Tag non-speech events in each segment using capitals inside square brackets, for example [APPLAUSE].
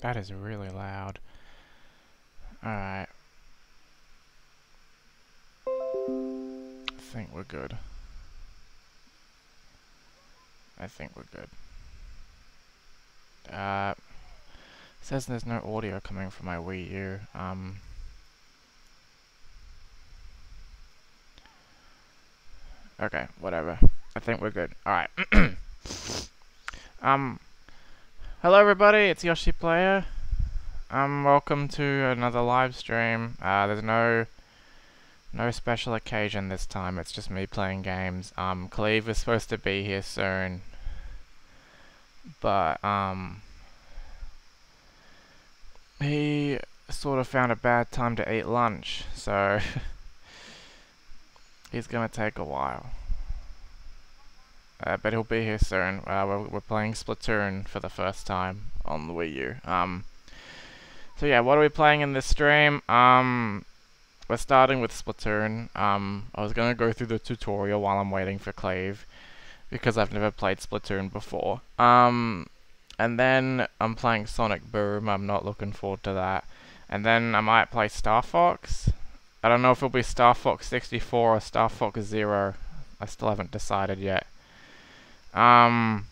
That is really loud. Alright. I think we're good. I think we're good. Uh, says there's no audio coming from my Wii U. Um, okay, whatever. I think we're good. Alright. [COUGHS] um, hello everybody, it's Yoshi Player. Um, welcome to another live stream. Uh, there's no no special occasion this time, it's just me playing games. Um, Cleve is supposed to be here soon. But, um... He sort of found a bad time to eat lunch, so... [LAUGHS] he's gonna take a while. Uh, but he'll be here soon. Uh, we're, we're playing Splatoon for the first time on the Wii U. Um, so yeah, what are we playing in this stream? Um, we're starting with Splatoon. Um, I was going to go through the tutorial while I'm waiting for Cleve, because I've never played Splatoon before. Um, and then I'm playing Sonic Boom, I'm not looking forward to that. And then I might play Star Fox. I don't know if it'll be Star Fox 64 or Star Fox Zero. I still haven't decided yet. Um,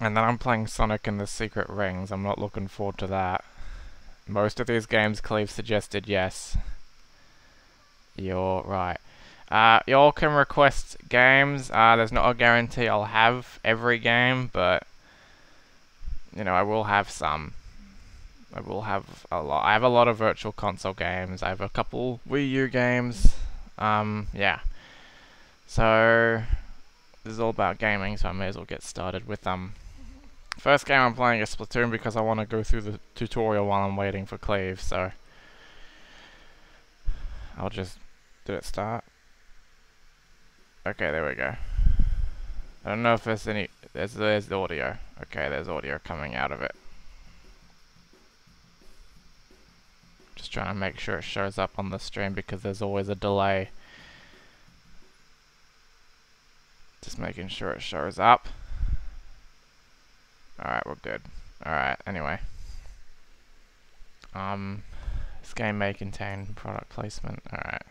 and then I'm playing Sonic and the Secret Rings. I'm not looking forward to that. Most of these games Cleve suggested yes. You're right. Uh, y'all can request games. Uh, there's not a guarantee I'll have every game, but you know I will have some. I will have a lot. I have a lot of virtual console games. I have a couple Wii U games. Um, yeah. So this is all about gaming, so I may as well get started with um. First game I'm playing is Splatoon because I want to go through the tutorial while I'm waiting for Cleve. So I'll just did it start? Okay, there we go. I don't know if there's any... There's, there's the audio. Okay, there's audio coming out of it. Just trying to make sure it shows up on the stream because there's always a delay. Just making sure it shows up. Alright, we're good. Alright, anyway. Um, this game may contain product placement. Alright.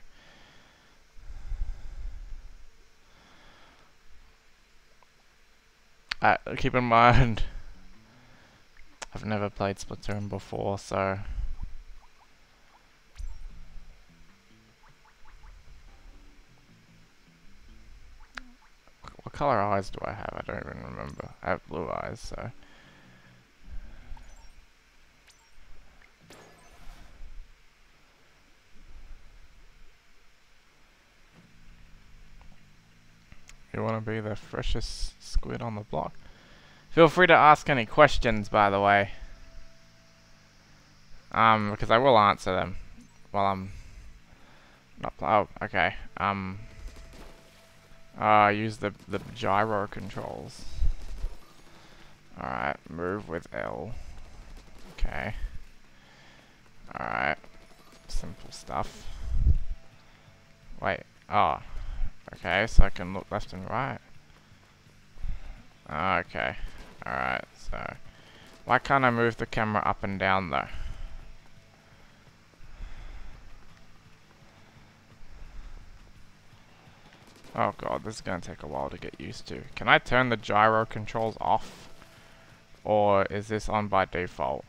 Uh, keep in [LAUGHS] mind, I've never played Splatoon before, so... What color eyes do I have? I don't even remember. I have blue eyes, so... You want to be the freshest squid on the block. Feel free to ask any questions, by the way. Um, because I will answer them while I'm not. Oh, okay. Um. Uh, use the the gyro controls. All right, move with L. Okay. All right, simple stuff. Wait. Oh. Okay, so I can look left and right. Okay. Alright, so... Why can't I move the camera up and down though? Oh god, this is going to take a while to get used to. Can I turn the gyro controls off? Or is this on by default?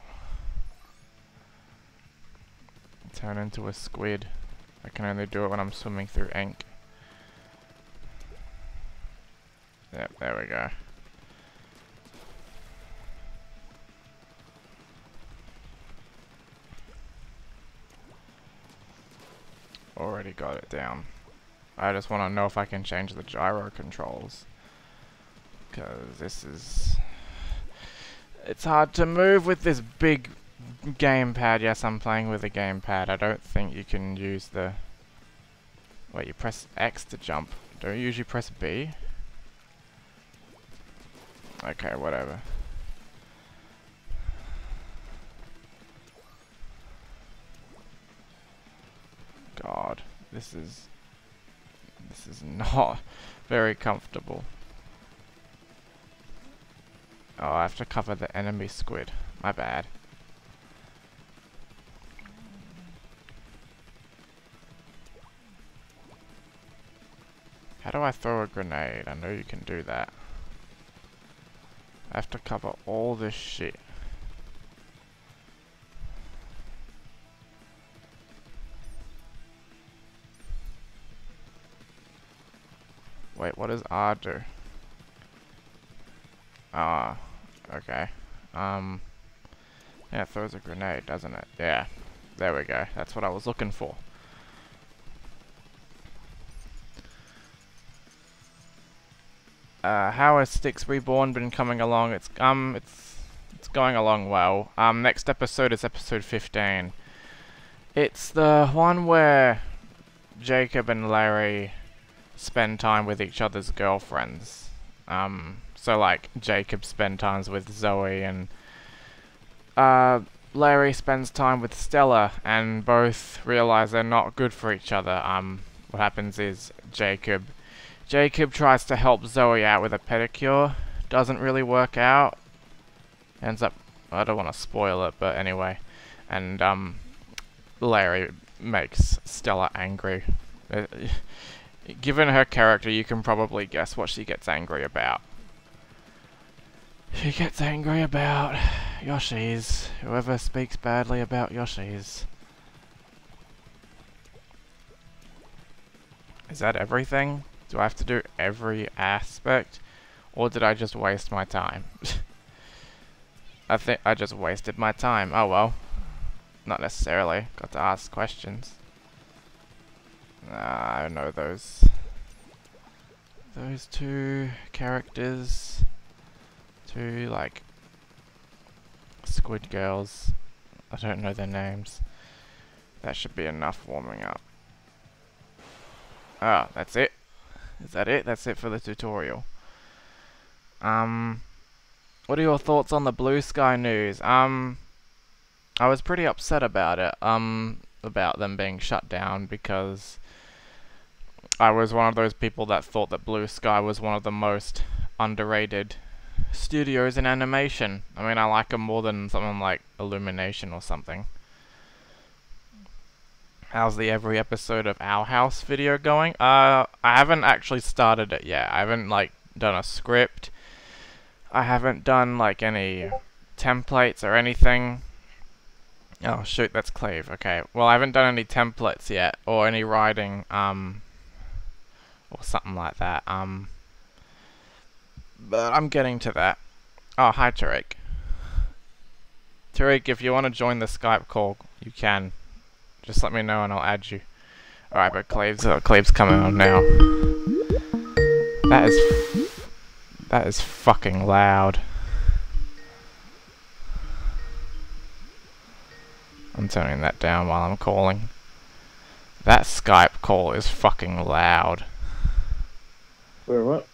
Turn into a squid. I can only do it when I'm swimming through ink. Yep, there we go. Already got it down. I just want to know if I can change the gyro controls. Because this is... It's hard to move with this big gamepad. Yes, I'm playing with a gamepad. I don't think you can use the... Wait, you press X to jump. Don't you usually press B? Okay, whatever. God, this is... This is not [LAUGHS] very comfortable. Oh, I have to cover the enemy squid. My bad. How do I throw a grenade? I know you can do that. I have to cover all this shit. Wait, what does R do? Ah, okay. Um, yeah, it throws a grenade, doesn't it? Yeah, there we go. That's what I was looking for. Uh, how has Sticks Reborn been coming along? It's um, it's it's going along well. Um, next episode is episode 15. It's the one where Jacob and Larry spend time with each other's girlfriends. Um, so like Jacob spends times with Zoe and uh, Larry spends time with Stella and both realize they're not good for each other. Um, what happens is Jacob Jacob tries to help Zoe out with a pedicure. Doesn't really work out. Ends up I don't want to spoil it, but anyway. And um Larry makes Stella angry. Given her character, you can probably guess what she gets angry about. She gets angry about Yoshi's. Whoever speaks badly about Yoshi's. Is that everything? Do I have to do every aspect? Or did I just waste my time? [LAUGHS] I think I just wasted my time. Oh well. Not necessarily. Got to ask questions. Ah, I know those. Those two characters. Two, like, squid girls. I don't know their names. That should be enough warming up. Ah, that's it. Is that it? That's it for the tutorial. Um, what are your thoughts on the Blue Sky news? Um, I was pretty upset about it. Um, about them being shut down because I was one of those people that thought that Blue Sky was one of the most underrated studios in animation. I mean, I like them more than something like Illumination or something. How's the every episode of Owl House video going? Uh, I haven't actually started it yet. I haven't, like, done a script. I haven't done, like, any templates or anything. Oh, shoot, that's Cleve. Okay, well, I haven't done any templates yet, or any writing, um, or something like that. Um, but I'm getting to that. Oh, hi Tariq. Tariq, if you want to join the Skype call, you can. Just let me know and I'll add you. Alright, but Cleve's, uh, Cleve's coming on now. That is... That is fucking loud. I'm turning that down while I'm calling. That Skype call is fucking loud. Where what?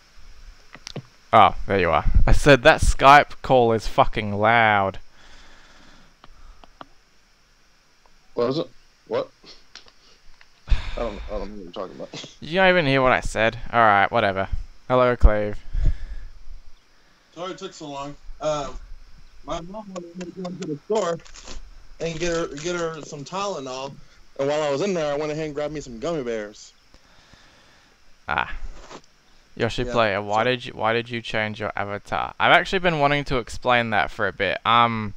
Oh, there you are. I said that Skype call is fucking loud. Was it? What? I don't, I don't know what you're talking about. [LAUGHS] You don't even hear what I said. Alright, whatever. Hello, Cleve. Sorry it took so long. Uh, my mom wanted me to go into the store and get her get her some Tylenol. And while I was in there, I went ahead and grabbed me some gummy bears. Ah. Yoshi Yeah, Player, why so- did you why did you change your avatar? I've actually been wanting to explain that for a bit. Um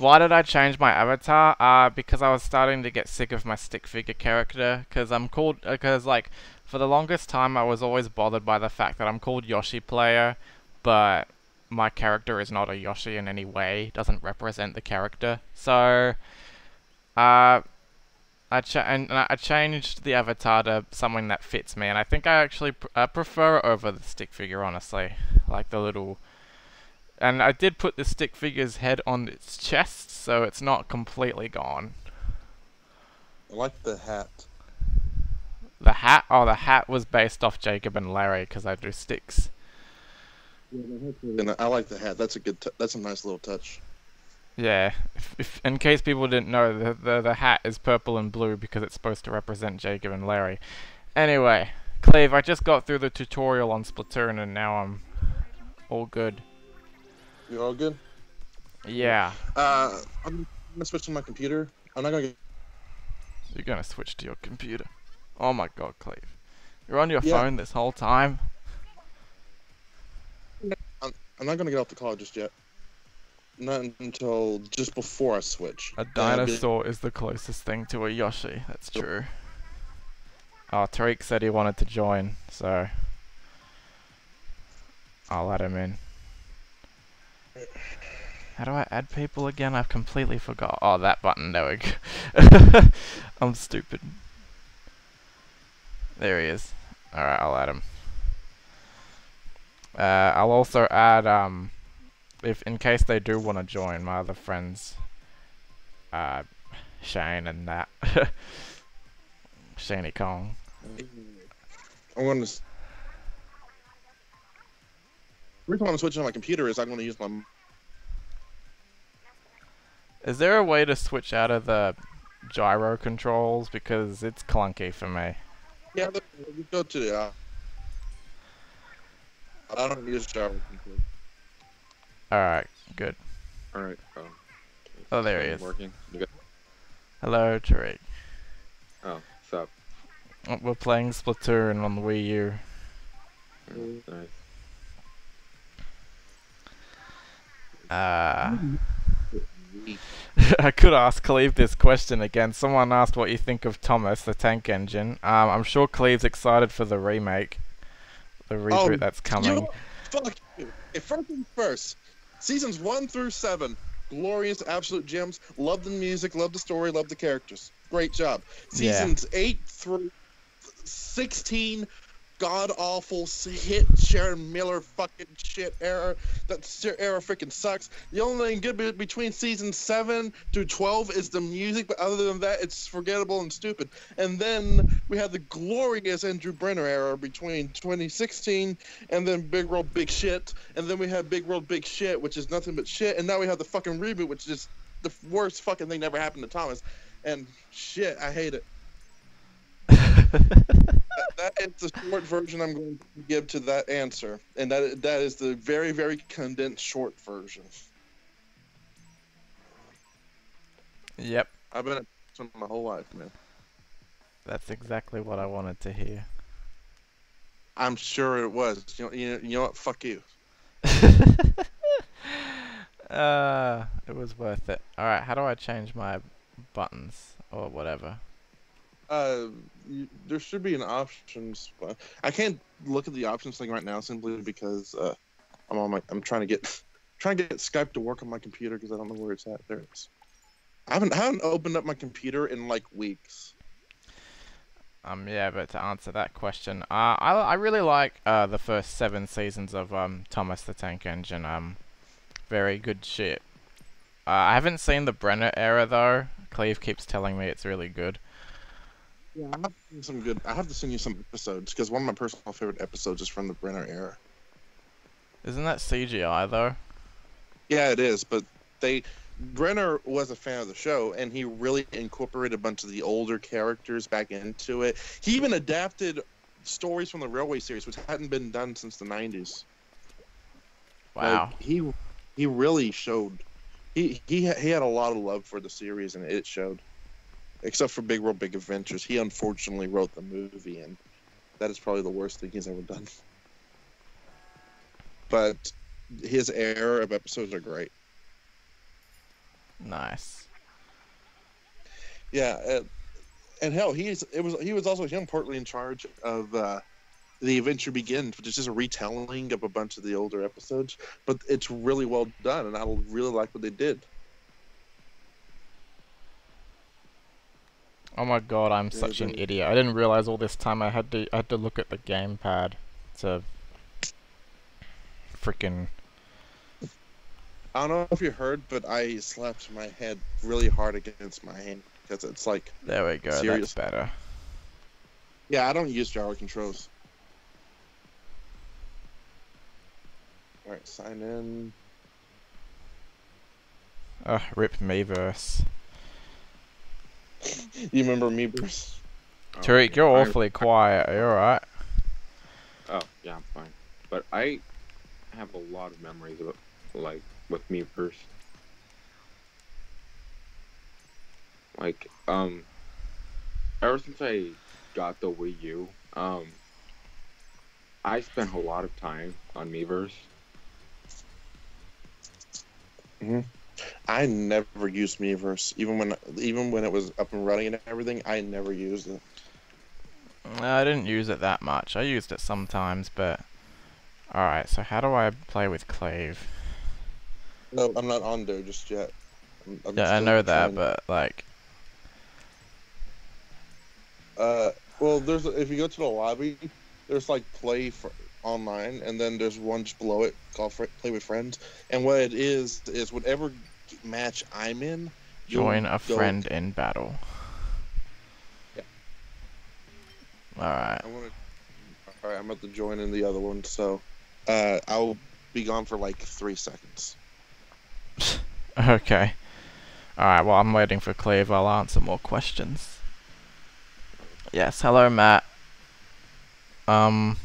why did I change my avatar? Uh, because I was starting to get sick of my stick figure character. Because I'm called. Because, like, for the longest time, I was always bothered by the fact that I'm called Yoshi Player, but my character is not a Yoshi in any way. Doesn't represent the character. So, uh, I cha- and and I changed the avatar to something that fits me, and I think I actually pr- uh, prefer it over the stick figure, honestly. Like the little. And I did put the stick figure's head on its chest, so it's not completely gone. I like the hat. The hat? Oh, the hat was based off Jacob and Larry, because I do sticks. And I like the hat. That's a good. T- that's a nice little touch. Yeah, if, if, in case people didn't know, the, the the hat is purple and blue because it's supposed to represent Jacob and Larry. Anyway, Cleve, I just got through the tutorial on Splatoon and now I'm all good. You all good? Yeah, Uh, I'm gonna switch to my computer. I'm not gonna get. you're gonna switch to your computer. Oh my god, Cleve. You're on your Yeah. phone this whole time. I'm not gonna get off the call just yet. Not until just before I switch. A Then I'll be- dinosaur is the closest thing to a Yoshi. That's true. Oh, Tariq said he wanted to join, so I'll let him in. How do I add people again? I've completely forgot. Oh, that button. There we go. [LAUGHS] I'm stupid. There he is. Alright, I'll add him. Uh, I'll also add, um, if in case they do want to join, my other friends, uh, Shane and that. [LAUGHS] Shaney Kong. I'm gonna. reason why I'm switching on my computer is I'm gonna use my. Is there a way to switch out of the gyro controls? Because it's clunky for me. Yeah, look, go to the. Uh, I don't use Java. computer. Alright, good. All right. Um, Oh, there he is. Working. Hello, Tariq. oh, what's up? Oh, We're playing Splatoon on the Wii U. Mm, Nice. Uh, [LAUGHS] I could ask Cleve this question again. Someone asked what you think of Thomas, the tank engine. Um, I'm sure Cleve's excited for the remake, the reboot Oh, that's You coming. know, fuck you. First things first. Seasons one through seven, glorious, absolute gems. Love the music, love the story, love the characters. Great job. Yeah. Seasons eight through sixteen, god awful hit Sharon Miller fucking shit era. That era freaking sucks. The only thing good be- between season seven to twelve is the music, but other than that, it's forgettable and stupid. And then we had the glorious Andrew Brenner era between 2016 and then Big World Big Shit, and then we had Big World Big Shit, which is nothing but shit, and now we have the fucking reboot, which is the worst fucking thing that ever happened to Thomas. And shit, I hate it. [LAUGHS] That is the short version I'm going to give to that answer, and that that is the very very condensed short version. yep, I've been a my whole life, man. that's exactly what I wanted to hear. I'm sure it was. You know, you know, you know what? Fuck you. [LAUGHS] uh, it was worth it. Alright, how do I change my buttons or whatever? Uh, you, there should be an options. I can't look at the options thing right now simply because uh, I'm on my. I'm trying to get trying to get Skype to work on my computer because I don't know where it's at. There it is. I haven't I haven't opened up my computer in like weeks. Um, yeah, but to answer that question, uh, I I really like uh the first seven seasons of um Thomas the Tank Engine. Um, very good shit. Uh, I haven't seen the Brenner era though. Cleve keeps telling me it's really good. Yeah, I have seen some good. I have to send you some episodes because one of my personal favorite episodes is from the Brenner era. Isn't that CGI though? Yeah, it is, but they Brenner was a fan of the show and he really incorporated a bunch of the older characters back into it. He even adapted stories from the Railway series, which hadn't been done since the '90s. Wow. Like, he he really showed. He he he had a lot of love for the series and it showed. Except for Big World Big Adventures, he unfortunately wrote the movie and that is probably the worst thing he's ever done. But his air of episodes are great. Nice. Yeah, and, and hell, he's it was he was also him partly in charge of uh, the adventure begins, which is just a retelling of a bunch of the older episodes, but it's really well done, and I really like what they did. Oh my god, I'm Yeah, such an idiot. I didn't realize all this time I had to I had to look at the gamepad to freaking I don't know if you heard, but I slapped my head really hard against my hand because it's like, There we go. Serious. That's better. yeah, I don't use gyro controls. All right, sign in. Ugh, rip Miiverse. [LAUGHS] You remember me, Bruce? Oh, Tariq, you're I- awfully quiet. Are you alright? Oh, yeah, I'm fine. But I have a lot of memories of like with me first. Like, um, ever since I got the Wii U, um, I spent a lot of time on Miiverse. I never used Miiverse, even when even when it was up and running and everything. I never used it. I didn't use it that much. I used it sometimes, but alright. So how do I play with Cleve? No, I'm not on there just yet. I'm, I'm Yeah, I know that, but like, Uh, well, there's if you go to the lobby, there's like play for online, and then there's one just below it called play with friends. And what it is is whatever match I'm in, join a go- friend in battle. Yeah. Alright. I want to. All right, I'm about to join in the other one, so uh, I'll be gone for like three seconds. [LAUGHS] Okay. Alright, well, I'm waiting for Cleve. I'll answer more questions. Yes, hello, Matt. Um.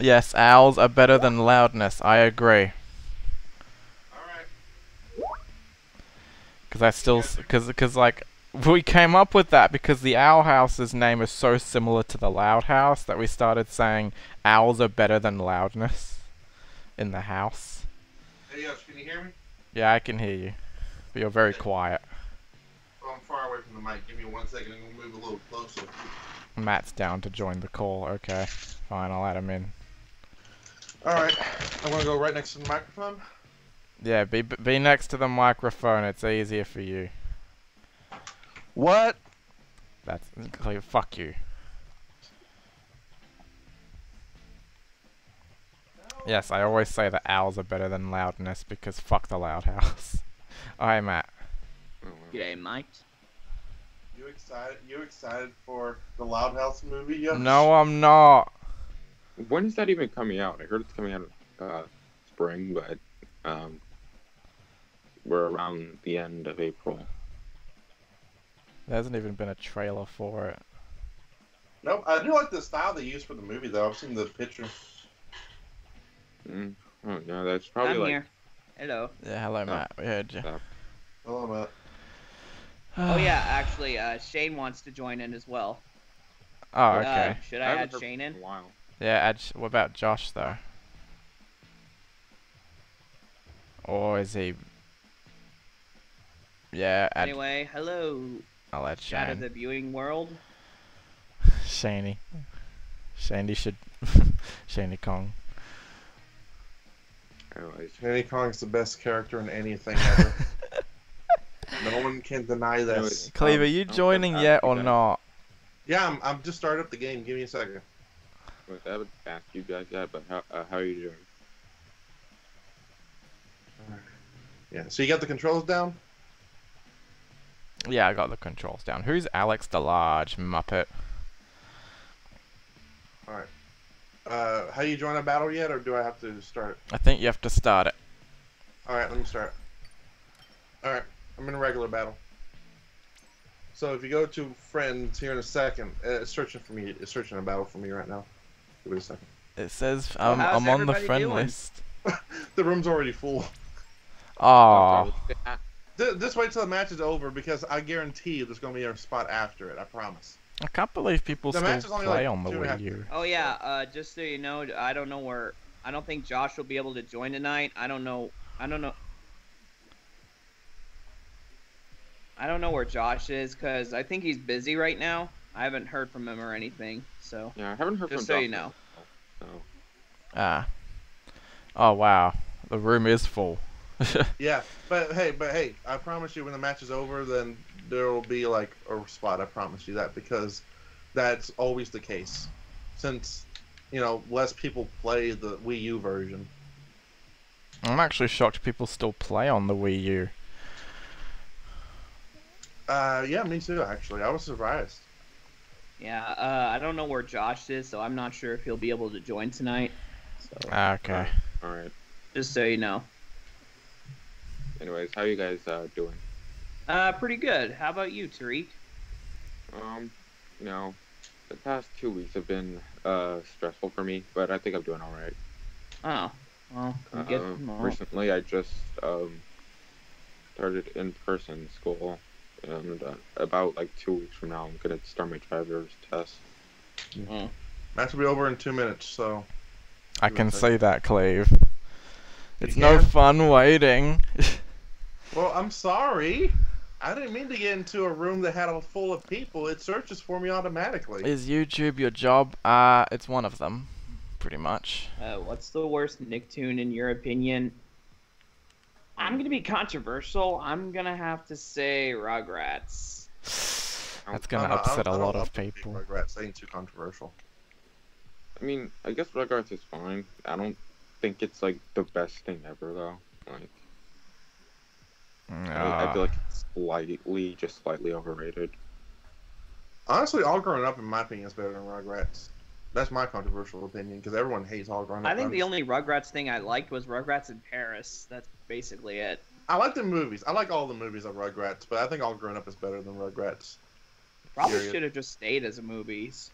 Yes, owls are better than loudness. I agree. All right. Because I still. Because, cause, like, we came up with that because the owl house's name is so similar to the loud house that we started saying owls are better than loudness in the house. Hey, Yosh, can you hear me? Yeah, I can hear you. But you're very quiet. Well, I'm far away from the mic. Give me one second. I'm gonna move a little closer. Matt's down to join the call. Okay, fine, I'll add him in. All right. I'm gonna go right next to the microphone. Yeah, be be next to the microphone. It's easier for you. What? That's clear. Fuck you. Yes, I always say that owls are better than loudness because fuck the loud house. [LAUGHS] Alright, Matt. Wow. G'day, mate. You excited? You excited for the Loud House movie? Yosh? No, I'm not. When is that even coming out? I heard it's coming out uh, spring, but um, we're around the end of April. There hasn't even been a trailer for it. Nope. I do like the style they use for the movie, though. I've seen the picture. Mm. Oh no, that's probably I'm like here. Hello. Yeah, hello, Matt. We heard you. Hello, Matt. Oh yeah, actually, uh, Shane wants to join in as well. Oh, Uh, okay. should I, haven't add Shane in? in a while. Yeah, add, what about Josh though? Or is he? Yeah, add, Anyway, hello, I'll add chat of the viewing world. Sandy. Sandy should. [LAUGHS] Sandy Kong. Anyways, Kenny Kong's the best character in anything ever. [LAUGHS] no one can deny this. Anyways. Cleve, are Um, you I'm joining gonna yet or guys. not? Yeah, I'm, I'm just started up the game. Give me a second. I would ask you guys that, but how uh, how are you doing? Yeah. So you got the controls down? Yeah, I got the controls down. Who's Alex the Large Muppet? All right. Uh, how you join a battle yet, or do I have to start? I think you have to start it. All right, let me start. All right, I'm in a regular battle. So if you go to friends here in a second, uh, it's searching for me. It's searching a battle for me right now. Give it a second. It says um, how's I'm on the friend doing? list. [LAUGHS] The room's already full. Oh, Th- Just wait till the match is over because I guarantee there's gonna be a spot after it. I promise. I can't believe people The still play like, on the two and a half Wii U. Oh yeah, uh, just so you know, I don't know where. I don't think Josh will be able to join tonight. I don't know. I don't know. I don't know where Josh is because I think he's busy right now. I haven't heard from him or anything. So yeah, I haven't heard Just from so you Josh know. So, Ah. Oh wow, the room is full. [LAUGHS] Yeah, but hey, but hey, I promise you, when the match is over, then there will be like a spot. I promise you that because that's always the case. Since you know less people play the Wii U version. I'm actually shocked people still play on the Wii U. Uh, yeah, me too. Actually, I was surprised. yeah, uh, I don't know where Josh is, so I'm not sure if he'll be able to join tonight. So Ah, okay. all right. just so you know. Anyways, how you guys uh, doing? Uh, pretty good. How about you, Tariq? Um, you know, the past two weeks have been uh stressful for me, but I think I'm doing all right. Oh, well, we get Uh, well, recently, I just um started in-person school, and uh, about like two weeks from now, I'm gonna start my driver's test. oh. Match will be over in two minutes, so. I can a second. see that, Cleve. It's You no fun waiting. [LAUGHS] Well, I'm sorry. I didn't mean to get into a room that had a full of people. It searches for me automatically. Is YouTube your job? Uh, it's one of them, pretty much. Uh, what's the worst Nicktoon in your opinion? I'm gonna be controversial. I'm gonna have to say Rugrats. That's gonna don't I upset don't- a I don't lot of people. Rugrats. They ain't too controversial. I mean, I guess Rugrats is fine. I don't think it's like the best thing ever though. Like, I, I feel Uh, like it's slightly, just slightly overrated. Honestly, All Grown Up, in my opinion, is better than Rugrats. That's my controversial opinion because everyone hates All Grown Up. I think the only Rugrats thing I liked was Rugrats in Paris. That's basically it. I like the movies. I like all the movies of Rugrats, but I think All Grown Up is better than Rugrats. Probably Period. should have just stayed as a movies.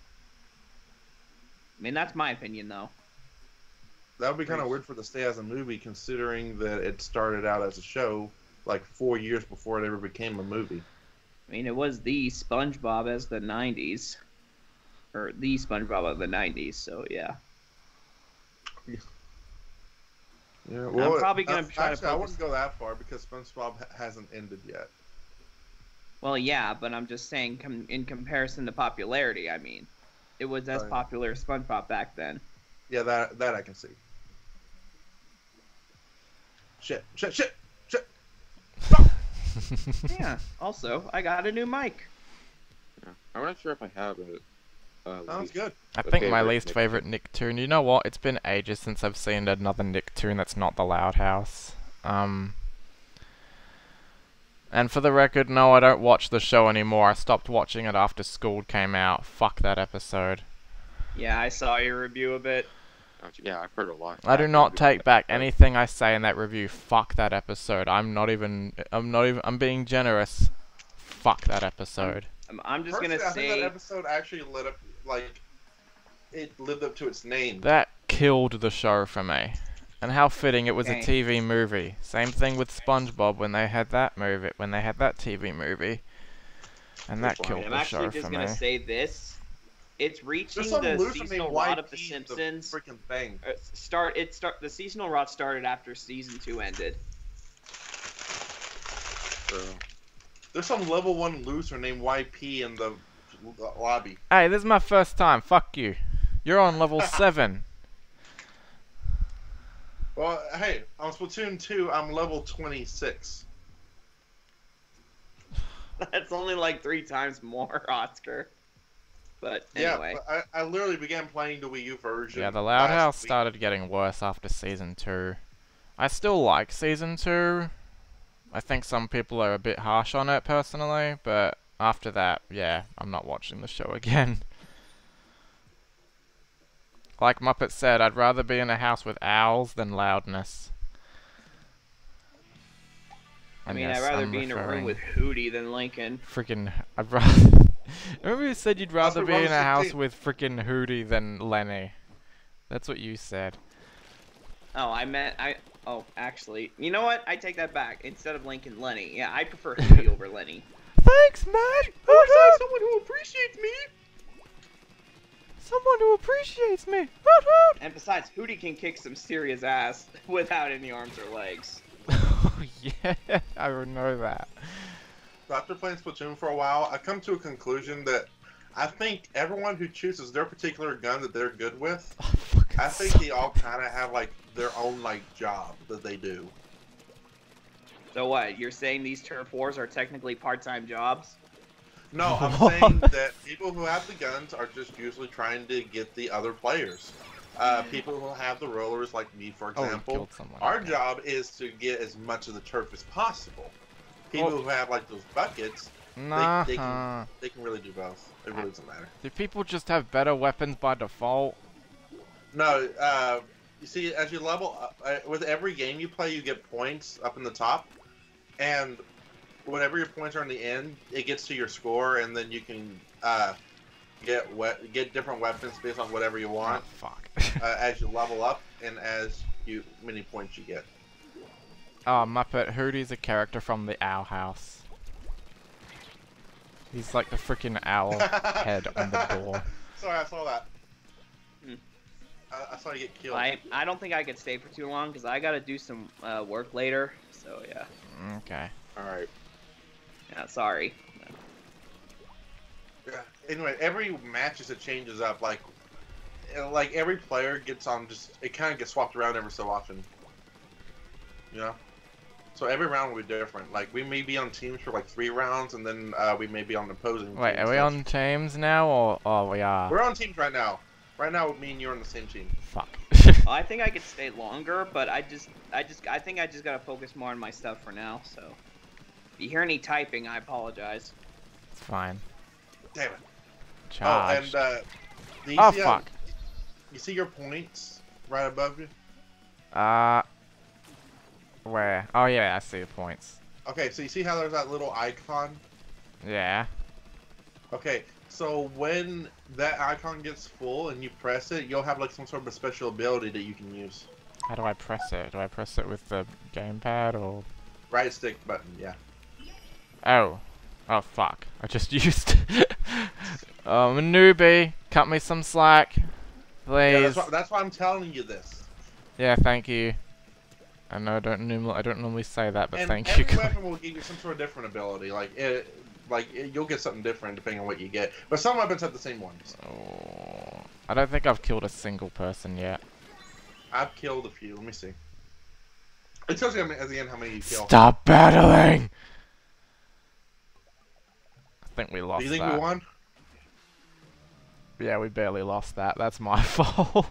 I mean, that's my opinion, though. That would be kind of weird for the stay as a movie, considering that it started out as a show like four years before it ever became a movie. I mean, it was the SpongeBob as the '90s, or the SpongeBob of the '90s. So yeah. Yeah, well, probably gonna uh, try to actually, I wouldn't go that far because SpongeBob ha- hasn't ended yet. Well, yeah, but I'm just saying, com- in comparison to popularity, I mean, it was as yeah. popular as SpongeBob back then. Yeah, that that I can see. Shit! Shit! Shit! Shit! [LAUGHS] yeah. Also, I got a new mic. Yeah. I'm not sure if I have it. Uh, Sounds least- good. I the think my least Nicktoon. favorite Nicktoon. You know what? It's been ages since I've seen another Nicktoon that's not the Loud House. Um. And for the record, no, I don't watch the show anymore. I stopped watching it after school came out. Fuck that episode. Yeah, I saw your review of it. Yeah, I've heard a lot. I do not take back that. anything I say in that review. Fuck that episode. I'm not even. I'm not even. I'm being generous. Fuck that episode. I'm, I'm just Personally, gonna I think that episode actually lit up like it lived up to its name. That killed the show for me. And how fitting it was a TV movie. Same thing with SpongeBob when they had that movie, when they had that TV movie. And that Which one? killed I'm the actually just gonna say this: it's reaching the loser seasonal rot of The YP, Simpsons. freaking thing. Uh, start it start the seasonal rot started after season two ended. So, There's some level one loser named YP in the the lobby. Hey, this is my first time. Fuck you. You're on level [LAUGHS] 7. Well, hey, on Splatoon 2, I'm level 26. [LAUGHS] That's only like three times more, [LAUGHS] Oscar. But anyway, Yeah, but I, I literally began playing the Wii U version. Yeah, the Loud last House week. started getting worse after season 2. I still like season 2. I think some people are a bit harsh on it personally, but after that, yeah, I'm not watching the show [LAUGHS] again. Like Muppet said, I'd rather be in a house with owls than loudness. I mean, yes, I'd rather I'm be in a room with Hooty than Lincoln. Freaking, I'd rather. [LAUGHS] [LAUGHS] Remember you said you'd rather be in a house 16. with freaking Hooty than Lenny. That's what you said. Oh, I meant I. Oh, actually, you know what? I take that back. Instead of Lincoln, Lenny. Yeah, I prefer Hooty over Lenny. [LAUGHS] Thanks, Matt. someone who appreciates me. Someone who appreciates me. Hoot hoot. And besides, Hooty can kick some serious ass [LAUGHS] without any arms or legs. Oh yeah, I would know that. So after playing Splatoon for a while, I come to a conclusion that I think everyone who chooses their particular gun that they're good with, Oh, I think suck. they all kind of have like their own like job that they do. So what? You're saying these turf wars are technically part-time jobs? No, [LAUGHS] I'm saying that people who have the guns are just usually trying to get the other players. Uh, people who have the rollers, like me, for Oh, example, killed someone. our okay. job is to get as much of the turf as possible. People Well- who have like those buckets, Nah. they can- they can really do both. It really doesn't matter. Do people just have better weapons by default? No, uh, you see, as you level up, uh, with every game you play, you get points up in the top, and whenever your points are in the end, it gets to your score, and then you can uh, get get different weapons based on whatever you want. Oh, want fuck. uh, [LAUGHS] as you level up and as you many points you get. Oh, Muppet Hooty's a character from the Owl House. He's like the freaking owl [LAUGHS] head on the door. Sorry, I saw that. I, I saw you get killed. I I don't think I could stay for too long because I gotta do some uh, work later. So yeah, Okay. All right. yeah. Sorry. Yeah. Anyway, every match as it changes up, like, uh, like every player gets on just it kind of gets swapped around every so often. You know. So every round will be different. Like we may be on teams for like three rounds, and then uh, we may be on opposing. Wait, teams. are we on teams now, or oh we are? We're on teams right now. Right now, me and you're on the same team. Fuck. Well, [LAUGHS] I think I could stay longer, but I just I just I think I just gotta focus more on my stuff for now. So if you hear any typing, I apologize. it's fine. Damn it. Charge. Oh, and uh, do you oh see how- fuck. you see your points right above you? Uh. Where? Oh yeah, I see the points. Okay, so you see how there's that little icon? Yeah. Okay, so when that icon gets full and you press it, you'll have like some sort of a special ability that you can use. How do I press it? Do I press it with the gamepad or? Right stick button, yeah. Oh. Oh fuck. I just [LAUGHS] used. oh, I'm a newbie. Cut me some slack. Yeah, Please. that's, why, that's why I'm telling you this. Yeah, thank you. I know I don't normally I don't normally say that, but and thank every you. weapon will give you some sort of different ability. Like it, like it, you'll get something different depending on what you get. But some weapons have the same ones. Oh, I don't think I've killed a single person yet. I've killed a few. Let me see. It tells you how many- at the end how many you kill. Stop battling! I think we lost. Do you think that. we won? Yeah, we barely lost that. That's my [LAUGHS] fault.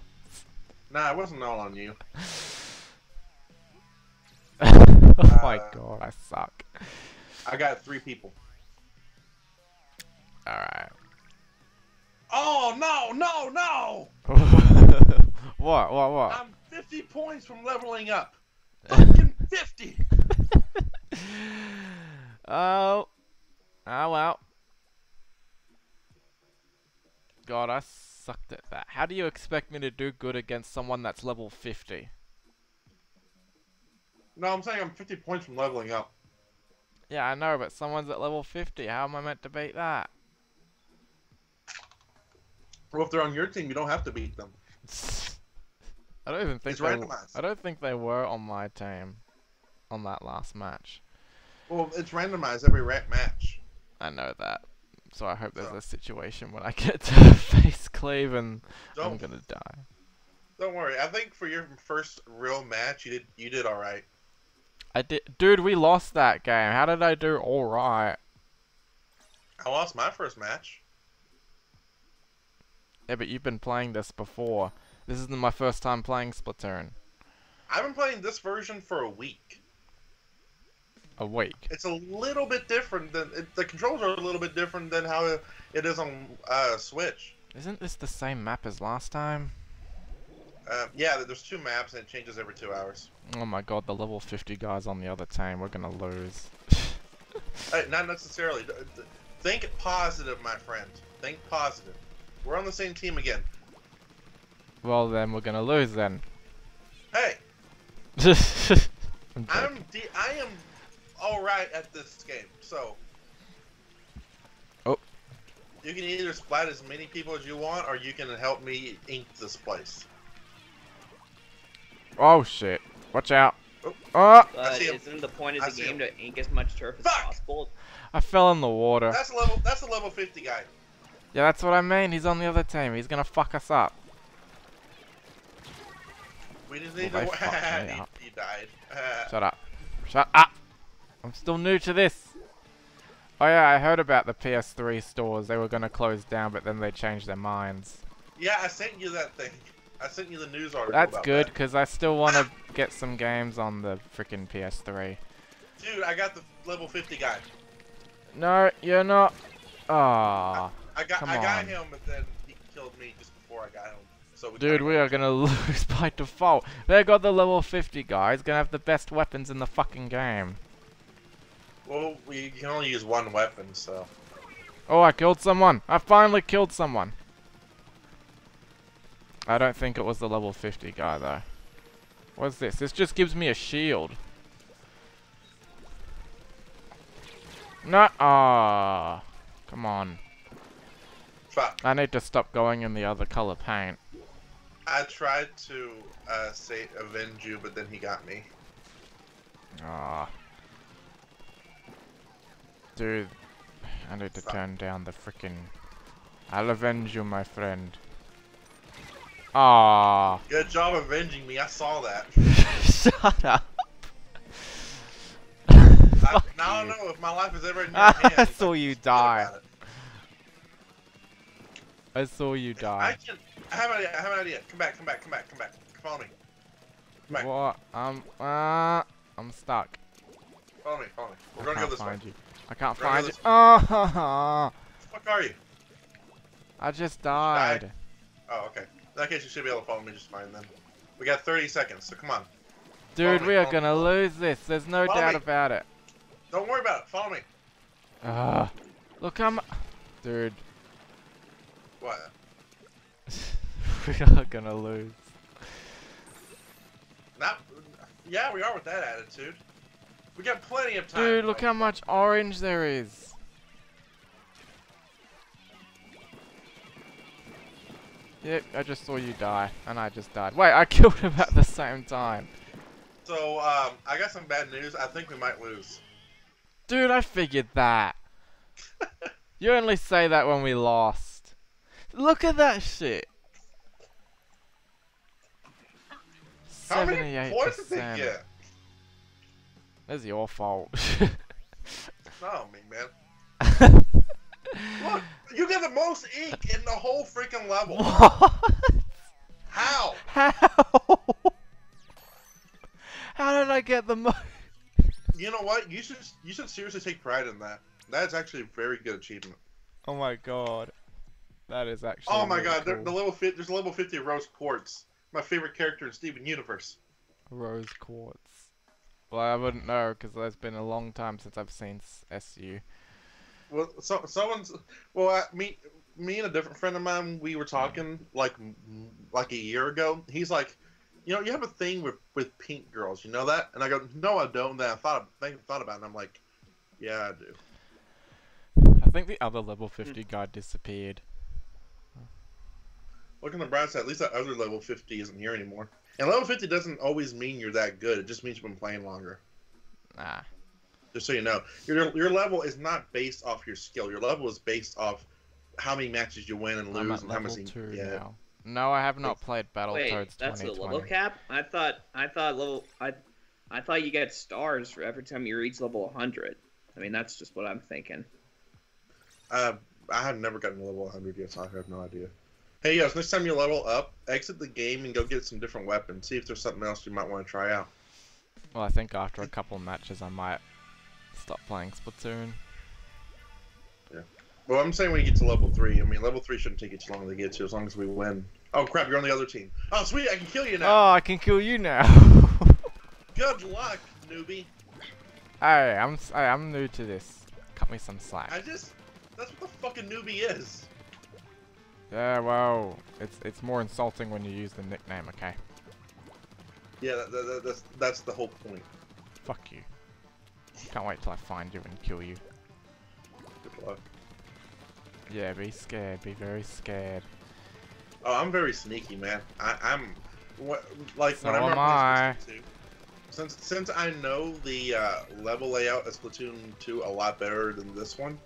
Nah, it wasn't all on you. [LAUGHS] oh my Uh, god, I suck. I got three people. Alright. Oh no, no, no! [LAUGHS] what? What? What? I'm 50 points from leveling up. [LAUGHS] Fucking 50. oh. Oh well. God, I sucked at that. How do you expect me to do good against someone that's level 50? No, I'm saying I'm 50 points from leveling up. Yeah, I know, but someone's at level 50. How am I meant to beat that? Well, if they're on your team, you don't have to beat them. [LAUGHS] I don't even think It's they randomized. I don't think they were on my team on that last match. Well, it's randomized every rat match. I know that. So I hope there's So- a situation when I [LAUGHS] get to face Cleve and I'm Don't gonna die. don't worry. I think for your first real match, you did you did all right. I did, dude. We lost that game. How did I do all right? I lost my first match. Yeah, but you've been playing this before. This isn't my first time playing Splatoon. I've been playing this version for a week. A week. It's a little bit different than it, the controls are a little bit different than how it, it is on uh, Switch. Isn't this the same map as last time? Uh, yeah, there's two maps and it changes every two hours. Oh my god, the level 50 guys on the other team. We're gonna lose. [LAUGHS] Hey, not necessarily. Think positive, my friend. Think positive. We're on the same team again. well, then we're gonna lose then. Hey, [LAUGHS] I'm. I'm de- I am all right at this game. So. Oh. You can either splat as many people as you want, or you can help me ink this place. Oh shit. Watch out. Oh. But see isn't the point of I the game him. to ink as much turf as Fuck! possible? I fell in the water. That's a level. That's a level 50 guy. Yeah, that's what I mean. He's on the other team. He's gonna fuck us up. We just need Well, to. they [LAUGHS] fucked me he, up. he died. Uh, [LAUGHS] Shut up. Shut up. I'm still new to this. Oh yeah, I heard about the PS3 stores. They were gonna close down, but then they changed their minds. yeah, I sent you that thing. I sent you the news article. That's good, that. because I still want to get some games on the freaking PS3. Dude, I got the level 50 guy. No, you're not. Ah, I got Come I got on. him, but then he killed me just before I got him. So we dude, we are gonna [LAUGHS] lose by default. They got the level 50 guy. He's gonna have the best weapons in the fucking game. Well, we can only use one weapon, so. Oh, I killed someone. I finally killed someone. I don't think it was the level 50 guy, though. What's this? This just gives me a shield. No. Ah. Come on. Fuck. I need to stop going in the other color paint. I tried to uh, say avenge you, but then he got me. Ah. Dude, I need to Fuck. turn down the frickin' I'll avenge you, my friend. Ah. Good job avenging me. I saw that. [LAUGHS] Shut up. I, Fuck now I don't know if my life is ever in [LAUGHS] your I saw you die. I saw you die. I can. I have an idea. I have an idea. Come back. Come back. Come back. Come back. Follow me. Come back. What? Um, uh, I'm stuck. Follow me. Follow me. We're I gonna go this way. find you. I can't We're gonna find go you. [LAUGHS] this Oh, Fuck are you? I just died. died? Oh, okay. In that case, you should be able to follow me just fine then. We got 30 seconds, so come on. Dude, Follow we me, are gonna lose this. There's no Follow doubt me. about it. Don't worry about it. Follow me. Ah, look, I'm. Dude, What? [LAUGHS] we are gonna lose. Not. Yeah, we are with that attitude. We got plenty of time. Dude, look how much orange there is. Yep, I just saw you die, and I just died. Wait, I [LAUGHS] killed him at the same time. So, um, I got some bad news. I think we might lose. Dude, I figured that. [LAUGHS] you only say that when we lost. Look at that shit. How many points did they get? That's your fault. [LAUGHS] No, me, man. Look, you get the most ink in the whole freaking level. what? How? How? How did I get the most? You know what? You should you should seriously take pride in that. That's actually a very good achievement. Oh my god. That is actually. Oh my really god, cool. the level fit. There's a level 50 Rose Quartz. My favorite character in Steven Universe. Rose quartz. Well, I wouldn't know because it's been a long time since I've seen SU. Well, so someone's. Well, I, me, me and a different friend of mine, we were talking like like a year ago. He's like, you know, you have a thing with with pink girls. You know that? And I go, no, I don't. Then I thought I thought about it, and I'm like, yeah, I do. I think the other level 50 guy disappeared. Look on the bright side. At least that other level 50 isn't here anymore. And level 50 doesn't always mean you're that good. It just means you've been playing longer. Nah. Just so you know, your your level is not based off your skill. Your level is based off how many matches you win and I'm lose at and how level 2 yeah. now. No, I have not It's- played Wait, Battletoads that's the level cap? I thought I thought level I I thought you get stars for every time you reach level 100. I mean, that's just what I'm thinking. Uh, I have never gotten to level 100 yet, so I have no idea. Hey, yes, next time you level up, exit the game and go get some different weapons. See if there's something else you might want to try out. Well, I think after a couple matches I might stop playing Splatoon. Yeah. Well, I'm saying when you get to level 3. I mean, level 3 shouldn't take you too long to get to as long as we win. Oh, crap, you're on the other team. Oh, sweet, I can kill you now. Oh, I can kill you now. [LAUGHS] Good luck, newbie. hey, I'm hey, I'm new to this. Cut me some slack. I just. That's what the fucking newbie is. Yeah, well, it's it's more insulting when you use the nickname. Okay. Yeah, that, that- that's, that's the whole point. Fuck you. Can't wait till I find you and kill you. Good luck. Yeah, be scared. Be very scared. Oh, I'm very sneaky, man. I, I'm what, like So whenever am I'm Splatoon 2, since since I know the uh, level layout of Splatoon 2 a lot better than this one.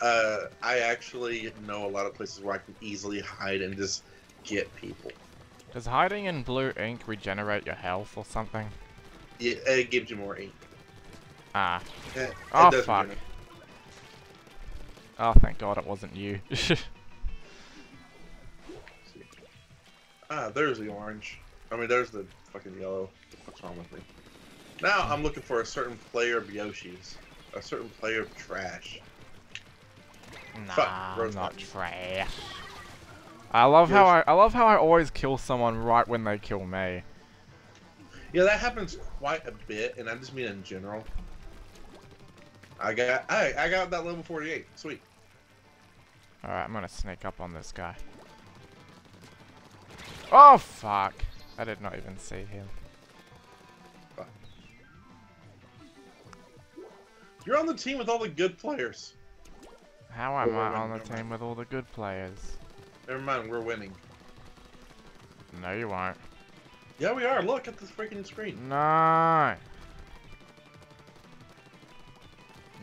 Uh, I actually know a lot of places where I can easily hide and just get people. Does hiding in blue ink regenerate your health or something? It, it gives you more ink. Ah. It, Oh, fuck. regenerate. Oh, thank God it wasn't you. [LAUGHS] Ah, there's the orange. I mean, there's the fucking yellow. What's wrong with me? Now I'm looking for a certain player of Yoshi's. A certain player of trash. nah, Fuck, I'm not trash. I love how I, I love how I always kill someone right when they kill me. Yeah, that happens quite a bit, and I just mean in general. I got, I, I got that level 48. Sweet. Alright, I'm gonna sneak up on this guy. Oh fuck! I did not even see him. You're on the team with all the good players. How am wait, I wait, on the never mind. team with all the good players? Never mind, we're winning. No, you aren't. Yeah, we are. Look at this freaking screen. No.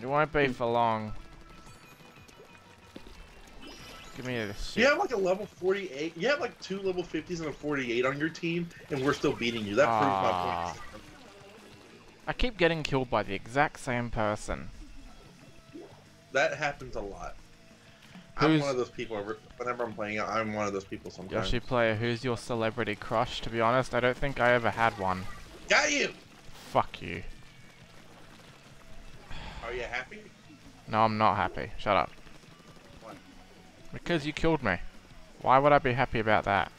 You won't be for long. Give me this You have like a level 48. You have like two level 50s and a 48 on your team, and we're still beating you. That proves my Ah. point. I keep getting killed by the exact same person. That happens a lot. I'm one of those people. Whenever I'm playing, I'm one of those people sometimes. Yoshi player, who's your celebrity crush? To be honest, I don't think I ever had one. Got you. Fuck you. Are you happy? No, I'm not happy. Shut up. Why? Because you killed me. Why would I be happy about that?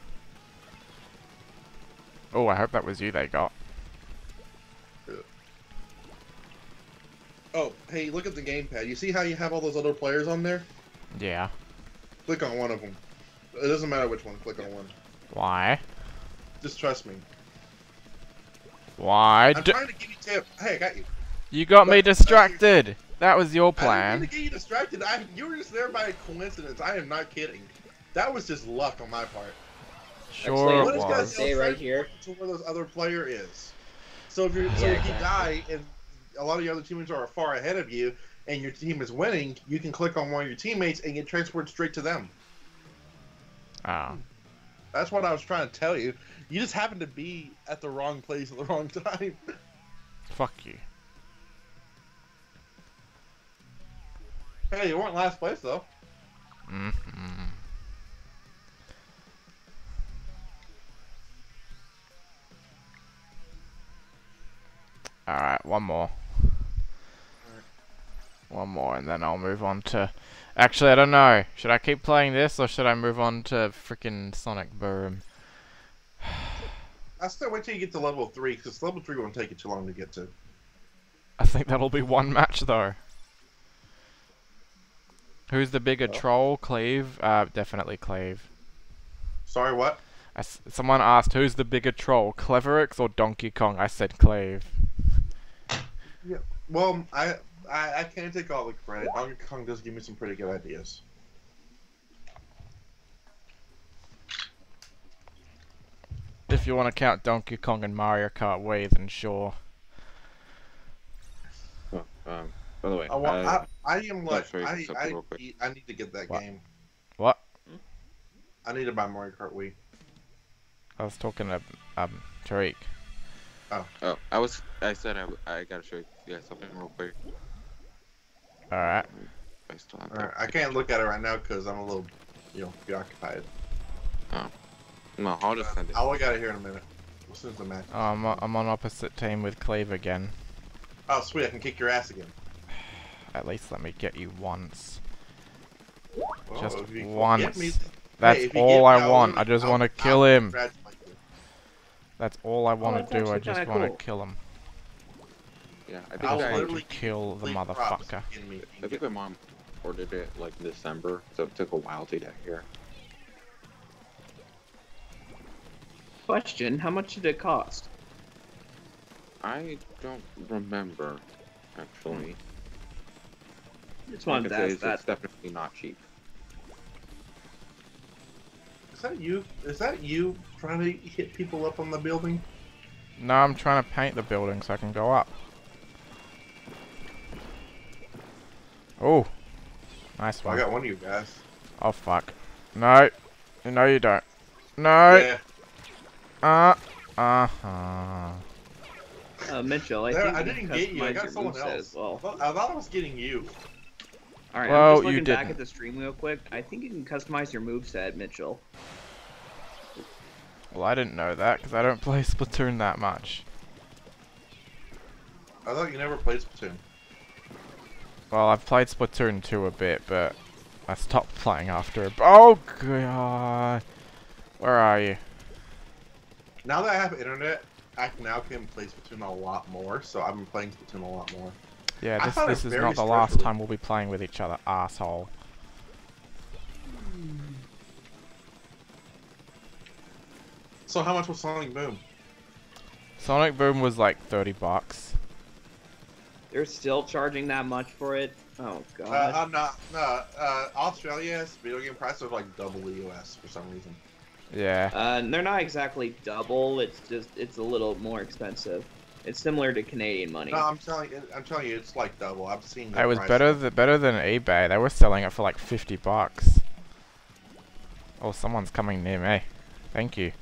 Oh, I hope that was you they got. Oh, hey, look at the gamepad. You see how you have all those other players on there? Yeah. Click on one of them. It doesn't matter which one. Click on one. Why? Just trust me. Why? I'm trying to give you tip. Hey, I got you. You got me But- distracted. That was your plan. I didn't mean to get you distracted. I, you were just there by coincidence. I am not kidding. That was just luck on my part. Sure Actually, it What is Well, guys was. stay right here. To where this other player is. So if you so Yeah, if you exactly. die and a lot of your other teammates are far ahead of you, and your team is winning, you can click on one of your teammates and get transferred straight to them. Oh. That's what I was trying to tell you. You just happened to be at the wrong place at the wrong [LAUGHS] time. Fuck you. Hey, you weren't last place though. Mm -hmm. Alright, one more. One more, and then I'll move on to. Actually, I don't know. Should I keep playing this, or should I move on to freaking Sonic Boom? I still wait till you get to level three because level three won't take you too long to get to. I think that'll be one match, though. Who's the bigger Oh. troll? Cleve? Uh, definitely Cleve. Sorry, what? I s someone asked, who's the bigger troll, Cleverix or Donkey Kong? I said Cleve. Yeah, Well, I, I I can't take all the credit. Donkey Kong does give me some pretty good ideas. If you want to count Donkey Kong and Mario Kart Wii, then sure. Oh, um, by the way, I, wa- uh, I, I am like show you I I, need- I need to get that What? game. What? I need to buy Mario Kart Wii. I was talking to um Tariq. oh, Oh, I was, I said I, w- I gotta show you guys something real quick. Alright. I still have Alright. I can't look at it right now because I'm a little, you know, preoccupied. Oh. No, I'll just send it. I'll look at it here in a minute. As soon as the match. Oh, I'm, o- I'm on opposite team with Cleve again. Oh, sweet! I can kick your ass again. At least let me get you once. Well, Just if you can once. me- That's Hey, all I me, I'll- want. I just want to I'll kill him. That's all I oh, want that's to do. I just want to cool. kill him. Yeah, I I think I I, want to kill the motherfucker. I think my mom ordered it like December, so it took a while to get here. Question: How much did it cost? I don't remember, actually. Just All I wanted can to ask that. it's definitely not cheap. Is that you? Is that you trying to hit people up on the building? No, I'm trying to paint the building so I can go up. Oh. Nice one. I got one of you guys. Oh, fuck. No. No, you don't. No. Yeah. Uh. Uh-huh. Uh, Mitchell, I There, think I didn't get you. I got someone else. well. Well, I thought I was getting you. All right, Well, I'm just looking back didn't. at the stream real quick. I think you can customize your moveset, Mitchell. Well, I didn't know that because I don't play [LAUGHS] Splatoon that much. I thought you never played Splatoon. Well, I've played Splatoon 2 a bit, but I stopped [LAUGHS] playing after it. Oh, God. Where are you? Now that I have internet, I can now can play Splatoon a lot more. So I've been playing Splatoon a lot more. Yeah, this, this is not the last time we'll be playing with each other, asshole. So how much was Sonic Boom? Sonic Boom was like 30 bucks. They're still charging that much for it. Oh Uh, god. I'm not. No, uh, Australia's video game prices are like double the US for some reason. Yeah. Uh, and they're not exactly double. It's just it's a little more expensive. It's similar to Canadian money. No, I'm telling you, I'm telling you, it's like double. I've seen. the It was better th better than eBay. They were selling it for like 50 bucks. Oh, someone's coming near me. Thank you.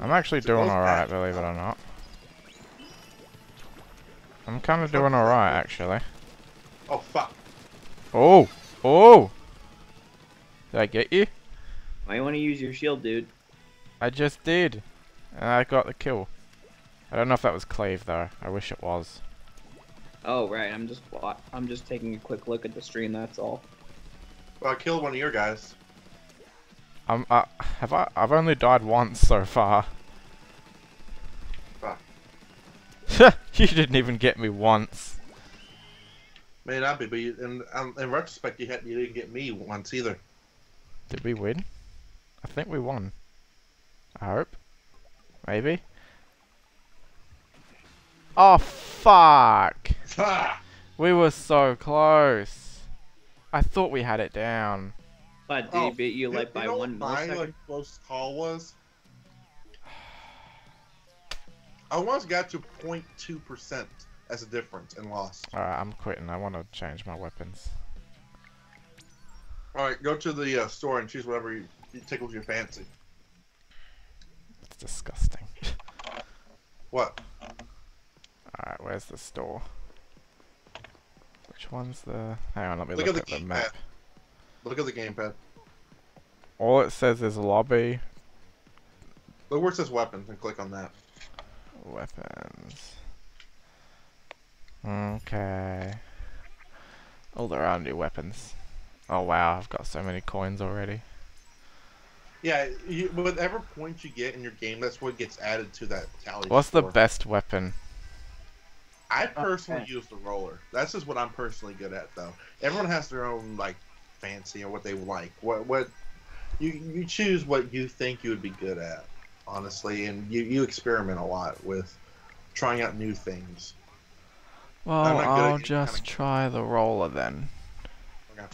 I'm actually It's doing alright, believe it or not. I'm kind of doing alright, actually. Oh fuck! Oh! Oh! Did I get you? Might want to use your shield, dude. I just did. And I got the kill. I don't know if that was Cleve, though. I wish it was. Oh right, I'm just I'm just taking a quick look at the stream. That's all. Well, I killed one of your guys. I'm, uh, have I? I've only died once so far. Fuck. [LAUGHS] you didn't even get me once. May not be, but you, in, um, in retrospect, you had you didn't get me once either. Did we win? I think we won. I hope. Maybe. Oh fuck! We were so close. I thought we had it down. But did Oh, he beat you like by know one what my millisecond? like close call was? I once got to 0.2 percent as a difference and lost. Alright, I'm quitting. I want to change my weapons. All right, go to the uh, store and choose whatever you, you tickles your fancy. It's disgusting. [LAUGHS] What? Alright, where's the store? Which one's the... Hang on, let me Look look, at at the the map. Look at the gamepad. All it says is lobby, Look where it says weapons and click on that. weapons. Okay. Oh, there are new weapons. Oh wow, I've got so many coins already. Yeah, you, whatever points you get in your game, that's what gets added to that tally. What's the best weapon? I personally Okay. use the roller. That's just what I'm personally good at, though. Everyone has their own like fancy or what they like. What what you you choose what you think you would be good at, honestly, and you you experiment a lot with trying out new things. Well, not good at I'll just kind of- try the roller then. Okay.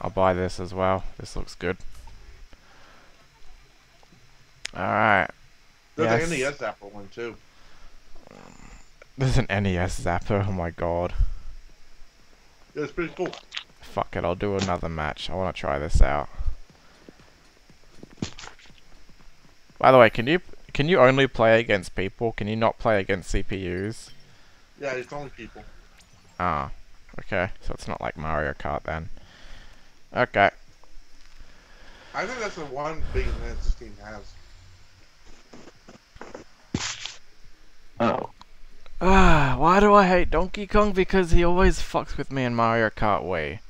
I'll buy this as well. This looks good. Alright. There's Yes. an NES Zapper one too. There's an NES zapper, oh my god. Yeah, It's pretty cool. Fuck it, I'll do another match. I want to try this out. By the way, can you can you only play against people? Can you not play against CPUs? Yeah, it's only people. Ah, okay. So it's not like Mario Kart then. Okay. I think that's the one big advantage this team has. Oh. Ah, why do I hate Donkey Kong? Because he always fucks with me in Mario Kart Wii.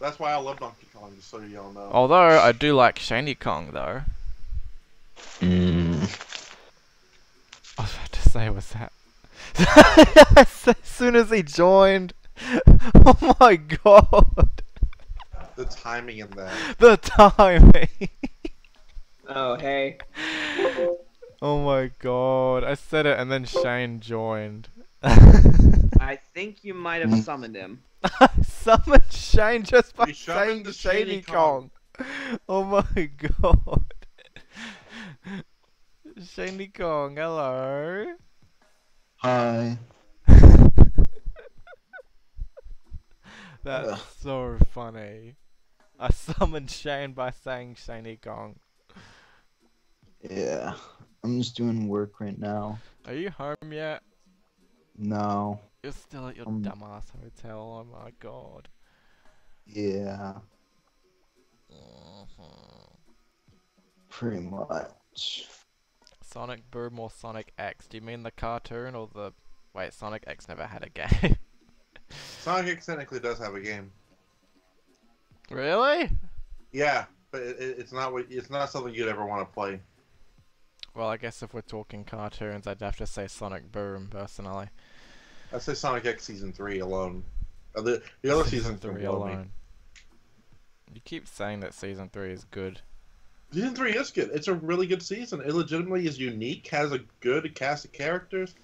That's why I love Donkey Kong, just so you all know. Although I do like Shiny Kong though. Mm. I was about to say, was that? [LAUGHS] as soon as he joined. [LAUGHS] Oh my god. The timing in that. The timing. Oh hey, [LAUGHS] oh my god. I said it and then Shane joined. [LAUGHS] I think you might have summoned him. I [LAUGHS] summoned Shane just by You saying the Shiny Shiny Kong. Kong. Oh my god. [LAUGHS] Shiny Kong, hello. Hi. That's Ugh. so funny. I summoned Shane by saying Shiny Kong. Yeah. I'm just doing work right now. Are you home yet? No. You're still at your Um, dumbass hotel. Oh my god. Yeah. Pretty much. Sonic Boom or Sonic X? Do you mean the cartoon or the? Wait, Sonic X never had a game. [LAUGHS] Sonic X technically does have a game. really? Yeah, but it, it- it's not what it's not something you'd ever want to play. Well, I guess if we're talking cartoons, I'd have to say Sonic Boom personally. I'd say Sonic X Season Three alone. Uh, the the other Season seasons three blow me. alone. You keep saying that season three is good. Season three is good. It's a really good season. It legitimately is unique. Has a good cast of characters,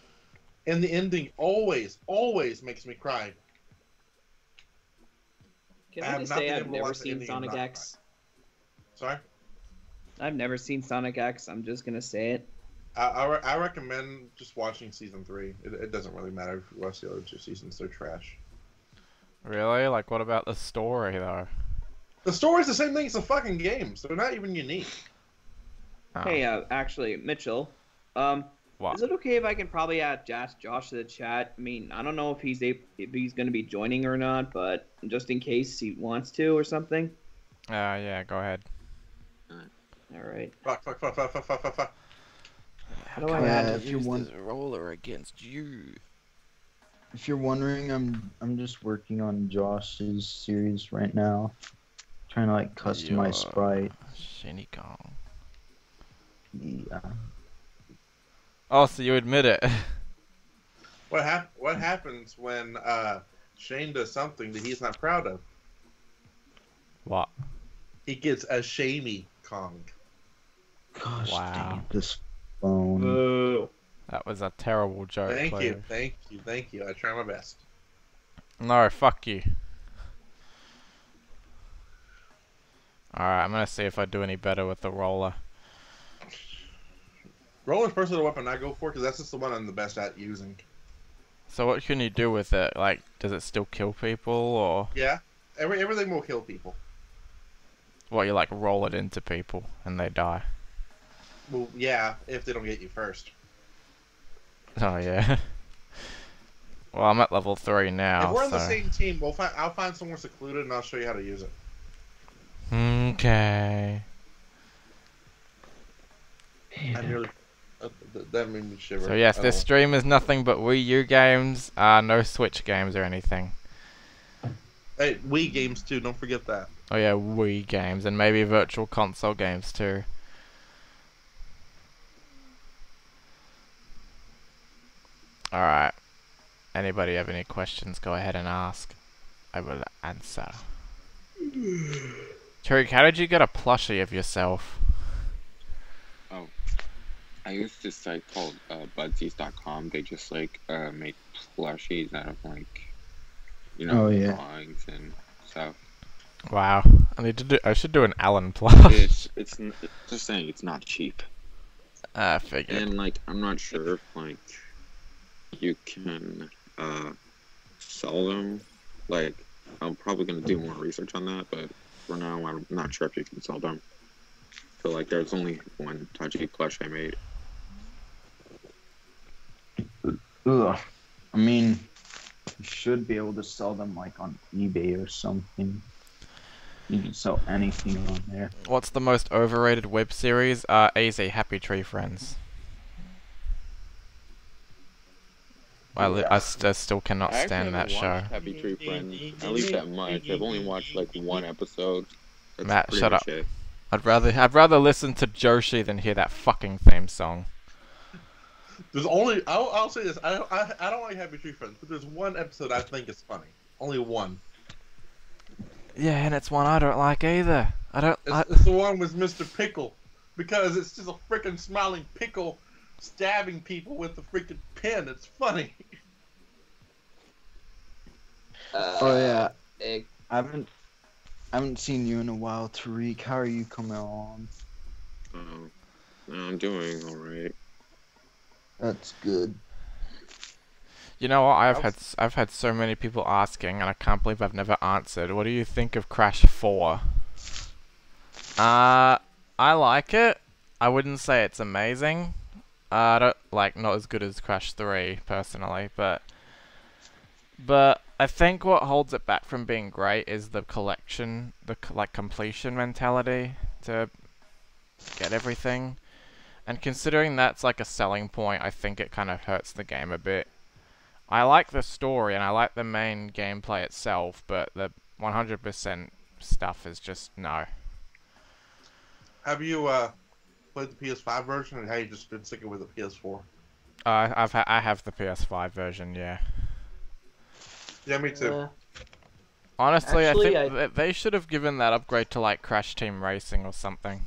and the ending always, always makes me cry. Can I I, have just not say I've never seen Sonic Knock X? Sorry. I've never seen Sonic X. I'm just gonna say it. I, I, re- I recommend just watching season three. It, it doesn't really matter if you watch the other two seasons; they're trash. Really? Like, what about the story though? The story's the same thing as the fucking games. They're not even unique. Oh, Hey, uh, actually, Mitchell, um, what? is it okay if I can probably add Josh, Josh to the chat? I mean, I don't know if he's a, if he's gonna be joining or not, but just in case he wants to or something. Uh, yeah, go ahead. All right. Fuck, fuck, fuck, fuck, fuck, fuck, fuck, fuck. How do I Yeah, add? if you want- roller against you. If you're wondering, I'm I'm just working on Josh's series right now, trying to like customize Yeah. sprite. Shinny Kong. Yeah. Oh, so you admit it? [LAUGHS] What hap- What happens when uh, Shane does something that he's not proud of? what? He gets a shamey Kong. Gosh Wow. dang this phone. Boo. That was a terrible joke. Thank you, thank you, thank you. I try my best. No, fuck you. Alright, I'm gonna see if I do any better with the roller. Roller's personally the weapon I go for because that's just the one I'm the best at using. So what can you do with it? Like, does it still kill people, or Yeah, every everything will kill people. what? You like roll it into people and they die? Well, yeah, if they don't get you first. Oh yeah. [LAUGHS] well, I'm at level three now. if we're on the same team, we'll find. I'll find somewhere secluded and I'll show you how to use it. Okay. I nearly. Uh, that made me shiver. So yes, this stream is nothing but Wii U games. Uh, no Switch games or anything. Hey, Wii games too. Don't forget that. Oh yeah, Wii games and maybe Virtual Console games too. Alright. Anybody have any questions, go ahead and ask. I will answer. [SIGHS] Tariq, how did you get a plushie of yourself? Oh, I used this site called uh, Budsies.com. They just like uh, make plushies out of like, you know, Oh, yeah. drawings and stuff. Wow. I need to do I should do an Alan plush. It's it's n- just saying it's not cheap, I figured. and like I'm not sure if like you can uh, sell them. Like I'm probably gonna do more research on that, but for now I'm not sure if you can sell them. So like there's only one touchy plush I made. Ugh. I mean, you should be able to sell them like on eBay or something. You can sell anything on there. What's the most overrated web series? Uh, easy, Happy Tree Friends. I, li- I, st- I still cannot I stand that show. Happy Tree Friends. At least that much. I've only watched like one episode. That's Matt, shut up. It. I'd rather I'd rather listen to Joshi than hear that fucking theme song. There's only. I'll, I'll say this. I, I I don't like Happy Tree Friends, but there's one episode I think is funny. Only one. Yeah, and it's one I don't like either. I don't. It's, I, it's the one with Mr. Pickle, because it's just a freaking smiling pickle stabbing people with a freaking pen. It's funny. Oh yeah, eh, I haven't I haven't seen you in a while, Tariq. How are you coming on? Um, I'm doing all right. That's good. you know what? I've had s- I've had so many people asking, and I can't believe I've never answered. What do you think of Crash Four? Uh, I like it. I wouldn't say it's amazing. Uh, I don't like not as good as Crash Three personally, but but I think what holds it back from being great is the collection, the like completion mentality to get everything. And considering that's like a selling point, I think it kind of hurts the game a bit. I like the story and I like the main gameplay itself, but the 100% stuff is just no. Have you uh played the PS5 version, or have you just been sticking with the PS4? Uh, I've ha- I have the PS5 version, yeah. Yeah, me too. uh, Honestly, Actually, I think I- they should have given that upgrade to like Crash Team Racing or something,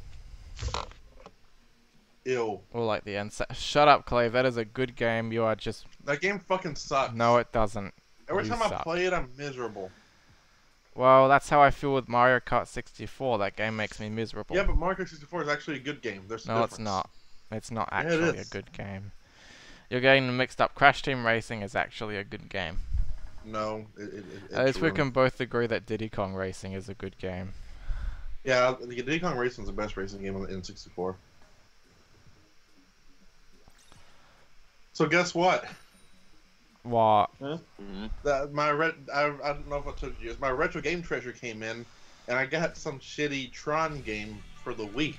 Ew. or like the N. Sane. Shut up, Clay. That is a good game. You are just That game fucking sucks. no, it doesn't. Every you time I play it, I'm miserable. Well, that's how I feel with Mario Kart 64. That game makes me miserable. Yeah, but Mario Kart 64 is actually a good game. There's a no, it's not. It's not Yeah, it actually a good game. You're getting mixed up. Crash Team Racing is actually a good game. No, it, it, it, At least it's we can both agree that Diddy Kong Racing is a good game. Yeah, the Diddy Kong Racing is the best racing game on the N64. So guess what? What? Mhm. That my ret- I, I don't know if I told you this. My retro game treasure came in, and I got some shitty Tron game for the Wii.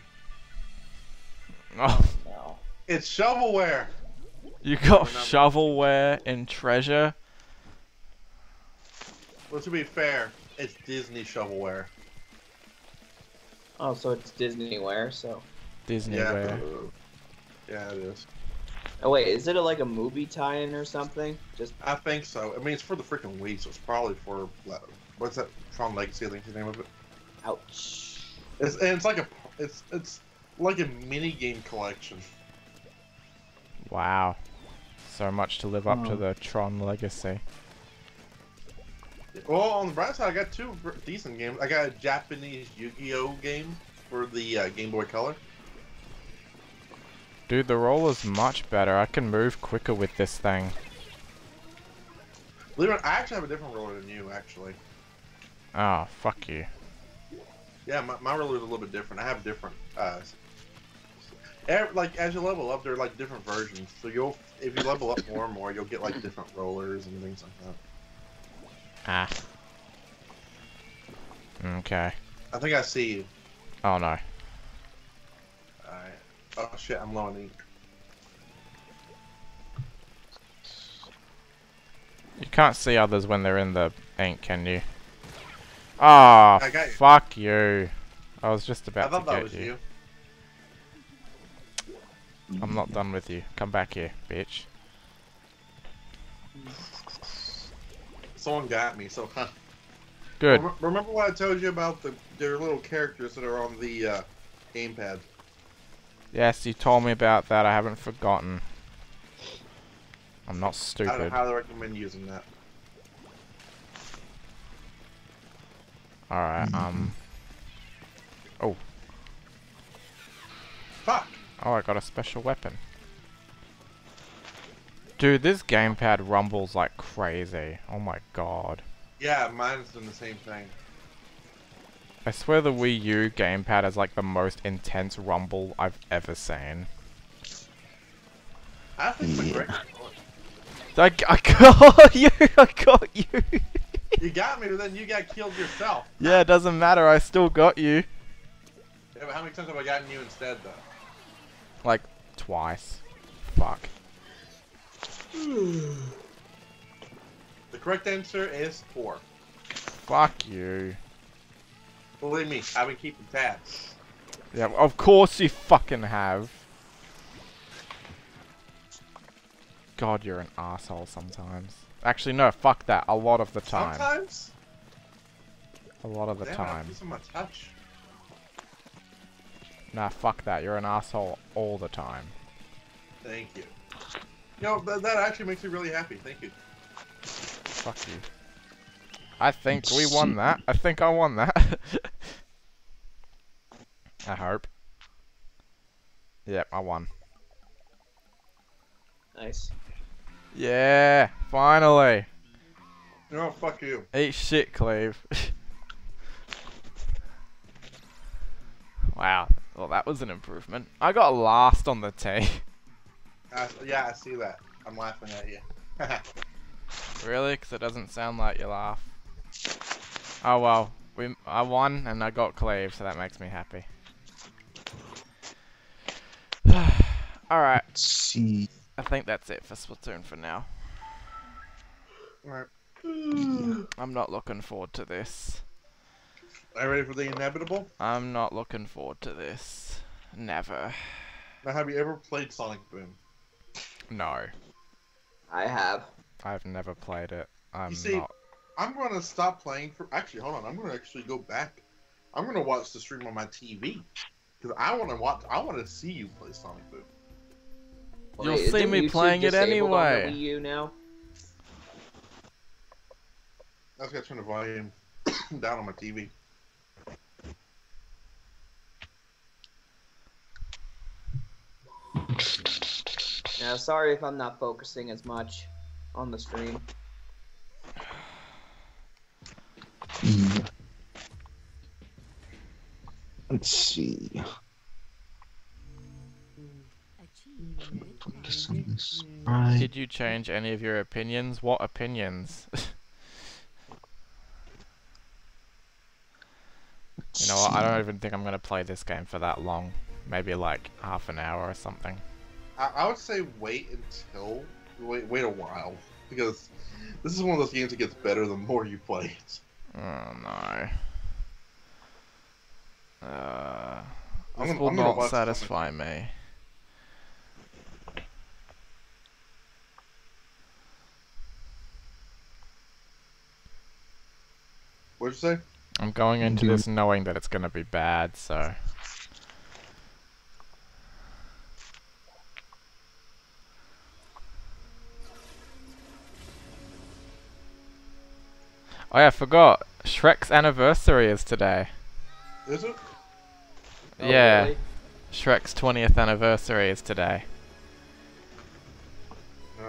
Oh, No. It's shovelware. you got shovelware in Treasure? Well, to be fair, it's Disney shovelware. Oh, so it's Disneyware. So. Disneyware. Yeah, it is. Oh wait, is it a, like a movie tie-in or something? Just I think so. I mean, it's for the freaking Wii, so it's probably for what's that? Tron Legacy, I think is the name of it. ouch. It's and it's like a it's it's like a mini game collection. Wow. So much to live up to Oh. the Tron legacy. Well, on the bright side, I got two decent games. I got a Japanese Yu-Gi-Oh game for the uh, Game Boy Color. Dude, the roller's much better. I can move quicker with this thing. Believe it, I actually have a different roller than you. Actually, Oh, fuck you. yeah, my, my roller is a little bit different. I have different. Uh, like as you level up, there are, like different versions. So you'll, if you level up more and more, you'll get like different rollers and things like that. Ah. Okay. I think I see you. Oh no. Alright. Oh shit, I'm low on ink. You can't see others when they're in the ink, can you? Ah, I you. fuck you. I was just I about thought to that get was you. you. I'm not done with you. Come back here, bitch. Someone got me. So, [LAUGHS] huh. Good. Rem- Remember what I told you about the their little characters that are on the uh, gamepad? Yes, you told me about that. I haven't forgotten. I'm not stupid. I stupid. highly recommend using that. Alright, um. Oh. Fuck. Oh, I got a special weapon. Dude, this gamepad rumbles like crazy. Oh my god. Yeah, mine's doing the same thing. I swear the Wii U gamepad is like the most intense rumble I've ever seen. I think the Yeah. great. I, g- I got [LAUGHS] you! I got you! You got me, but then you got killed yourself. yeah, it doesn't matter, I still got you. Yeah, but how many times have I gotten you instead, though? Like, twice. Fuck. The correct answer is four. Fuck you. Believe me, I've been keeping tabs. Yeah, of course you fucking have. God, you're an asshole sometimes. Actually, no, fuck that. A lot of the time. Sometimes. A lot of the Damn, time. Is my touch. Nah, fuck that. You're an asshole all the time. Thank you. You know, that, that actually makes me really happy. Thank you. Fuck you. I think we won that. I think I won that. [LAUGHS] I hope. Yep, I won. Nice. Yeah, finally. No, fuck you. Eat shit, Cleve. [LAUGHS] wow. Well, that was an improvement. I got last on the [LAUGHS] tee. I, yeah, I see that. I'm laughing at you. [LAUGHS] really? Because it doesn't sound like you laugh. Oh well. We I won and I got Cleve, so that makes me happy. [SIGHS] Alright, Let's see. I think that's it for Splatoon for now. Alright. I'm not looking forward to this. Are you ready for the inevitable? I'm not looking forward to this. Never. Now, have you ever played Sonic Boom? No. I have. I've never played it. I'm see, not. I'm gonna stop playing for. Actually, hold on. I'm gonna actually go back. I'm gonna watch the stream on my TV because I want to watch. I want to see you play Sonic Boom. You'll Wait, see me playing it disabled on the anyway. Wii U now? I just gotta turn the volume. [COUGHS] down on my TV. Yeah, sorry if I'm not focusing as much on the stream. Mm. Let's see. Focus on this. Right. Did you change any of your opinions? What opinions? [LAUGHS] you know what? I don't even think I'm gonna play this game for that long. Maybe like half an hour or something. I, I would say wait until wait wait a while because this is one of those games that gets better the more you play it. Oh no. Uh, I'm this gonna- will I'm not watch the satisfy me. What'd you say? I'm going into Do- this knowing that it's gonna be bad, so. Oh yeah, I forgot. Shrek's anniversary is today. Is it? Oh, yeah, really? Shrek's 20th anniversary is today.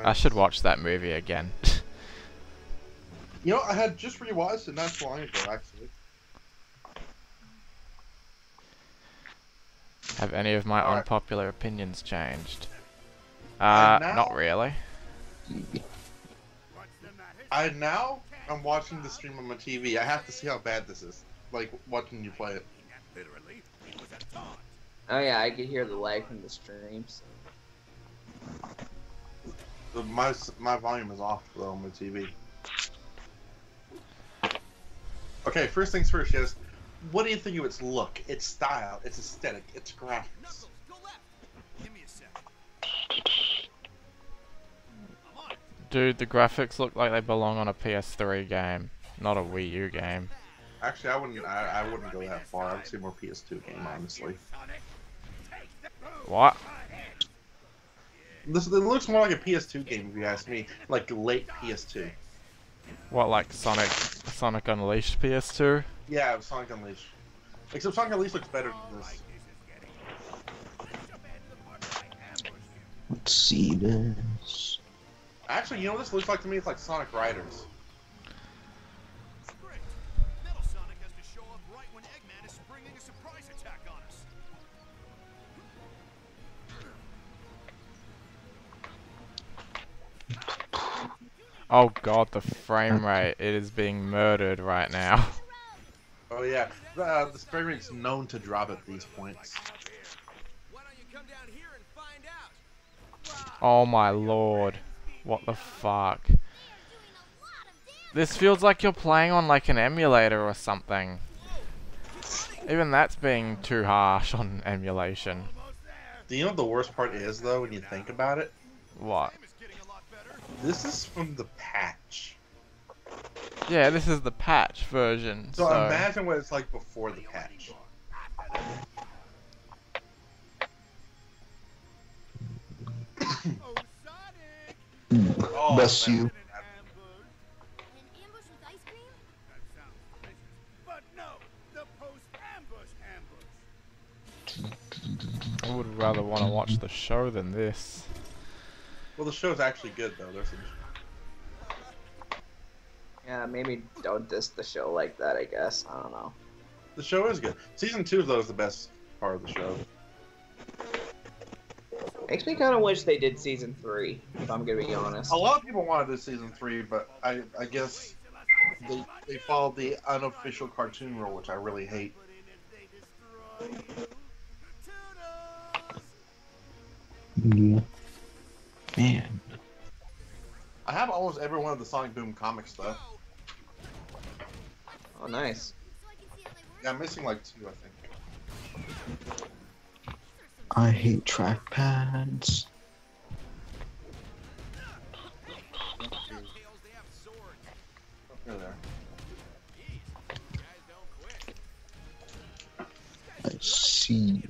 I should watch that movie again. [LAUGHS] You know, I had just rewatched it not too long ago, actually. Have any of my Alright. unpopular opinions changed? Uh, Uh, now- not really. I now I'm watching the stream on my TV. I have to see how bad this is. Like watching you play it. Oh yeah, I could hear the lag from the streams. The- My my volume is off though on my TV. Okay, first things first, yes. What do you think of its look, its style, its aesthetic, its graphics? Dude, the graphics look like they belong on a PS3 game, not a Wii U game. Actually, I wouldn't. I, I wouldn't go that far. I'd say more PS2 game, honestly. What? This it looks more like a PS2 game, if you ask me. Like late PS2. What, like Sonic, Sonic Unleashed PS2? Yeah, Sonic Unleashed. Except Sonic Unleashed looks better than this. Let's see this. Actually, you know what this looks like to me? It's like Sonic Riders. Metal Sonic has to show up right when Eggman is springing a surprise attack on us. Oh god, the frame rate, it is being murdered right now. [LAUGHS] Oh yeah, uh, the spray rate's known to drop at these points. Why don't you come down here and find out? Oh my lord. What the fuck? This feels like you're playing on like an emulator or something. Even that's being too harsh on emulation. Do you know what the worst part is though when you think about it? What? It's getting a lot better. This is from the patch. Yeah, this is the patch version. So, So, imagine what it's like before the patch. [COUGHS] [COUGHS] Oh, Oh, Sonic! Bless man. you. Ambush. An ambush with ice cream? That sounds delicious. But no, the post-ambush ambush. I would rather want to watch the show than this. Well, the show's actually good though. There's some... Yeah, maybe don't diss the show like that. I guess I don't know. The show is good. Season two though is the best part of the show. Makes me kind of wish they did season three. If I'm gonna be honest. A lot of people wanted this season three, but I I guess they they followed the unofficial cartoon rule, which I really hate. Yeah. Man. I have almost every one of the Sonic Boom comics though. Oh, nice. So I can see how they work? Yeah, I'm missing like two, I think. I hate trackpads. Tails, they have swords. Here they are. Guys don't quit. I see.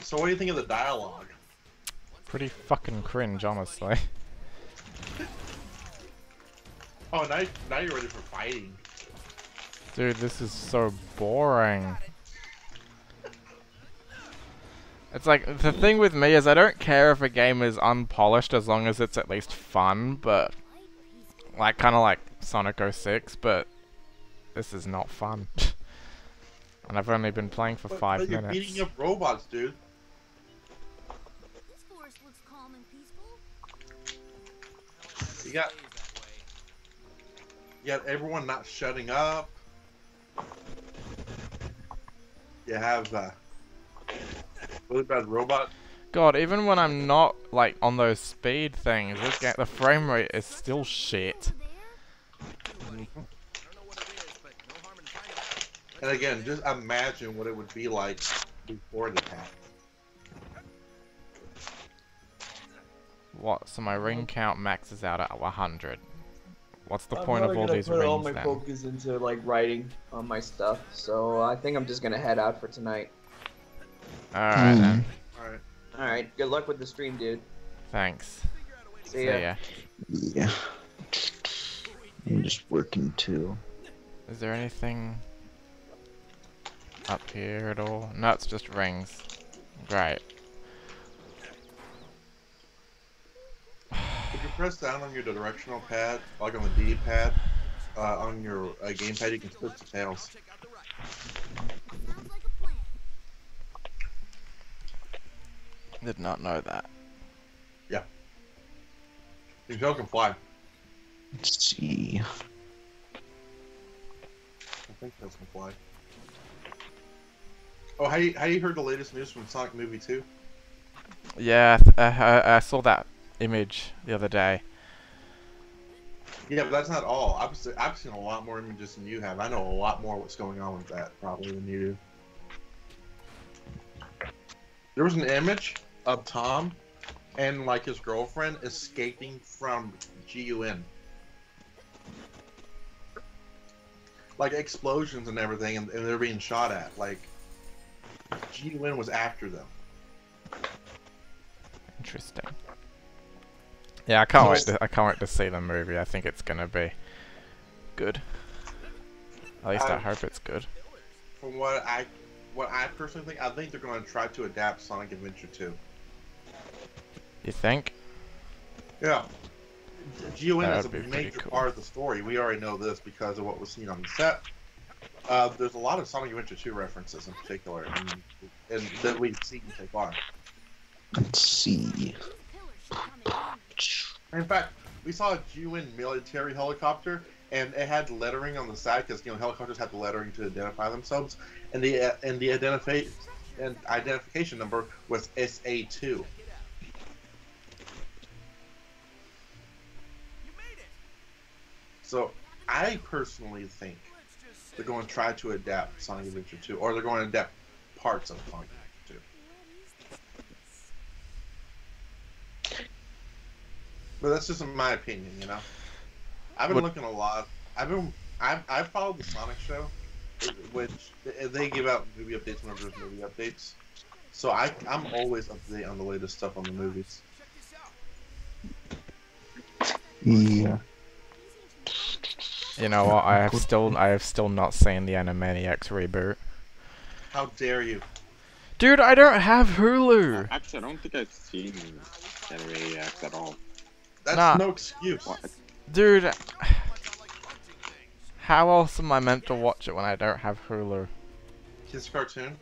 So what do you think of the dialogue? Pretty fucking cringe, honestly. Oh, now now you're ready for fighting. Dude, this is so boring. It's like, the thing with me is I don't care if a game is unpolished as long as it's at least fun, but, like, kind of like Sonic 06, but this is not fun. [LAUGHS] and I've only been playing for But- five but you're minutes. beating up robots, dude. This forest looks calm and peaceful. You got you got everyone not shutting up. You have uh, really bad robot. God, even when I'm not, like, on those speed things, this ga- the frame rate is still shit. And again, just imagine what it would be like before it happened. What? So my ring count maxes out at 100. What's the I'm point of probably all gonna these put all rings my then? focus into like writing on my stuff, so I think I'm just gonna head out for tonight. Alright then. All right. All right, good luck with the stream, dude. Thanks. See See ya. ya. Yeah. I'm just working too. Is there anything up here at all? No, it's just rings. Great. If you press down on your directional pad, like on the D-pad, uh, on your uh, gamepad, you can switch the tails. Sounds like a plan. Did not know that. Your tail can fly. Let's see. I think tails can fly. Oh, how you, how you heard the latest news from Sonic Movie 2? Yeah, uh, I, I saw that image the other day. Yeah, but that's not all. I've, I've seen a lot more images than you have. I know a lot more what's going on with that probably than you do. There was an image of Tom and like his girlfriend escaping from GUN. Like explosions and everything, and, and they're being shot at. Like GUN was after them. Interesting. Yeah, I can't wait. To, I can't wait to see the movie. I think it's gonna be good. At least I Um, hope it's good. From what I, what I personally think, I think they're going to try to adapt Sonic Adventure 2. You think? Yeah. GUN is a would be pretty major cool. part of the story. We already know this because of what was seen on the set. Uh, there's a lot of Sonic Adventure 2 references in particular, and, and that we've seen take on. Let's see. Pillars should come in fact, we saw a GUN military helicopter, and it had lettering on the side because you know helicopters have the lettering to identify themselves, and the uh, and the identify and identification number was SA2. You So I personally think they're going to try to adapt Sonic Adventure 2, or they're going to adapt parts of Sonic Adventure 2. But that's just my opinion, you know. I've been What- looking a lot. I've been I've, I've followed the Sonic show, which they give out movie updates whenever there's movie updates. So I I'm always up to date on the latest stuff on the movies. check this out. Yeah. You know what? I have still, I have still not seen the Animaniacs reboot. How dare you? Dude, I don't have Hulu. Actually, I don't think I've seen Animaniacs at all. That's Nah. no excuse. What? Dude, Might not like bunting things. how else am I meant to watch it when I don't have Hulu? Kiss cartoon.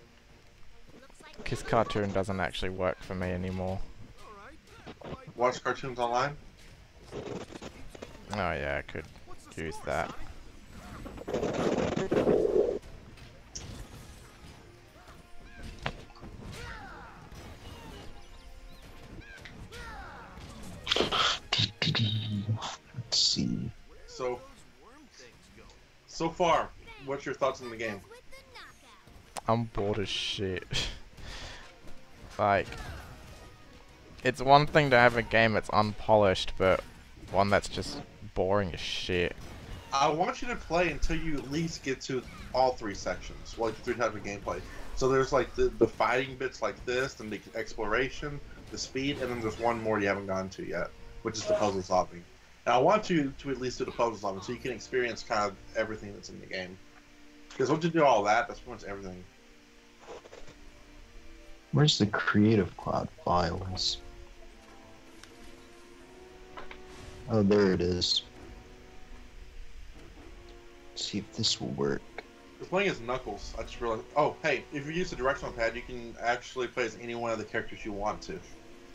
Kiss Cartoon doesn't actually work for me anymore. Watch cartoons online. Oh yeah, I could use that. Let's see. So so far, what's your thoughts on the game? With the knockout. I'm bored as shit. [LAUGHS] like, it's one thing to have a game that's unpolished, but one that's just boring as shit. I want you to play until you at least get to all three sections, like the three types of gameplay. So there's like the, the fighting bits like this, and the exploration, the speed, and then there's one more you haven't gone to yet, which is the puzzle solving. And I want you to at least do the puzzle solving so you can experience kind of everything that's in the game. Because once you do all that, that's pretty much everything. Where's the Creative Cloud files? Oh, there it is. Let's see if this will work. You're playing as Knuckles, I just realized. Oh, hey, if you use the directional pad, you can actually play as any one of the characters you want to.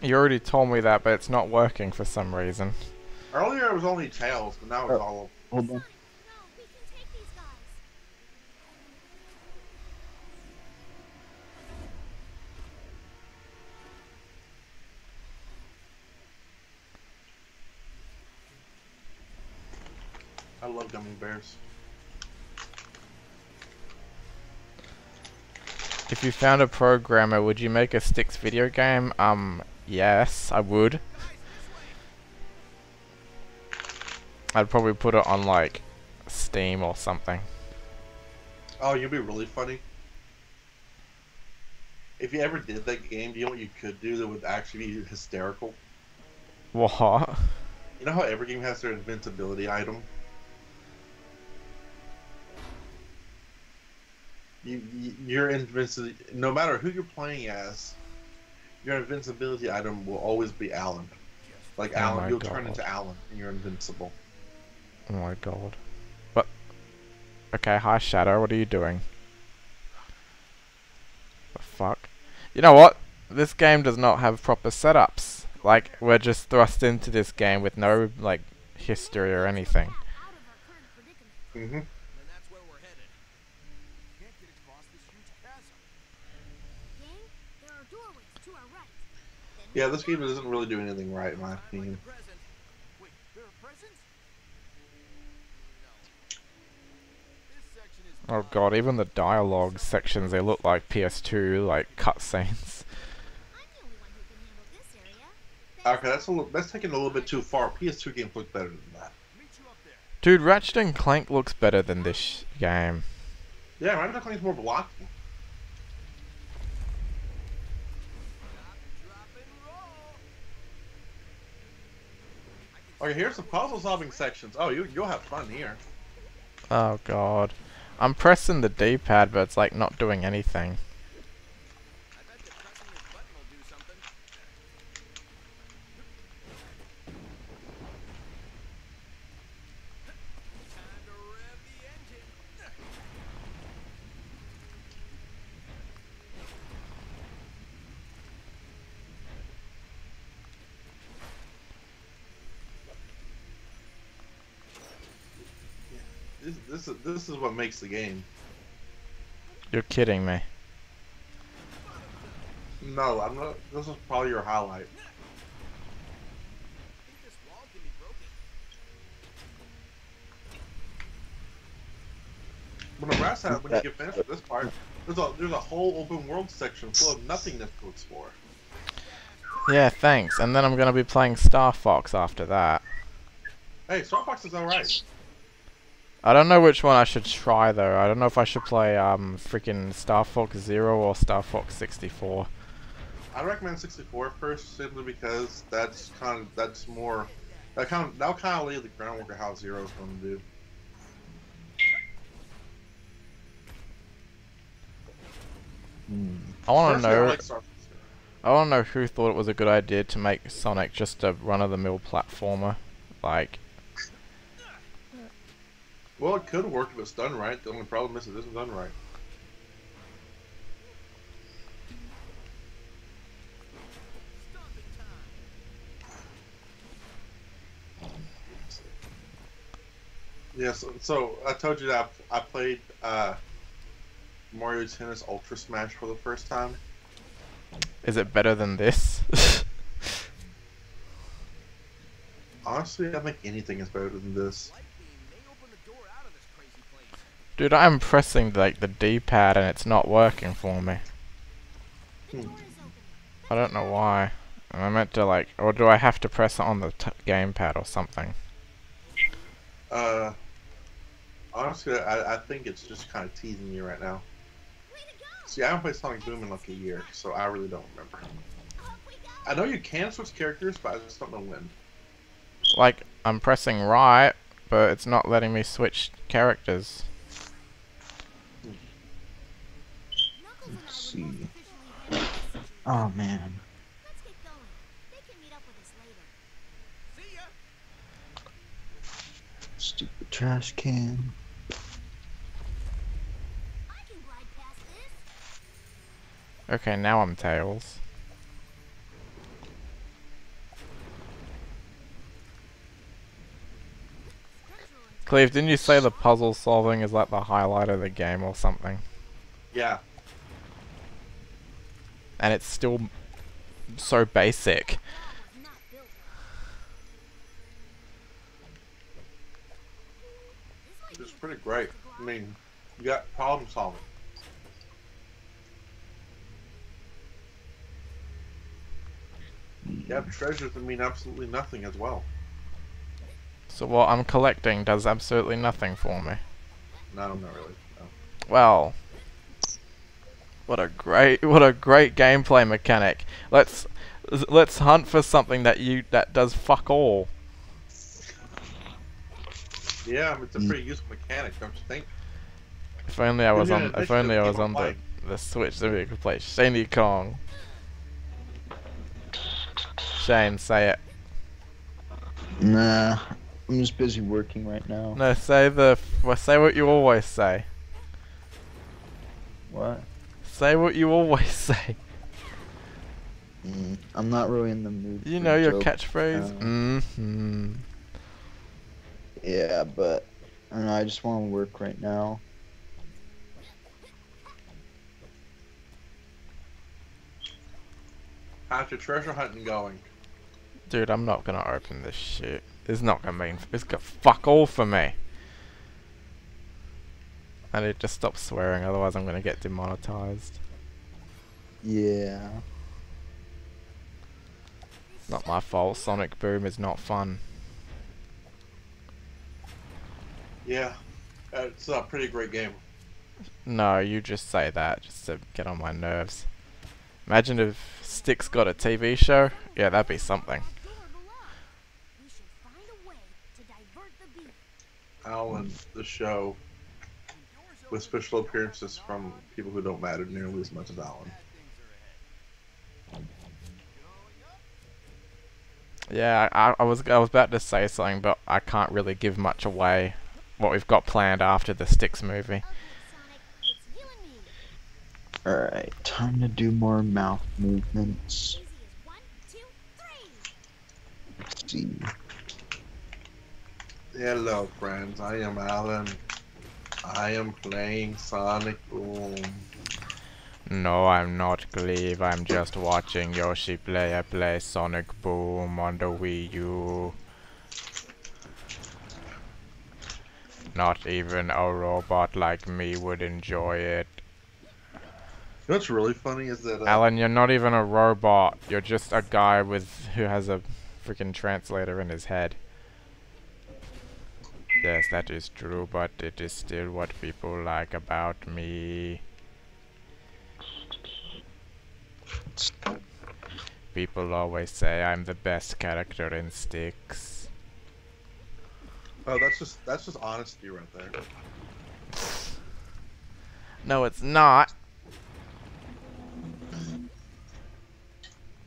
You already told me that, but it's not working for some reason. Earlier it was only Tails, but now it's Oh. all. Hold on. No, we can take these guys. I love gummy bears. If you found a programmer, would you make a Sticks video game? Um, yes, I would. I'd probably put it on like Steam or something. Oh, you'd be really funny. If you ever did that game, do you know what you could do that would actually be hysterical? What? You know how every game has their invincibility item? You, you your invincibility, no matter who you're playing as, your invincibility item will always be Alan. Like Oh Alan, you'll turn into Alan and you're invincible. Oh my god. What? Okay, hi Shadow, what are you doing? The fuck? You know what? This game does not have proper setups. Like, we're just thrust into this game with no, like, history or anything. Of our current predicament. Mm-hmm. And that's where we're headed. Can't get across this huge chasm. Gang, there are doorways to our right. Then Yeah, this game doesn't really do anything right in my opinion. the present. Wait, there are presents? No. This section is Oh god, even the dialogue sections, they look like PS2, like, cutscenes. I'm the only one who can handle this area. Okay, that's a little, that's taking it a little bit too far. PS2 games look better than that. Meet you up there. Dude, Ratchet and Clank looks better than this game. Yeah, Ratchet and Clank's more blocky. Drop and roll. Okay, here's some puzzle-solving sections. Oh, you you'll have fun here. Oh god. I'm pressing the D-pad, but it's like not doing anything. I bet that pressing this button will do something. Time to rev the engine. This is this is what makes the game. You're kidding me. No, I'm not. This is probably your highlight. think this wall can be broken. When the brass hat, when you get finished with this part, there's a there's a whole open world section full of nothingness to explore. Yeah, thanks. And then I'm gonna be playing Star Fox after that. Hey, Star Fox is alright. I don't know which one I should try though. I don't know if I should play um freaking Star Fox Zero or Star Fox 64. I recommend 64 first, simply because that's kind of that's more that kind of that'll kind of lay the groundwork of how Zero's going to do. I want to know. like Star Fox Zero. I want to know who thought it was a good idea to make Sonic just a run-of-the-mill platformer. Like, Well, it could work if it's done right. The only problem is it isn't done right. Time. Yeah, so, so I told you that I, I played uh, Mario Tennis Ultra Smash for the first time. is it better than this? [LAUGHS] Honestly, I think anything is better than this. Light beam may open the door out of this crazy place. Dude, I'm pressing like the D-pad and it's not working for me. Hmm. door is open. I don't know why. Am I meant to like, or do I have to press it on the t- gamepad or something? Uh, honestly, I, I think it's just kind of teasing you right now. Way to go! See, I haven't played Sonic Boom in like a year, so I really don't remember. Up we go! I know you can switch characters, but I just don't know when. Like, I'm pressing right, but it's not letting me switch characters. see. Oh man. Let's get going. They can meet up with us later. See oh, ya. Stupid trash can. I can glide past this. Okay, now I'm Tails. Cleve, didn't you say the puzzle solving is like the highlight of the game or something? Yeah. And it's still so basic. was not built. This might It's pretty great. I mean, you got problem solving. You have treasures that mean absolutely nothing as well. So what I'm collecting does absolutely nothing for me. No, not really. No. Well, what a great, [LAUGHS] what a great gameplay mechanic. Let's let's hunt for something that you that does fuck all. Yeah, it's a Mm. pretty useful mechanic, don't you think? If only I was Yeah, on, if only I was on the the Switch, then we could play Shaney Kong. Shane, say it. Nah, I'm just busy working right now. No, say the, well, say what you always say. What? Say what you always [LAUGHS] say. Mm, I'm not really in the mood. You for know your jokes. catchphrase. uh, Mm-hmm. Yeah, but I don't know. I just want to work right now. How's your treasure hunting going? Dude, I'm not gonna open this shit. It's not gonna mean. It's got fuck all for me. I need to stop swearing, otherwise I'm gonna get demonetized. Yeah. Not my fault. Sonic Boom is not fun. Yeah, it's a pretty great game. No, you just say that just to get on my nerves. Imagine if Styx got a TV show. Yeah, that'd be something. That door below. We should find a way to divert the beam. Alan, the show, with special appearances from people who don't matter nearly as much as Alan. Yeah, I, I was I was about to say something, but I can't really give much away. What we've got planned after the Styx movie. Okay, Sonic, it's you and me. Alright, time to do more mouth movements. Easy as one, two, three. Let's see. Hello, friends. I am Alan. I am playing Sonic Boom. No, I'm not Cleve. I'm just watching Yoshi Player play Sonic Boom on the Wii U. Not even a robot like me would enjoy it. You know what's really funny is that uh, Alan, you're not even a robot. You're just a guy with who has a freaking translator in his head. Yes, that is true, but it is still what people like about me. People always say I'm the best character in Styx. oh, that's just that's just honesty right there. No, it's not.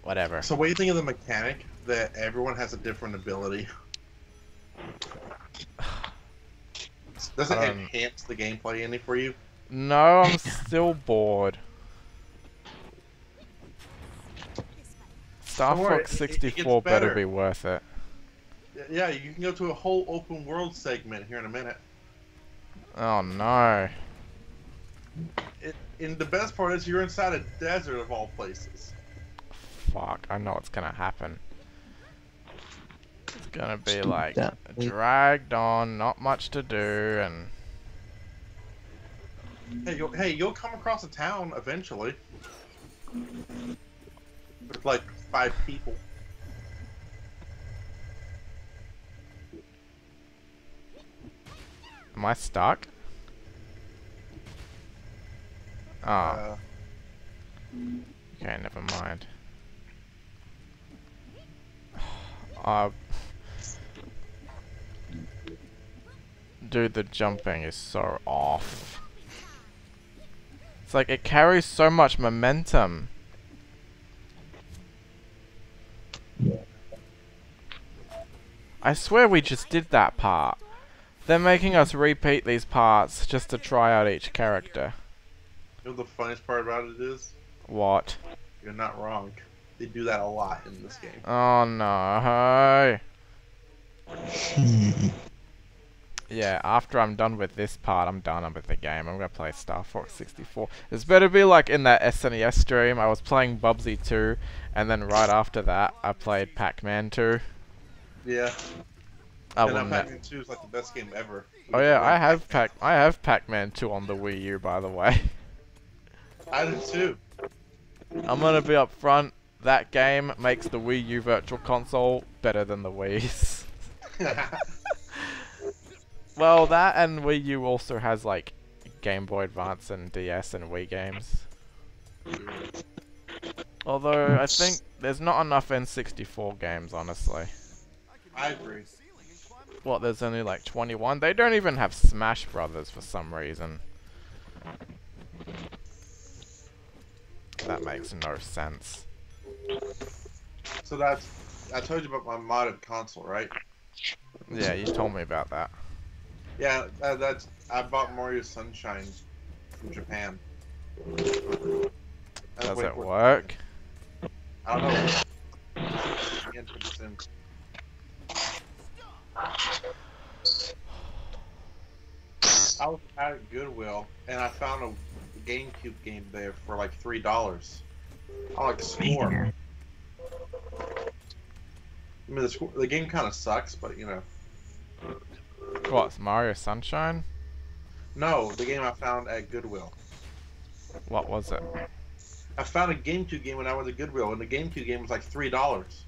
Whatever. So, what do you think of the mechanic that everyone has a different ability? [SIGHS] [LAUGHS] Does it Um, enhance the gameplay any for you? No, I'm [LAUGHS] still bored. Star Don't Fox it- it gets 64 better better. be worth it. Yeah, you can go to a whole open world segment here in a minute. Oh no. It, and the best part is you're inside a desert of all places. Fuck, I know what's gonna happen. It's gonna be Stupid like that- dragged on, not much to do, and Hey, you'll, hey, you'll come across a town eventually. With like five people. am I stuck? Oh, Uh, okay, never mind. [SIGHS] Uh, dude, the jumping is so off. It's like it carries so much momentum. I swear we just did that part. They're making us repeat these parts just to try out each character. You know the funniest part about it is? What? You're not wrong. They do that a lot in this game. Oh no. [LAUGHS] Yeah, after I'm done with this part, I'm done with the game. I'm gonna play Star Fox 64. It's better be like in that SNES stream. I was playing Bubsy 2, and then right after that, I played Pac-Man 2. Yeah. I and Pac-Man 2 is like the best game ever. Oh yeah, I have Pac. I have Pac-Man 2 on the Wii U, by the way. [LAUGHS] I did too. I'm gonna be up front. That game makes the Wii U Virtual Console better than the Wii's. [LAUGHS] [LAUGHS] Well, that and Wii U also has like Game Boy Advance and DS and Wii games. Although I think there's not enough N64 games, honestly. I agree. What? There's only like 21. They don't even have Smash Brothers for some reason. That makes no sense. So that's I told you about my modded console, right? Yeah, you told me about that. Yeah, that, that's I bought Mario Sunshine from Japan. Uh, Does wait, it wait, work? I don't know. Enter this in. I was at Goodwill and I found a GameCube game there for like three dollars. I like score. I mean, the, score, the game kind of sucks, but you know. What? Mario Sunshine? No, the game I found at Goodwill. What was it? I found a GameCube game when I was at Goodwill, and the GameCube game was like three dollars.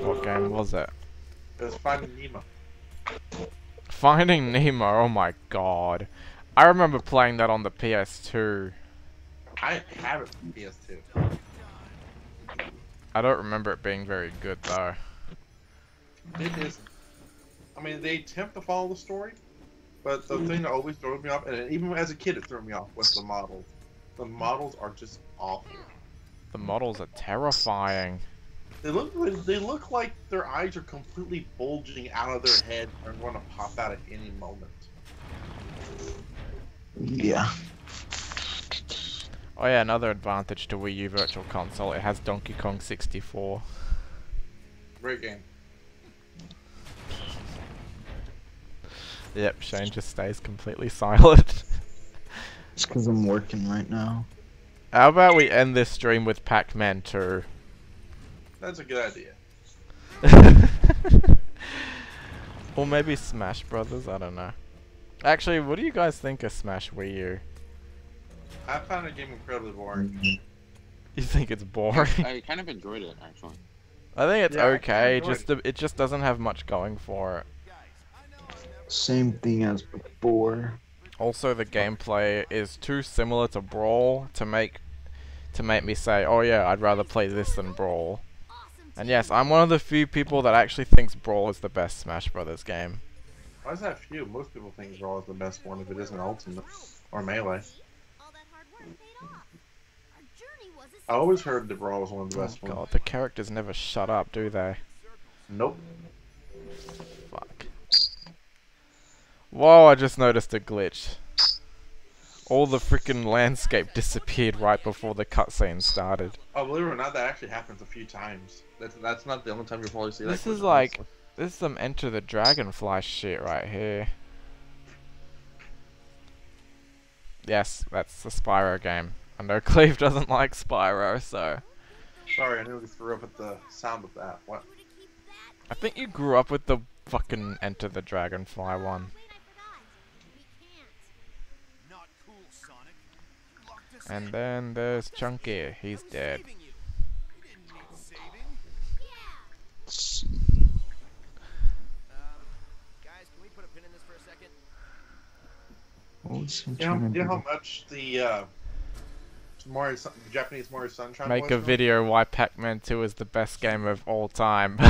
What game was it? It was Finding Nemo. Finding Nemo, oh my god. I remember playing that on the PS2. I have it for PS2. I don't remember it being very good though. It is. I mean, they attempt to follow the story, but the thing that always throws me off, and even as a kid, it threw me off, was the models. The models are just awful. The models are terrifying. They look. They look like their eyes are completely bulging out of their head and are going to pop out at any moment. Yeah. Oh yeah, another advantage to Wii U Virtual Console, it has Donkey Kong 64. Great game. Yep, Shane just stays completely [LAUGHS] silent. It's because I'm working right now. How about we end this stream with Pac-Man 2? That's a good idea. [LAUGHS] or maybe Smash Brothers, I don't know. Actually, what do you guys think of Smash Wii U? I found the game incredibly boring. You think it's boring? I kind of enjoyed it actually. I think it's Yeah, okay, enjoyed just it just doesn't have much going for it. Same thing as before. Also, the gameplay is too similar to Brawl to make to make me say, "Oh yeah, I'd rather play this than Brawl." And yes. I'm one of the few people that actually thinks Brawl is the best Smash Brothers game. Why is that few? Most people think Brawl is the best one if it isn't Ultimate or Melee. All that hard work paid off. Our journey was a I always heard that Brawl was one of the Oh best god, ones. the characters never shut up, do they? Nope. Whoa, I just noticed a glitch. All the freaking landscape disappeared right before the cutscene started. Oh, believe it or not, that actually happens a few times. That's that's not the only time you'll probably see that. This is like- honestly. This is some Enter the Dragonfly shit right here. Yes, that's the Spyro game. I know [LAUGHS] Cleve doesn't like Spyro, so... Sorry, I nearly threw up at the sound of that. What? I think you grew up with the fucking Enter the Dragonfly one. Wait, I forgot. We can't. Not cool, Sonic. You locked us And then there's Chunky, he's dead. you? You didn't need saving. Yeah. Um, guys, can we put a pin in this for a second? What You know, you know how much the uh, Mario, Sun- the Japanese Mario Sunshine Make was, a though? video why Pac-Man 2 is the best game of all time. [LAUGHS]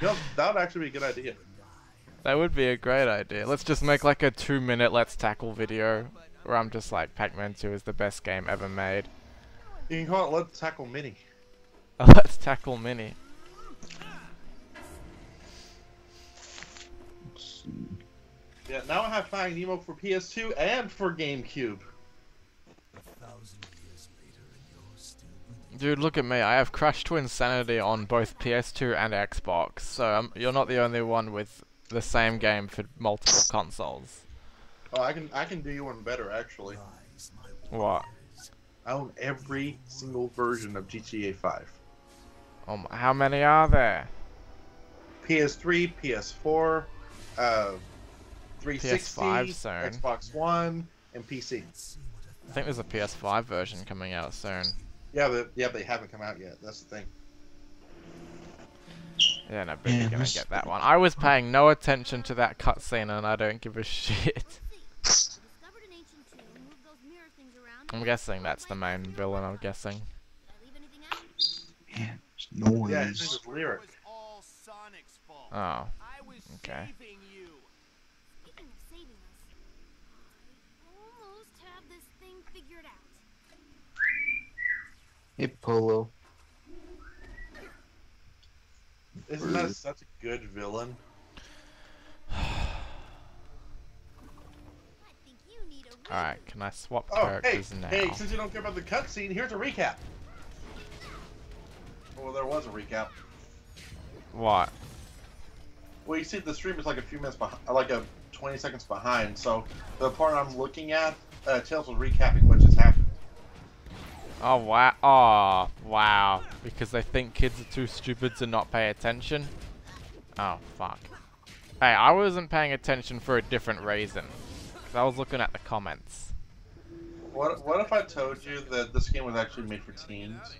You know, that would actually be a good idea. that would be a great idea. Let's just make like a two minute let's tackle video where I'm just like, Pac-Man 2 is the best game ever made. You can call it Let's Tackle Mini. [LAUGHS] Let's tackle Mini. Yeah, now I have Finding Nemo for PS2 and for GameCube. Dude, look at me. I have Crash Twinsanity on both PS2 and Xbox, so um, you're not the only one with the same game for multiple consoles. Oh, I can I can do you one better actually. What? I own every single version of GTA 5. Um, how many are there? PS3, PS4, uh, 360, PS5 soon. Xbox One, and PC. I think there's a PS5 version coming out soon. Yeah, but yeah, they haven't come out yet. That's the thing. Yeah, no, but Yeah, you're gonna get that one. I was paying no attention to that cutscene, and I don't give a [LAUGHS] shit. Discovered an ancient tomb, moved those mirror things around. I'm guessing that's the main villain. I'm guessing. Did I leave anything out? Man, there's noise. Yeah, his is Lyric. It was all Sonic's fault. Oh, okay. saving you. Speaking of saving us, I almost have this thing figured out. Hey, Polo. Isn't that such a good villain? I think you need a all right. Can I swap Oh, hey, characters now? hey! Since you don't care about the cutscene, here's a recap. Well, there was a recap. What? Well, you see, the stream is like a few minutes behind, like a 20 seconds behind. So the part I'm looking at, uh, Tails was recapping what just happened. Oh wow! Oh wow! Because they think kids are too stupid to not pay attention. Oh fuck! Hey, I wasn't paying attention for a different reason. 'Cause I was looking at the comments. What What if I told you that this game was actually made for teens?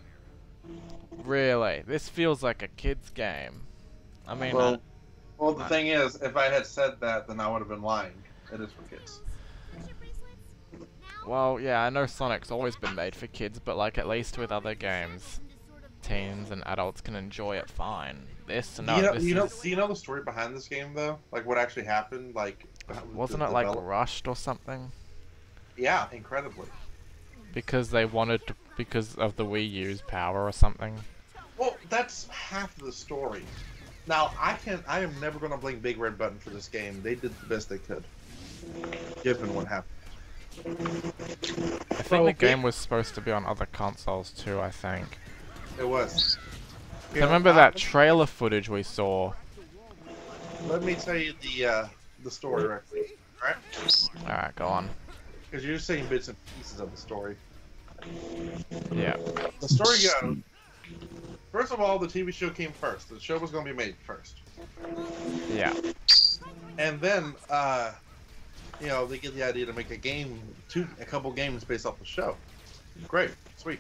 Really, this feels like a kid's game. I mean, uh, Well, well, the I- thing is, if I had said that, then I would have been lying. It is for kids. friendship bracelets. Now, well, yeah, I know Sonic's always been made for kids, but like at least with other games, into sort of teens and adults can enjoy it fine. This, no, you know, this you know, is, do you know the story behind this game though? Like what actually happened? Like wasn't the it like rushed or something? Yeah, incredibly. Because they wanted to, because of the Wii U's power or something. Well, that's half of the story. Now I can I am never going to blame Big Red Button for this game. They did the best they could, given what happened. I think So, the game was supposed to be on other consoles too, I think. It was. I remember that trailer footage we saw. Let me tell you the uh, the story right alright? Alright, go on. Because you're just saying bits and pieces of the story. Yeah. The story goes. First of all, the TV show came first. The show was going to be made first. Yeah. and then uh you know they get the idea to make a game two a couple games based off the show great sweet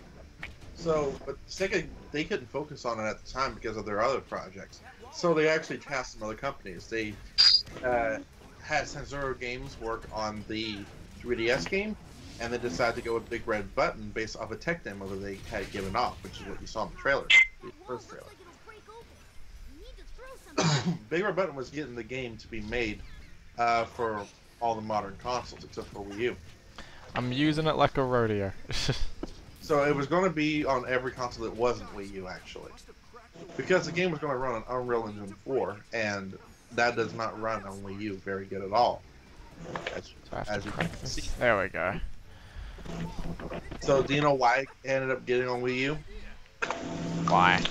so but sega they couldn't focus on it at the time because of their other projects so they actually tasked some other companies they uh, had Sanzaru Games work on the 3ds game and they decided to go with big red button based off a tech demo that they had given off which is what you saw in the trailer the first trailer Looks like it's break open. You need to throw something. Big Red Button was getting the game to be made uh, for all the modern consoles except for Wii U. I'm using it like a rodeo. [LAUGHS] So it was going to be on every console that wasn't Wii U actually, because the game was going to run on Unreal Engine 4, and that does not run on Wii U very good at all. As, So as you can see. There we go. So do you know why it ended up getting on Wii U? Why?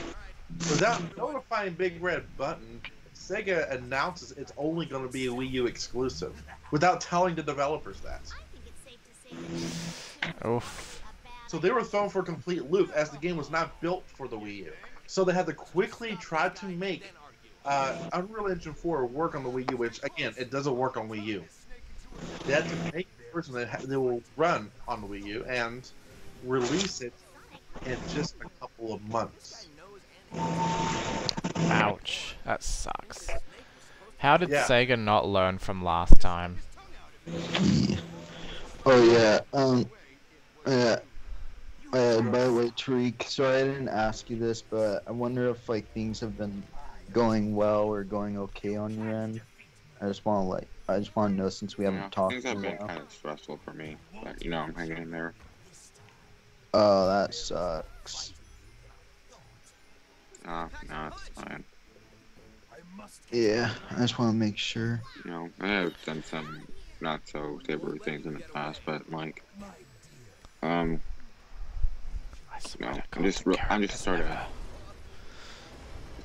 Without notifying Big Red Button, Sega announces it's only going to be a Wii U exclusive, without telling the developers that. I think it's safe to say that Oof. So they were thrown for a complete loop as the game was not built for the Wii U. So they had to quickly try to make uh, Unreal Engine 4 work on the Wii U, which again, it doesn't work on Wii U. They had to make a version that ha- that will run on the Wii U and release it in just a couple of months. Ouch. That sucks. How did Yeah. Sega not learn from last time? [LAUGHS] Oh yeah. Um. Yeah. Uh, by the way, Tariq, sorry I didn't ask you this, but I wonder if like things have been going well or going okay on your end. I just want to like I just want to know since we haven't Yeah, talked. Things have been while. kind of stressful for me, but you know I'm hanging in there. Oh, that sucks. Uh, no, it's fine. Yeah, I just want to make sure. You know, I have done some not so savory things in the past, but like, um, no, I'm just I'm just sorta- never-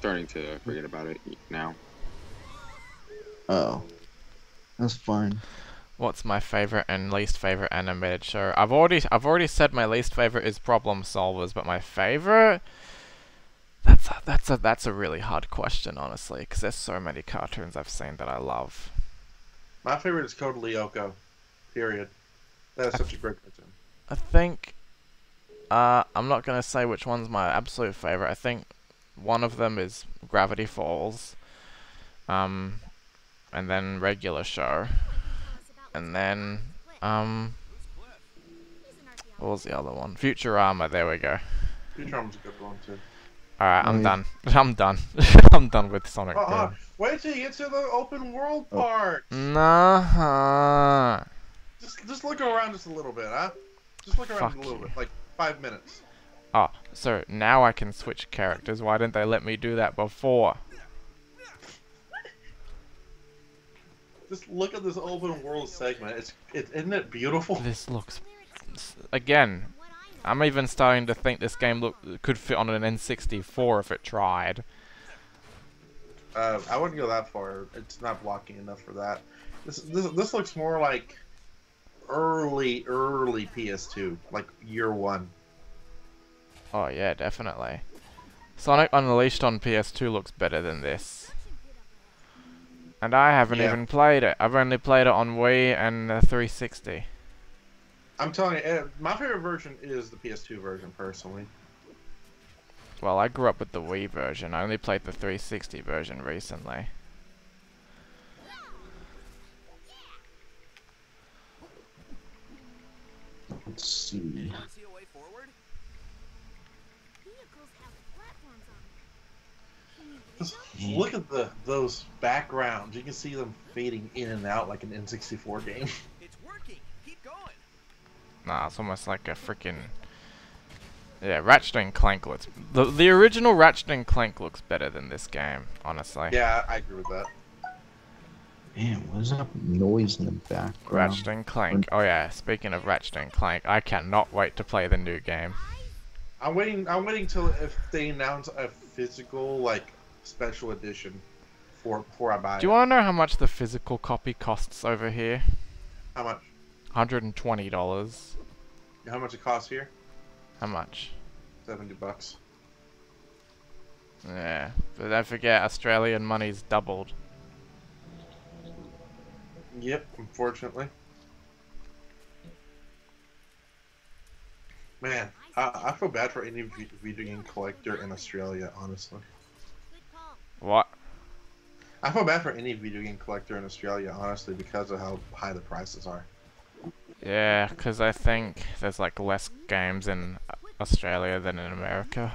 starting to forget about it now. Oh, that's fine. What's my favorite and least favorite animated show? I've already I've already said my least favorite is Problem Solvers, but my favorite that's a, that's a that's a really hard question, honestly, because there's so many cartoons I've seen that I love. My favorite is Code Lyoko. Period. That is such a great cartoon. I think uh, I'm not gonna say which one's my absolute favorite. I think one of them is Gravity Falls, um, and then Regular Show, and then um, what was the other one? Futurama. There we go. Futurama's a good one too. All right, [LAUGHS] I'm done. I'm [LAUGHS] done. I'm done with Sonic Uh, uh, Boom. wait till you get to the open world Oh. part. Nah. Just just look around just a little bit, huh? Just look around Fuck a little you. bit, like five minutes. So now I can switch characters. Why didn't they let me do that before? Just look at this open world segment. It's it isn't it beautiful? This looks again. I'm even starting to think this game look could fit on an N64 if it tried. Uh, I wouldn't go that far. It's not blocking enough for that. This this this looks more like early early PS2, like year one. Oh yeah, definitely. Sonic Unleashed on PS2 looks better than this. And I haven't Yeah. even played it. I've only played it on Wii and uh, 360. I'm telling you, eh, my favorite version is the PS2 version personally. Well, I grew up with the Wii version. I only played the 360 version recently. Let's see. See a way forward? Vehicles have platforms on them. Can you Just [LAUGHS] look at the those backgrounds. You can see them fading in and out like an N64 game. [LAUGHS] It's working. Keep going. Nah, it's almost like a freaking. Yeah, Ratchet and Clank looks. The, the original Ratchet and Clank looks better than this game, honestly. yeah, I agree with that. Man, what is that noise in the background? Ratchet and Clank. Oh yeah, speaking of Ratchet and Clank, I cannot wait to play the new game. I'm waiting. I'm waiting till if they announce a physical like special edition for before I buy Do you want to know how much the physical copy costs over here? How much? $120. How much it costs here? How much? Seventy bucks. Yeah, but don't forget, Australian money's doubled. Yep, unfortunately. Man, I, I feel bad for any vi- video game collector in Australia, honestly. Good call. What? I feel bad for any video game collector in Australia, honestly, because of how high the prices are. Yeah, because I think there's like less games in Australia than in America.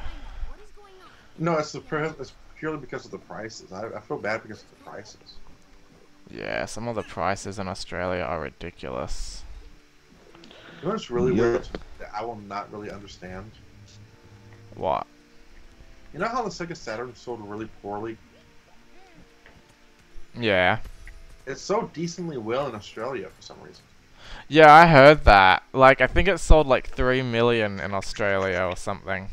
What is going on? No, it's the it's purely because of the prices. I, I feel bad because of the prices. Yeah, some of the prices in Australia are ridiculous. You know what's really Yeah. weird? that I will not really understand. What? You know how the Sega Saturn sold really poorly? Yeah. It's so decently well in Australia for some reason. Yeah, I heard that. Like, I think it sold like 3 million in Australia or something.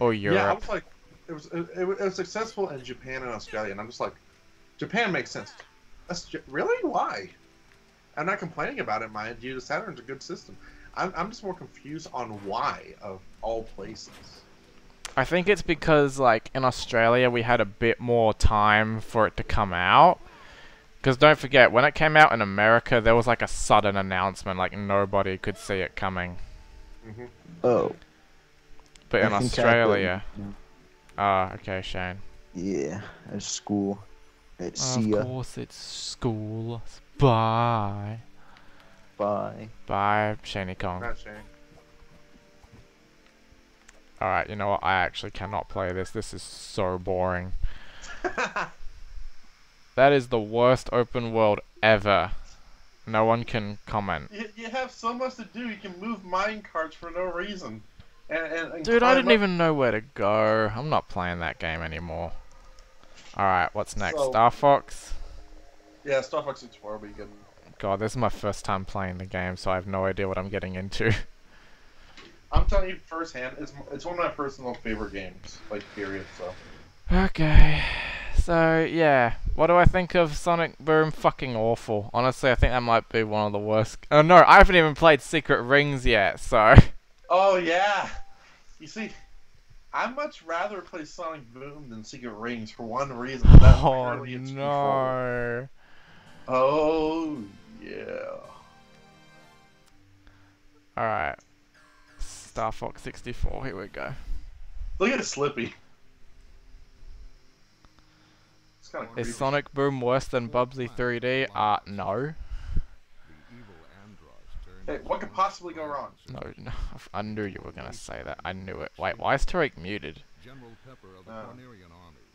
Or Europe. Yeah, I was like, it was it, it was successful in Japan and Australia, and I'm just like, Japan makes sense. That's really why. I'm not complaining about it, mind you. The Saturn's a good system. I'm, I'm just more confused on why of all places. I think it's because, like, in Australia we had a bit more time for it to come out. Because don't forget, when it came out in America, there was like a sudden announcement, like nobody could see it coming. hmm Oh. But in I think I Australia, could- ah, okay, Shane. Yeah, at school. At Of see ya. course, it's school. Bye, Bye. bye, Shaney Kong. Not Shane. All right, you know what? I actually cannot play this. This is so boring. [LAUGHS] That is the worst open world ever. No one can comment. You, you have so much to do. You can move mine carts for no reason. And, and, and Dude, I didn't up- even know where to go. I'm not playing that game anymore. Alright, what's next? So- Star Fox? Yeah, Star Fox 64 will be good. God, this is my first time playing the game, so I have no idea what I'm getting into. [LAUGHS] I'm telling you firsthand, it's it's one of my personal favorite games, like period. So okay. So, yeah. What do I think of Sonic Boom? Fucking awful. Honestly, I think that might be one of the worst. Oh no, I haven't even played Secret Rings yet, so. Oh yeah. You see, I'd much rather play Sonic Boom than Secret Rings for one reason. and That's Oh purely its control. no. Oh yeah. Alright. Star Fox 64, here we go. Look at it Slippy. It's kind of creepy. Is Sonic Boom worse than Bubsy 3D? Uh, no. Hey, what could possibly go wrong? No, no. [LAUGHS] I knew you were gonna say that. I knew it. Wait, why is Tariq muted? General Pepper of the Oh. Cornerian Army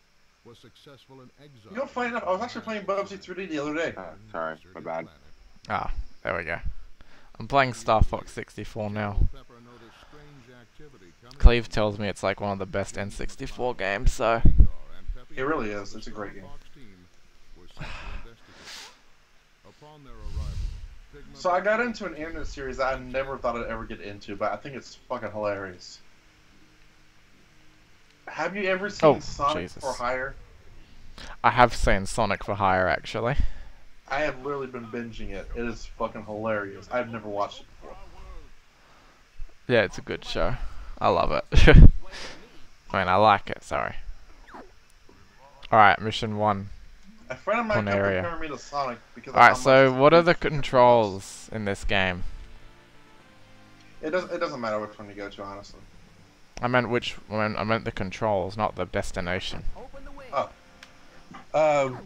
was successful in exile. You know, funny enough, I was actually playing Bubsy 3D the other day. Uh, sorry, my bad. Ah, there we go. I'm playing Star Fox 64 now. Pepper noticed strange activity coming Cleve tells me it's like one of the best N64 games, so. from Igor and Pepe It really is. It's a great game. Fox team were sent to investigate. Upon their arrival, Pigma So I got into an internet series that I never thought I'd ever get into, but I think it's fucking hilarious. Have you ever seen Oh, Sonic Jesus. for Hire? I have seen Sonic for Hire actually. I have literally been binging it. It is fucking hilarious. I've never watched it before. Yeah, it's a good show. I love it. [LAUGHS] I mean, I like it, sorry. Alright, mission 1. A friend of mine area. me to Sonic because. Alright, so what are the controls in this game? It doesn't. It doesn't matter which one you go to, honestly. I meant which, I meant, I meant the controls, not the destination. Oh. Um,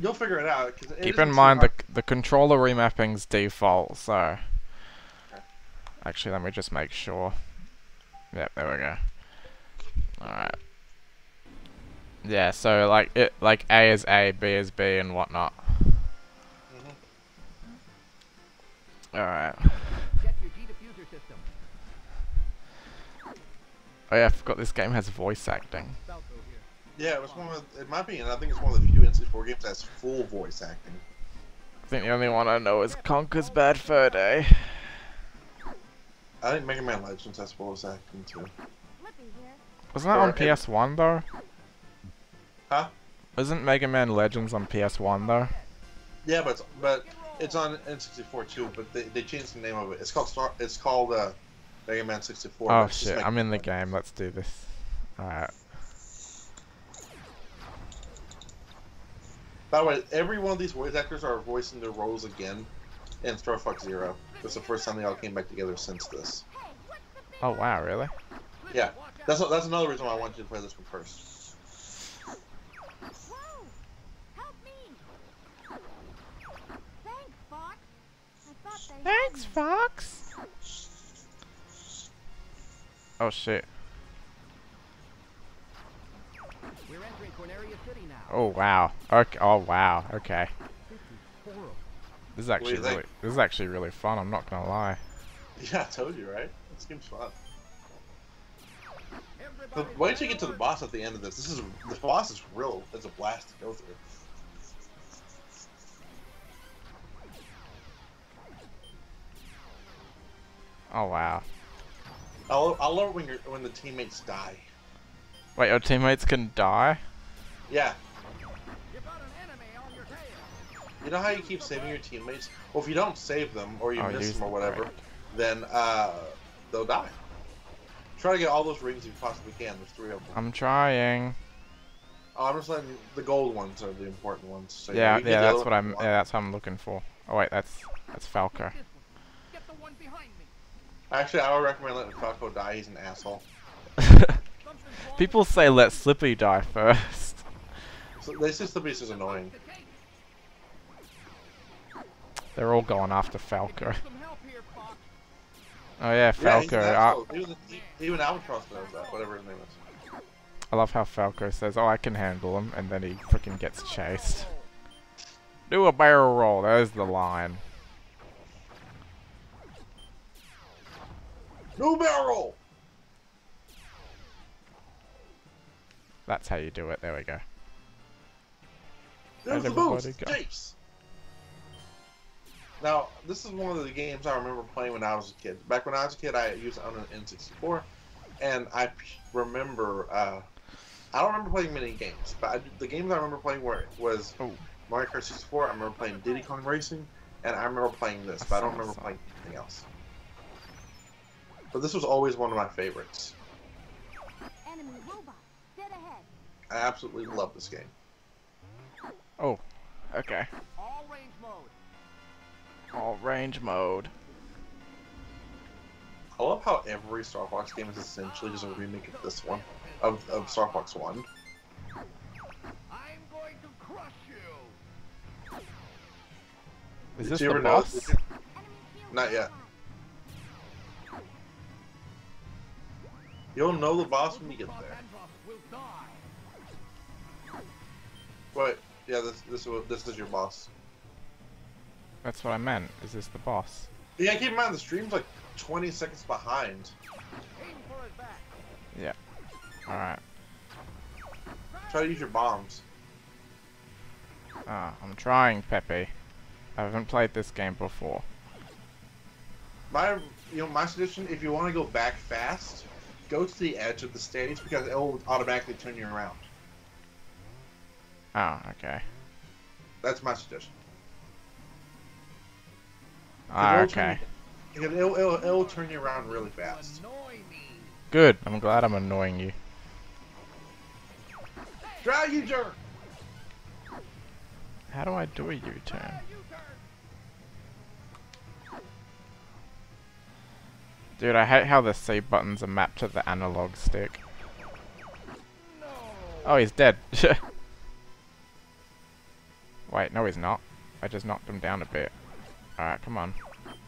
you'll figure it out. 'cause it Keep in mind the, the controller remapping's default, so... Actually, let me just make sure. Yep, there we go. Alright. Yeah, so like it like A is A, B is B and whatnot. Mm-hmm. Alright. Oh yeah, I forgot this game has voice acting. Yeah, it was one of. In my opinion, I think it's one of the few N64 games that has full voice acting. I think the only one I know is Conker's Bad Fur Day. I think Mega Man Legends has voice acting too. Wasn't that on Or it- PS1 though? Huh? Isn't Mega Man Legends on PS1 though? Yeah, but it's, but it's on N64 too. But they, they changed the name of it. It's called Star. It's called uh, Mega Man 64. Oh but it's just shit, I'm in the game, let's do this. Alright. By the way, every one of these voice actors are voicing their roles again in Star Fox Zero. It's the first time they all came back together since this. Oh wow, really? Yeah, that's that's another reason why I want you to play this one first. Whoa! Help me! Thanks, Fox. I thought they had me. Fox! Oh shit. Oh wow. Okay. Oh wow. Okay. This is actually really. This is actually really fun. I'm not gonna lie. [LAUGHS] Yeah, I told you, right? This game's fun. But wait till you get to the boss at the end of this. This is the boss is real. It's a blast to go through. Oh wow. I love, I love when you're, when the teammates die. Wait, your teammates can die? Yeah. You know how you keep saving your teammates? Well, if you don't save them or you Oh, miss them or whatever, break. then uh, they'll die. Try to get all those rings you possibly can. There's three of them. I'm trying. Oh, I'm just letting the gold ones are the important ones. So, Yeah, you yeah, that's what I'm. ones Yeah, that's what I'm looking for. Oh wait, that's that's Falco. Actually, I would recommend letting Falco die. He's an asshole. [LAUGHS] People say let Slippy die first. So they say the beast is annoying. They're all going after Falco. Oh yeah, Yeah, he's Falco. an I, asshole. Even, even Albatross knows that. Whatever his name is. I love how Falco says, "Oh, I can handle him," and then he freaking gets chased. Do a barrel roll. There's the line. No barrel. That's how you do it. There we go. There's How's the everybody boost. go? Jace. Now, this is one of the games I remember playing when I was a kid. Back when I was a kid, I used it on an N64, and I remember. Uh, I don't remember playing many games, but I, the games I remember playing were was Oh. Mario Kart 64. I remember playing Diddy Kong Racing, and I remember playing this, but I don't remember playing anything else. But this was always one of my favorites. Enemy robot. Dead ahead. I absolutely love this game. Oh, okay. All range mode. All range mode. I love how every Star Fox game is essentially just a remake of this one, of, of Star Fox One. I'm going to crush you. Is Did this you the boss? did you- Enemy shield Not yet. online. You'll know the boss when you get there. Andross. Wait, yeah, this this this is your boss. That's what I meant. Is this the boss? Yeah, keep in mind the stream's like 20 seconds behind. Aim for his back. Alright. Try to use your bombs. Ah, I'm trying, Peppy. I haven't played this game before. My, you know, my suggestion: if you want to go back fast, go to the edge of the stage because it will automatically turn you around. Oh, okay. That's my suggestion. Ah, okay. you- It'll, it'll, it'll turn you around really fast. Good. I'm glad I'm annoying you. Drag you jerk! How do I do a U-turn? Dude, I hate how the C buttons are mapped to the analog stick. Oh, he's dead. [LAUGHS] Wait, no he's not. I just knocked him down a bit. Alright, come on.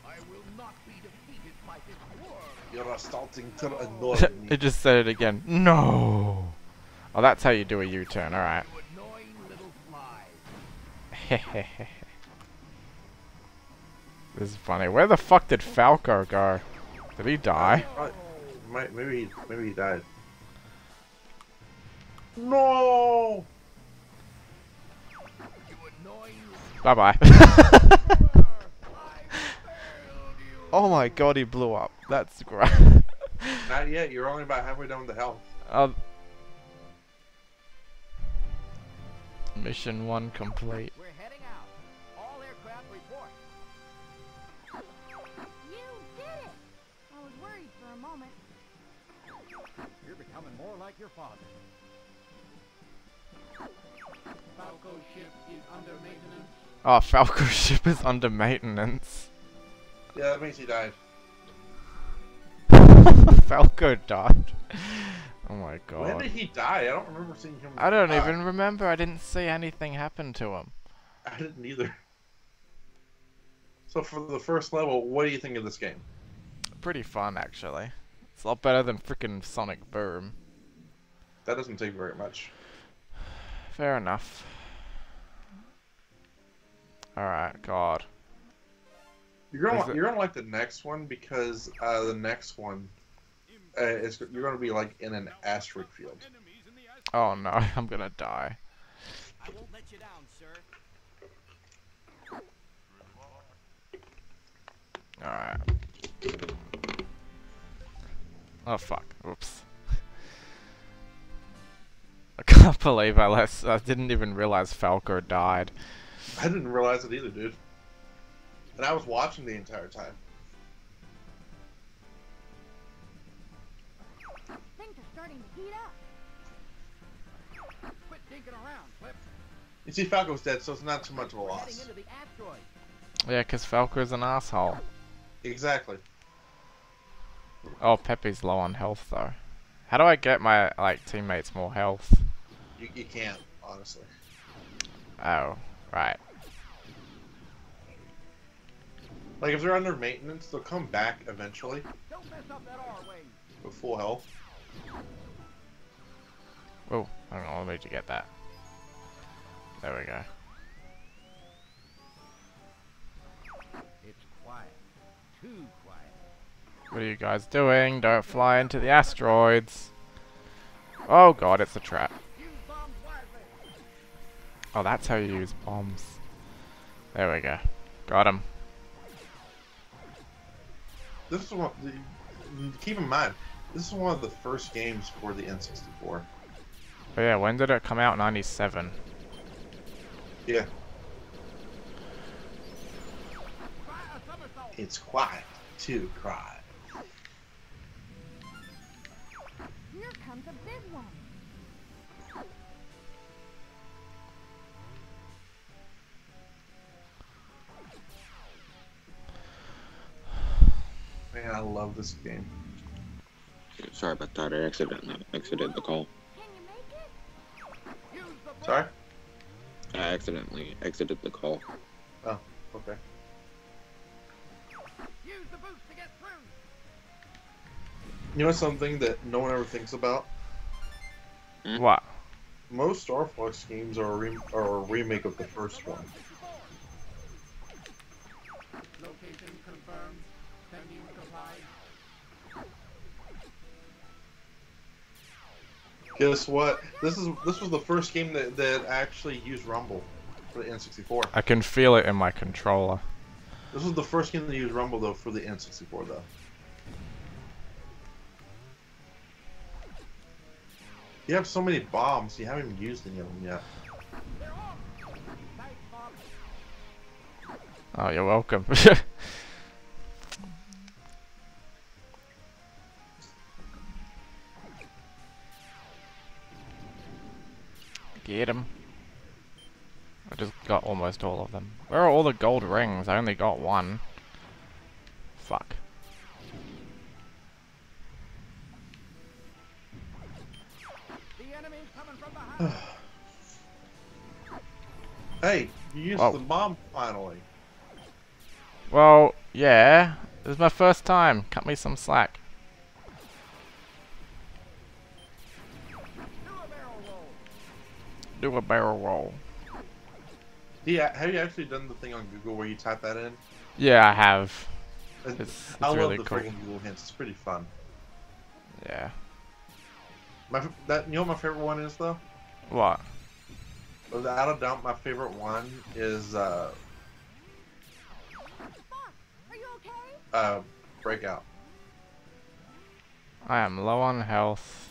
I will not be defeated by this world. You're starting to annoy me. [LAUGHS] it just said it again. No! Oh, that's how you do a U-turn, alright. You [LAUGHS] annoying little fly. this is funny. Where the fuck did Falco go? Did he die? Uh, maybe he, maybe he died. No! You [LAUGHS] oh my god, he blew up. That's great. [LAUGHS] Not yet. You're only about halfway down the health. um, mission one complete. We're heading out. All aircraft report. You did it. I was worried for a moment. You're becoming more like your father. Falco ship is under maintenance. Oh, Falco ship is under maintenance. Yeah, that means he died. [LAUGHS] Falco died. Oh my god. When did he die? I don't remember seeing him. I don't die. even remember. I didn't see anything happen to him. I didn't either. So for the first level, what do you think of this game? Pretty fun, actually. It's a lot better than freaking Sonic Boom. That doesn't take very much. [SIGHS] Fair enough. Alright, God. You're gonna it- you're gonna like the next one because uh, the next one uh, is you're gonna be like in an asteroid field. Enemies in the ice. Oh no, [LAUGHS] I'm gonna die. I won't let you down, sir. Alright. Oh fuck. Oops. [LAUGHS] I can't believe I let I didn't even realize Falco died. I didn't realize it either, dude. And I was watching the entire time. Things are starting to heat up. Quit dinking around, Clip. You see, Falco's dead, so it's not too much of a loss. into the asteroid. Falco's an asshole. Exactly. Oh, Peppy's low on health though. How do I get my like teammates more health? You, you can't, honestly. Oh, right. Like, if they're under maintenance, they'll come back eventually. With full health. Oh, I don't know, I'll need to get that. There we go. It's quiet. Too quiet. What are you guys doing? Don't fly into the asteroids. Oh god, it's a trap. Oh, that's how you use bombs. There we go. Got him. This is one. Keep in mind, this is one of the first games for the N64. Oh yeah, when did it come out? 97. Yeah, Try a somersault. it's quiet to cry. Man, I love this game. Sorry about that. I accidentally exited the call. Can you make it? Use the boost. Sorry. I accidentally exited the call. Oh, okay. Use the boost to get through. You know something that no one ever thinks about? Hmm? What? Most Star Fox games are a, re- are a remake of the first one. Guess what? This is this was the first game that, that actually used Rumble for the N64. I can feel it in my controller. This was the first game that used Rumble though for the N64 though. You have so many bombs, you haven't even used any of them yet. They're off. Thanks, Bob. Oh, you're welcome. [LAUGHS] Get him. I just got almost all of them. Where are all the gold rings? I only got one. Fuck. The enemy's coming from behind. [SIGHS] Hey, you used Wow. the bomb finally. Well, yeah. This is my first time. Cut me some slack. Do a barrel roll. Yeah, have you actually done the thing on Google where you type that in? Yeah, I have. It's, It's, it's I really love the cool. freaking Google hints. It's pretty fun. Yeah. My that you know what my favorite one is though. What? Without a doubt, my favorite one is uh Fox, are you okay? uh Breakout. I am low on health.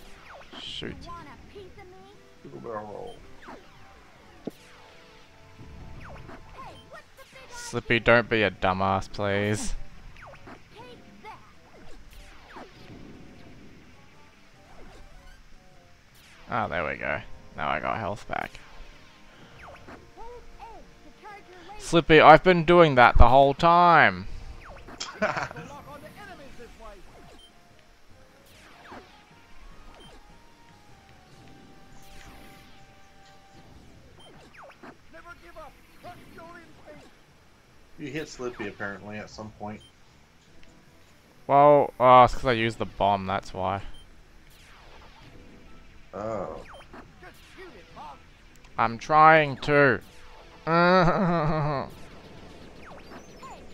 Shoot. Want a piece of me? Google barrel roll. Slippy, don't be a dumbass, please. Ah, there we go. Now I got health back. Slippy, I've been doing that the whole time. [LAUGHS] you hit Slippy apparently at some point. Well, oh, it's because I used the bomb, that's why. Oh. Just shoot it, Bob. I'm trying to. Hey, what's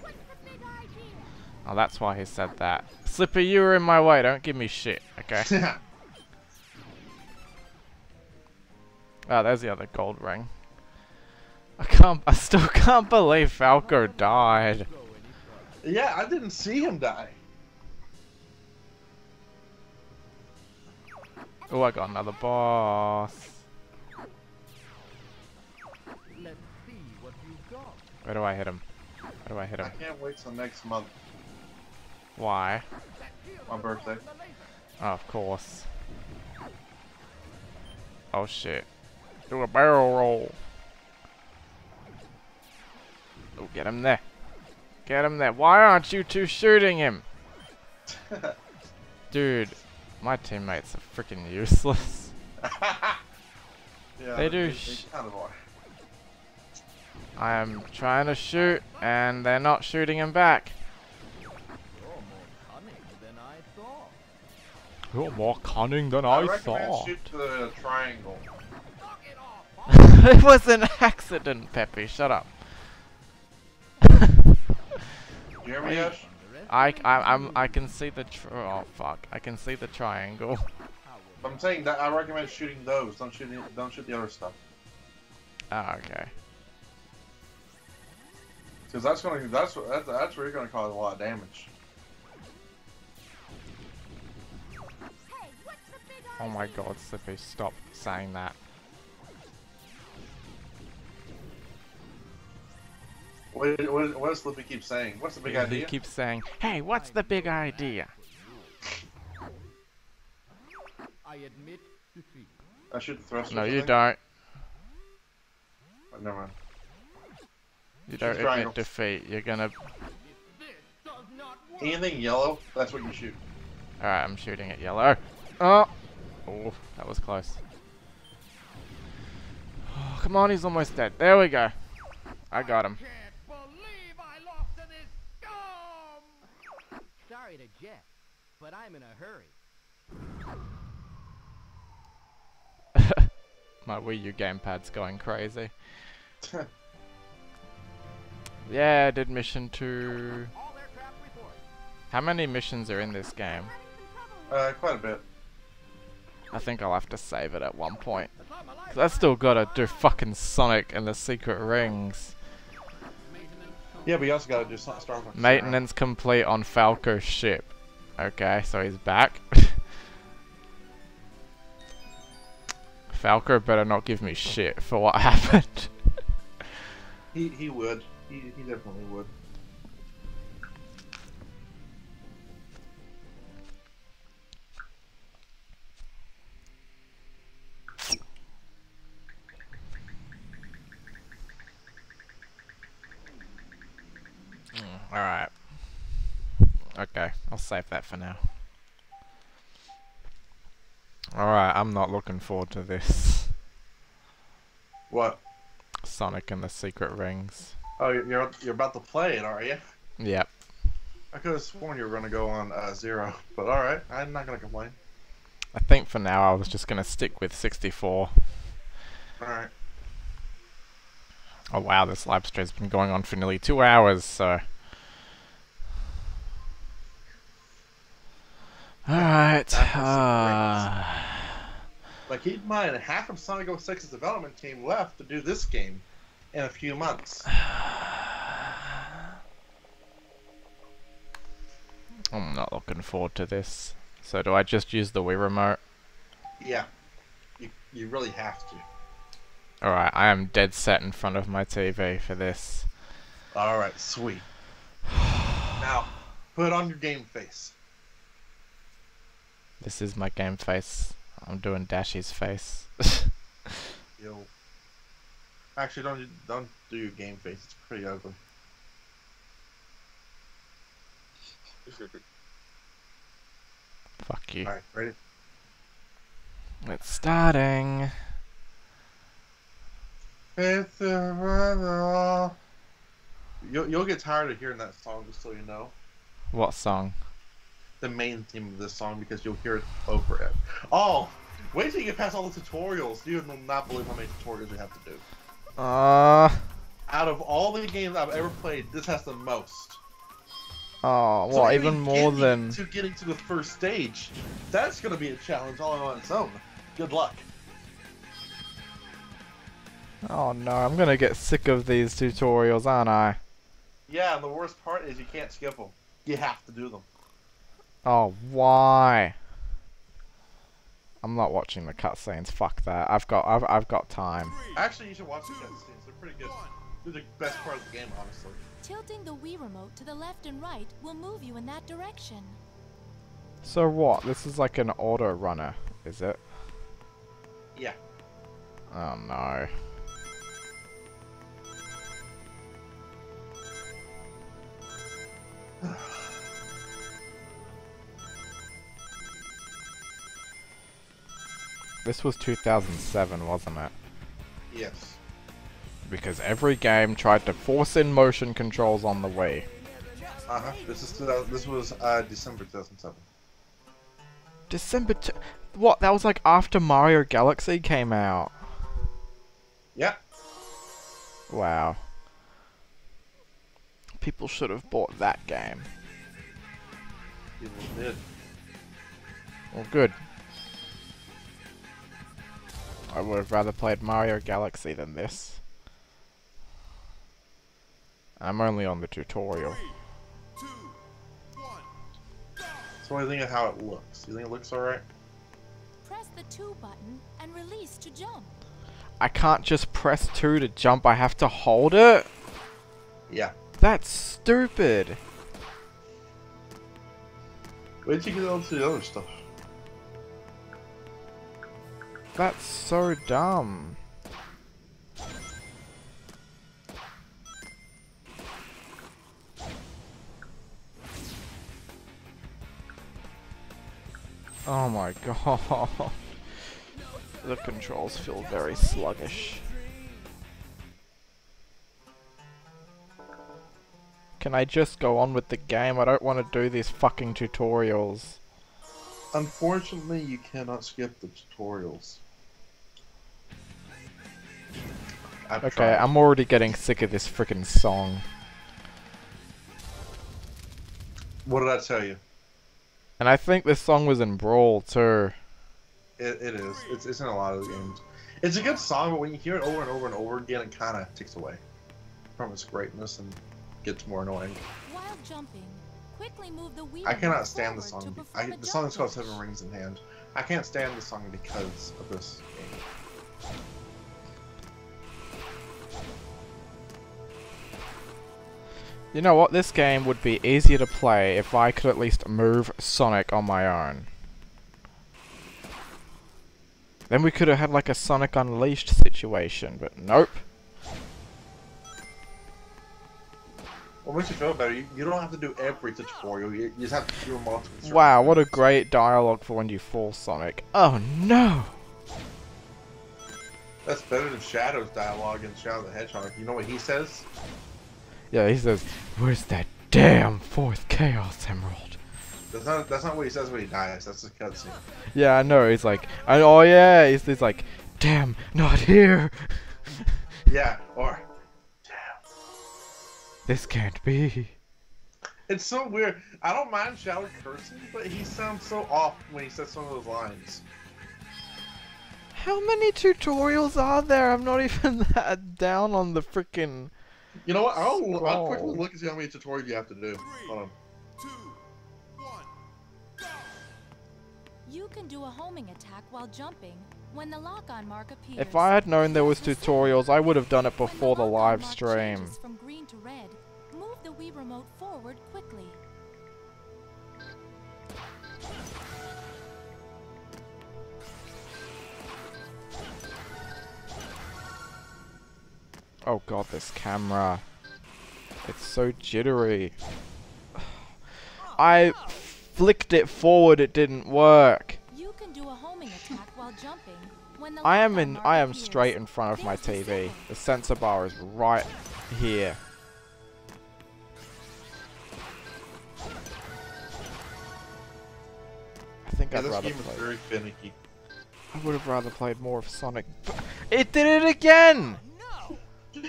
the big idea? oh, that's why he said that. Slippy, you were in my way, don't give me shit, okay? Oh, [LAUGHS] there's the other gold ring. I can't, I still can't believe Falco died. yeah, I didn't see him die. Oh, I got another boss. Let's see what you've got. Where do I hit him? Where do I hit him? I can't wait till next month, Why? My birthday. blocking the laser. Oh, of course. Oh shit. Do a barrel roll. Oh, get him there. Get him there. Why aren't you two shooting him? [LAUGHS] Dude, my teammates are freaking useless. yeah, They do sh- kind. I am trying to shoot, and they're not shooting him back. You're more cunning than I thought. You're more cunning than I I, thought. shoot the triangle. It [LAUGHS] it was an accident, Peppy. Shut up. You hear me, Ash? I, I, I'm, I can see the tr- oh fuck, I can see the triangle. [LAUGHS] I'm saying that I recommend shooting those. Don't shoot. the- Don't shoot the other stuff. Ah, okay. Because that's gonna. That's that's that's where you're gonna cause a lot of damage. Hey, what's the big Oh my god, Slippy, stop saying that. What what, what does Slippy keep saying? What's the big He- idea? He keeps saying, hey, what's the big idea? I admit defeat. I shoot the thruster. No, you something? don't. Oh, never mind. You Shoot don't the admit triangle. defeat. You're gonna. This does not work. Anything yellow, that's what you shoot. Alright, I'm shooting at yellow. Oh! Oh, that was close. [SIGHS] Oh, come on, he's almost dead. There we go. I got him. Can't believe I lost to this scum! Sorry to jet, but I'm in a hurry. [LAUGHS] My Wii U gamepad's going crazy. [LAUGHS] Yeah, I did mission two. All aircraft report. How many missions are in this game? Uh, quite a bit. I think I'll have to save it at one point. I thought my life 'Cause I still gotta do fucking Sonic and the Secret Rings. Yeah, but you also gotta do some Star Fox. Maintenance complete on Falco's ship. Okay, so he's back. [LAUGHS] Falco better not give me shit for what [LAUGHS] happened. He he would. He he definitely would. Alright. Okay, I'll save that for now. Alright, I'm not looking forward to this. What? Sonic and the Secret Rings. Oh, you're you're, about to play it, are you? Yep. I could have sworn you were gonna go on uh, zero, [LAUGHS] but all right, I'm not gonna complain. I think for now I was just gonna stick with 64. All right. Oh wow, this live stream's been going on for nearly two hours, so. Alright. That was Uh, But keep in mind, half of Sonic 06's development team left to do this game in a few months. [SIGHS] I'm not looking forward to this. So do I just use the Wii remote? Yeah, you you really have to. Alright, I am dead set in front of my TV for this. All right, sweet. [SIGHS] now, put on your game face. This is my game face. I'm doing Dashy's face. [LAUGHS] Yo. Actually, don't don't do your game face. It's pretty ugly. Fuck you. All right, ready? It's starting. It's a. You'll, you'll get tired of hearing that song, just so you know. What song? The main theme of this song, because you'll hear it over it. Oh, wait till you get past all the tutorials. You will not believe how many tutorials you have to do. Uh. Out of all the games I've ever played, this has the most. Oh, So what? Even more getting than. to getting to the first stage. That's gonna be a challenge all on its own. Good luck. Oh no, I'm gonna get sick of these tutorials, aren't I? Yeah, and the worst part is you can't skip them. You have to do them. Oh, why? I'm not watching the cutscenes. Fuck that. I've got, I've, I've got time. Actually, you should watch the cutscenes. They're pretty good. They're the best part of the game, honestly. Tilting the Wii remote to the left and right will move you in that direction. So what? This is like an auto runner, is it? Yeah. Oh no. [SIGHS] [SIGHS] [SIGHS] This was 2007, wasn't it? Yes. Because every game tried to force in motion controls on the Wii. Uh huh. This is this was uh, December 2007. December. T- what? That was like after Mario Galaxy came out. Yeah. Wow. People should have bought that game. people did. Well, good. I would have rather played Mario Galaxy than this. I'm only on the tutorial. Three, two, one, go! So what do you think of how it looks? You think it looks alright? Press the 2 button and release to jump. I can't just press 2 to jump, I have to hold it? Yeah. That's stupid. Where'd you get all the other stuff? That's so dumb. Oh my [LAUGHS] god. The controls feel very sluggish. Can I just go on with the game? I don't want to do these fucking tutorials. Unfortunately, you cannot skip the tutorials. I've Okay, tried. I'm already getting sick of this freaking song. What did I tell you? And I think this song was in Brawl too. It, it is. It's, it's in a lot of the games. It's a good song, but when you hear it over and over and over again, it kind of takes away from its greatness and gets more annoying. While jumping, quickly move the Wii I cannot stand the song. I, the song jump is called. Seven Rings in Hand. I can't stand the song because of this game. You know what? This game would be easier to play if I could at least move Sonic on my own. Then we could have had like a Sonic Unleashed situation, but nope. What makes you feel better? You, you don't have to do every tutorial. You, you just have to do multiple. Wow, what a great dialogue for when you fall Sonic. Oh no! That's better than Shadow's dialogue in Shadow the Hedgehog. You know what he says? Yeah, he says, Where's that damn fourth Chaos Emerald? That's not. That's not what he says when he dies. That's a cutscene. Yeah, I know, he's like, oh yeah, he's, he's like, Damn, not here! [LAUGHS] Yeah. Or damn, This can't be. it's so weird. I don't mind Shadow cursing, but he sounds so off when he says some of those lines. How many tutorials are there? I'm not [LAUGHS] even that down on the freaking. You know what? I'll, I'll quickly oh. look and see how many tutorials you have to do. Hold on. Two, one, go! You can do a homing attack while jumping when the lock-on mark appears. If I had known there was tutorials, I would have done it When before the lock-on live stream. From green to red, move the Wii remote forward quickly. Oh god, this camera. It's so jittery. [SIGHS] I flicked it forward, it didn't work. You can do a homing attack while jumping when the I am in I am appears. straight in front of my TV. The sensor bar is right here. I think Yeah, I'd this rather game is play. very finicky. I would have rather played more of Sonic. but It did it again!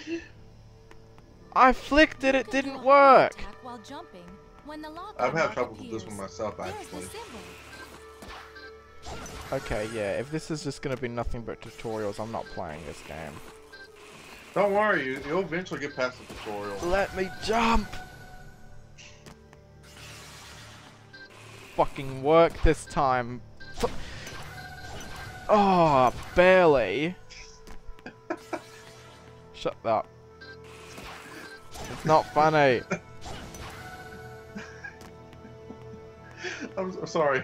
No! I flicked it, it can do a didn't work! while jumping when the I've had mark trouble with this one myself, actually. Okay, yeah, if this is just gonna be nothing but tutorials, I'm not playing this game. Don't worry, you, you'll eventually get past the tutorial. Let me jump! Fucking work this time. F- oh, barely. Shut up. It's not funny. I'm, I'm sorry.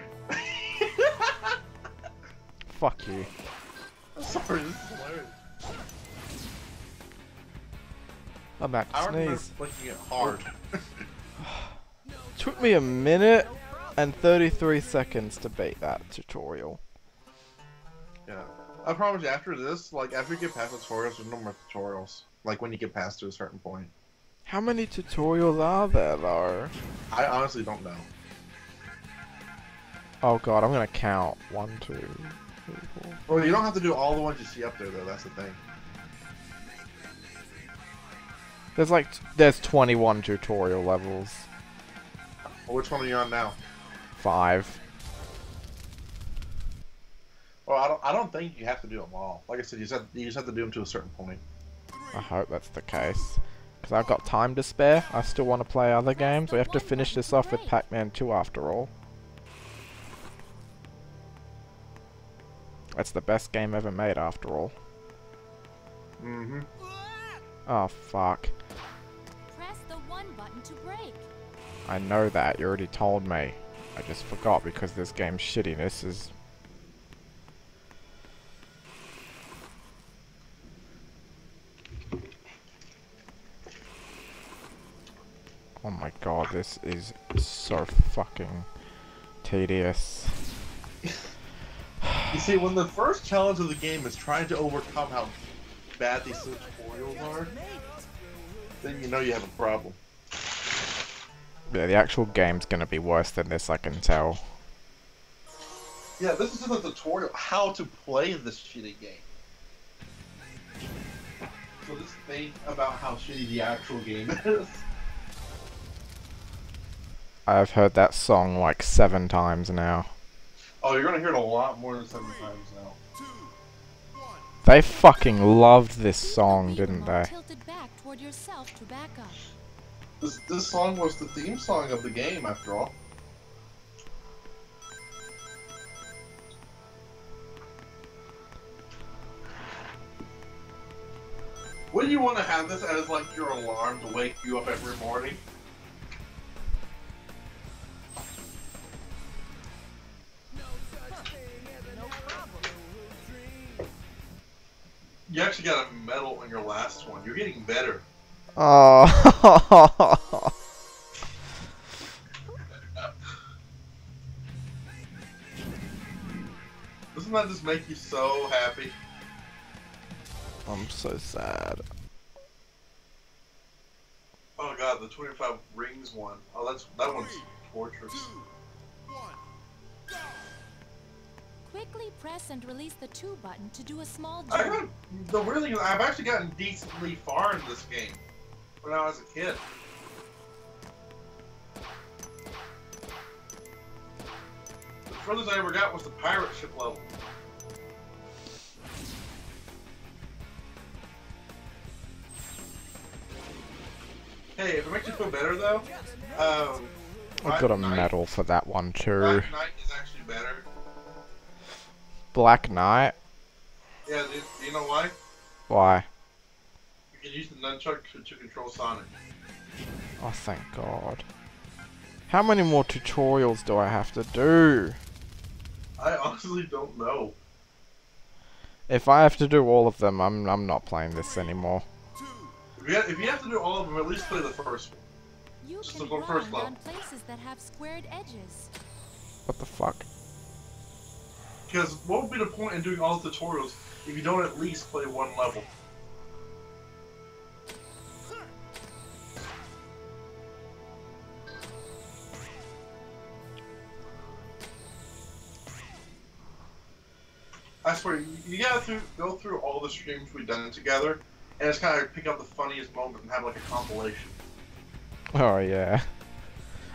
Fuck you. I'm sorry, this is hilarious. I'm about I to remember sneeze. flicking it hard. [SIGHS] Took me a minute and 33 seconds to beat that tutorial. I promise you, after this, like, after you get past the tutorials, there's no more tutorials. Like, when you get past to a certain point. How many tutorials are there though? I honestly don't know. Oh god, I'm gonna count. One, two, three, four. Well, you don't have to do all the ones you see up there, though. That's the thing. There's like, there's 21 tutorial levels. Which one are you on now? five. Well, I don't. I don't think you have to do them all. Like I said, you said you just have to do them to a certain point. I hope that's the case. Because I've got time to spare. I still want to play other games. We have to finish this off with Pac-Man 2 after all. That's the best game ever made after all. Mm-hmm. Oh, fuck. Press the one button to break. I know that. You already told me. I just forgot because this game's shittiness is... Oh my god, this is so fucking tedious. You see, when the first challenge of the game is trying to overcome how bad these tutorials are, then you know you have a problem. Yeah, the actual game's gonna be worse than this, I can tell. Yeah, this is just a tutorial how to play this shitty game. So just think about how shitty the actual game [LAUGHS] is. I've heard that song like seven times now. Oh, you're gonna hear it a lot more than seven times now. They fucking loved this song, didn't they? Tilted back toward yourself to back up. This this song was the theme song of the game, after all. Wouldn't you want to have this as like your alarm to wake you up every morning? You actually got a medal on your last one. You're getting better. Oh. [LAUGHS] Doesn't that just make you so happy? I'm so sad. Oh god, the 25 rings one. Oh, that's that one's torturous. Quickly press and release the two button to do a small I jump. got the weird thing is I've actually gotten decently far in this game when I was a kid. The furthest I ever got was the pirate ship level. Hey, if it makes you feel better though, um, I got a medal for that one too. Black Knight is actually better. Black Knight? Yeah, do, do you know why? Why? You can use the nunchuck to, to control Sonic. Oh, thank God. How many more tutorials do I have to do? I honestly don't know. If I have to do all of them, I'm I'm not playing this anymore. If you, have, if you have to do all of them, at least play the first one. You Just can the first level. on places that have squared edges. What the fuck? Because what would be the point in doing all the tutorials if you don't at least play one level? I swear, you, gotta through, go through all the streams we've done together, and just kind of pick up the funniest moment and have like a compilation. Oh yeah.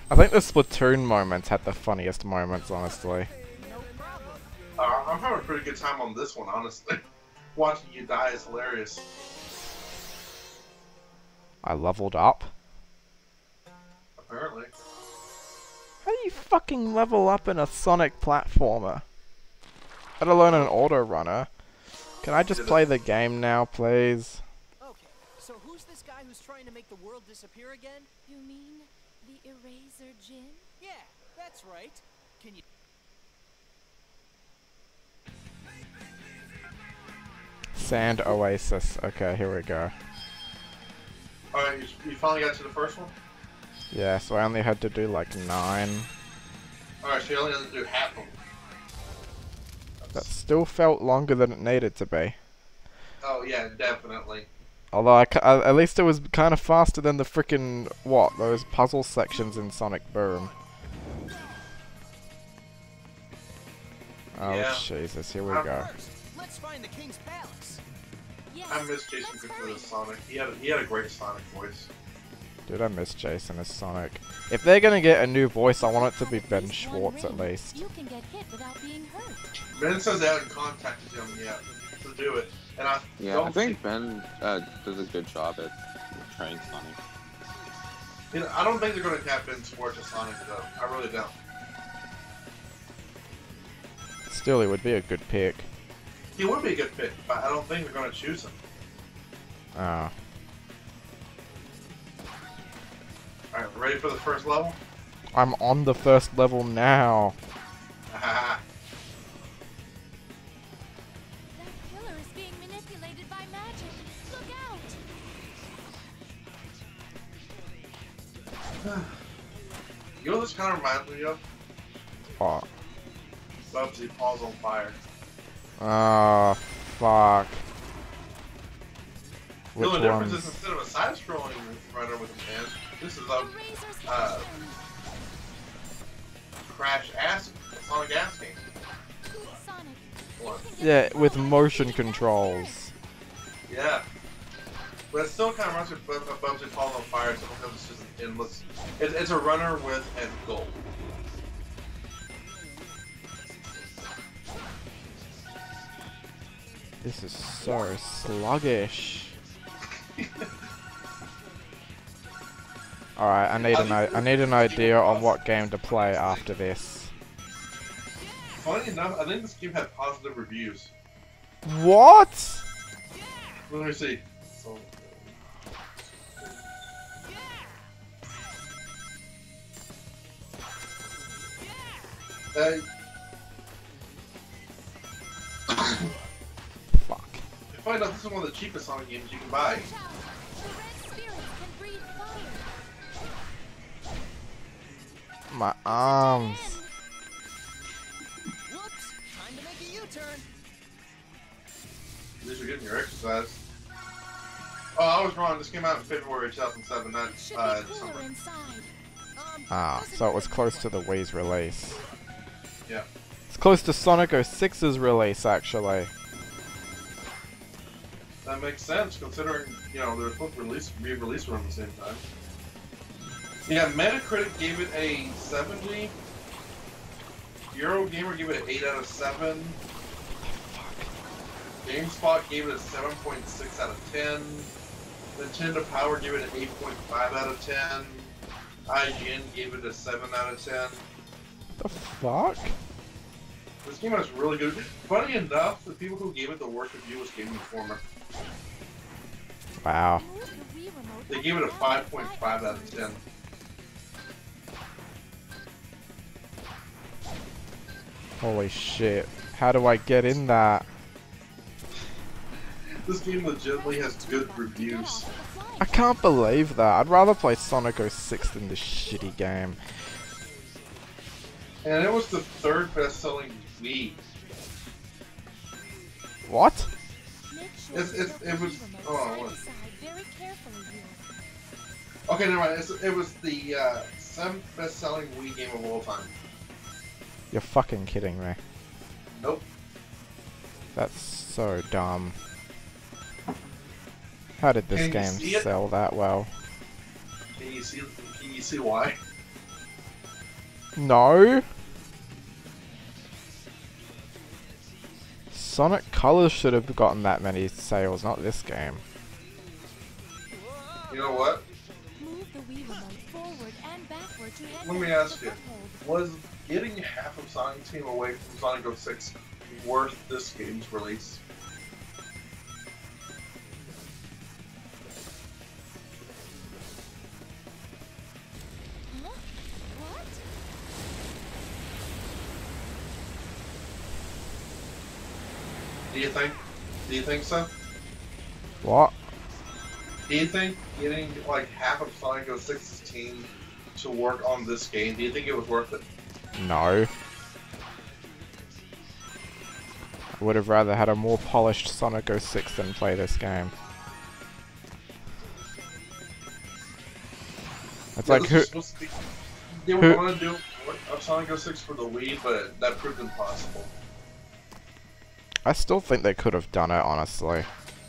I think the Splatoon moments had the funniest moments, honestly. Uh, I'm having a pretty good time on this one, honestly. [LAUGHS] Watching you die is hilarious. I leveled up. Apparently. How do you fucking level up in a Sonic platformer? Let alone an auto runner. Can I just play the game now, please? Okay, so who's this guy who's trying to make the world disappear again? You mean the Erazor Djinn? Yeah, that's right. Can you Sand Oasis. Okay, here we go. Alright, you, you finally got to the first one? Yeah, so I only had to do like nine. Alright, so you only have to do half of them. That still felt longer than it needed to be. Oh, yeah, definitely. Although I ca- uh, at least it was kind of faster than the frickin' what those puzzle sections in Sonic Boom. Oh Yeah. Jesus! Here we Um, go. first? Let's find the king's palace. Yes. I miss Jason let's Goodman as Sonic. He had, a, he had a great Sonic voice. Dude, I miss Jason as Sonic. If they're gonna get a new voice, I want it to be Ben Schwartz at least. You can get hit without being hurt. Ben says they haven't contacted him yet to do it, and I Yeah, don't I think Ben uh, does a good job at trying Sonic. You know, I don't think they're going to tap in Schwartz as Sonic though. I really don't. Still, he would be a good pick. He would be a good pick, but I don't think they're going to choose him. Ah. All right, ready for the first level? I'm on the first level now. That killer is [SIGHS] being manipulated by magic. Look out! you know this kind of reminds me of? Oh. Bubsy Paws on Fire. Ah, fuck. The only difference is instead of a side-scrolling runner with a hand, this is a uh. Crash Ass Sonic Ass game. Sonic, One. Yeah, with motion controls. Yeah. But it still kind of runs with of Bub- of Bubsy Paws on Fire, so it's just an endless. It, it's a runner with end goal. This is so sluggish. [LAUGHS] Alright, I need an I, need an idea on what game to play after this. Funny enough, I think this game had positive reviews. What? Let me see. So, uh, find out this is one of the cheapest Sonic games you can buy. Watch out. The red spirits can breathe fire. My arms. Whoops! Time to make a U-turn. At least you're getting your exercise. Oh, I was wrong. This came out in February 2007, not uh, December. Um, Ah, so it was close to the Wii's release. Yeah. It's close to Sonic 06's release, actually. That makes sense considering, you know, they're supposed to release, re-release around the same time. Yeah, Metacritic gave it a 70. Eurogamer gave it an 8 out of 7. GameSpot gave it a 7.6 out of 10. Nintendo Power gave it an 8.5 out of 10. IGN gave it a 7 out of 10. The fuck? This game is really good. Funny enough, the people who gave it the worst review was Game Informer. Wow. Move the Wii remote They gave it a 5.5 right out of 10. Holy shit. How do I get in that? [LAUGHS] This game legitimately has good reviews. I can't believe that. I'd rather play Sonic 06 than this shitty game. And it was the third best selling Wii. What? It's- it's- it was- Wii remote hold on, side what? very carefully. Okay, never mind. It's, it was the uh, seventh best selling Wii game of all time. You're fucking kidding me. Nope. That's so dumb. How did this Can game see it? sell that well? Can you see? Can you see why? No? Sonic Colors should have gotten that many sales, not this game. You know what? Move the Wii remote forward and backward to head Let me ask you. Was getting half of Sonic Team away from Sonic 06 worth this game's release? Do you think? Do you think so? What? Do you think getting like half of Sonic 06's team to work on this game? Do you think it was worth it? No. I would have rather had a more polished Sonic 06 than play this game. It's Yeah, like who? be- They were who- going to do a Sonic 06 for the Wii, but that proved impossible. I still think they could have done it, honestly.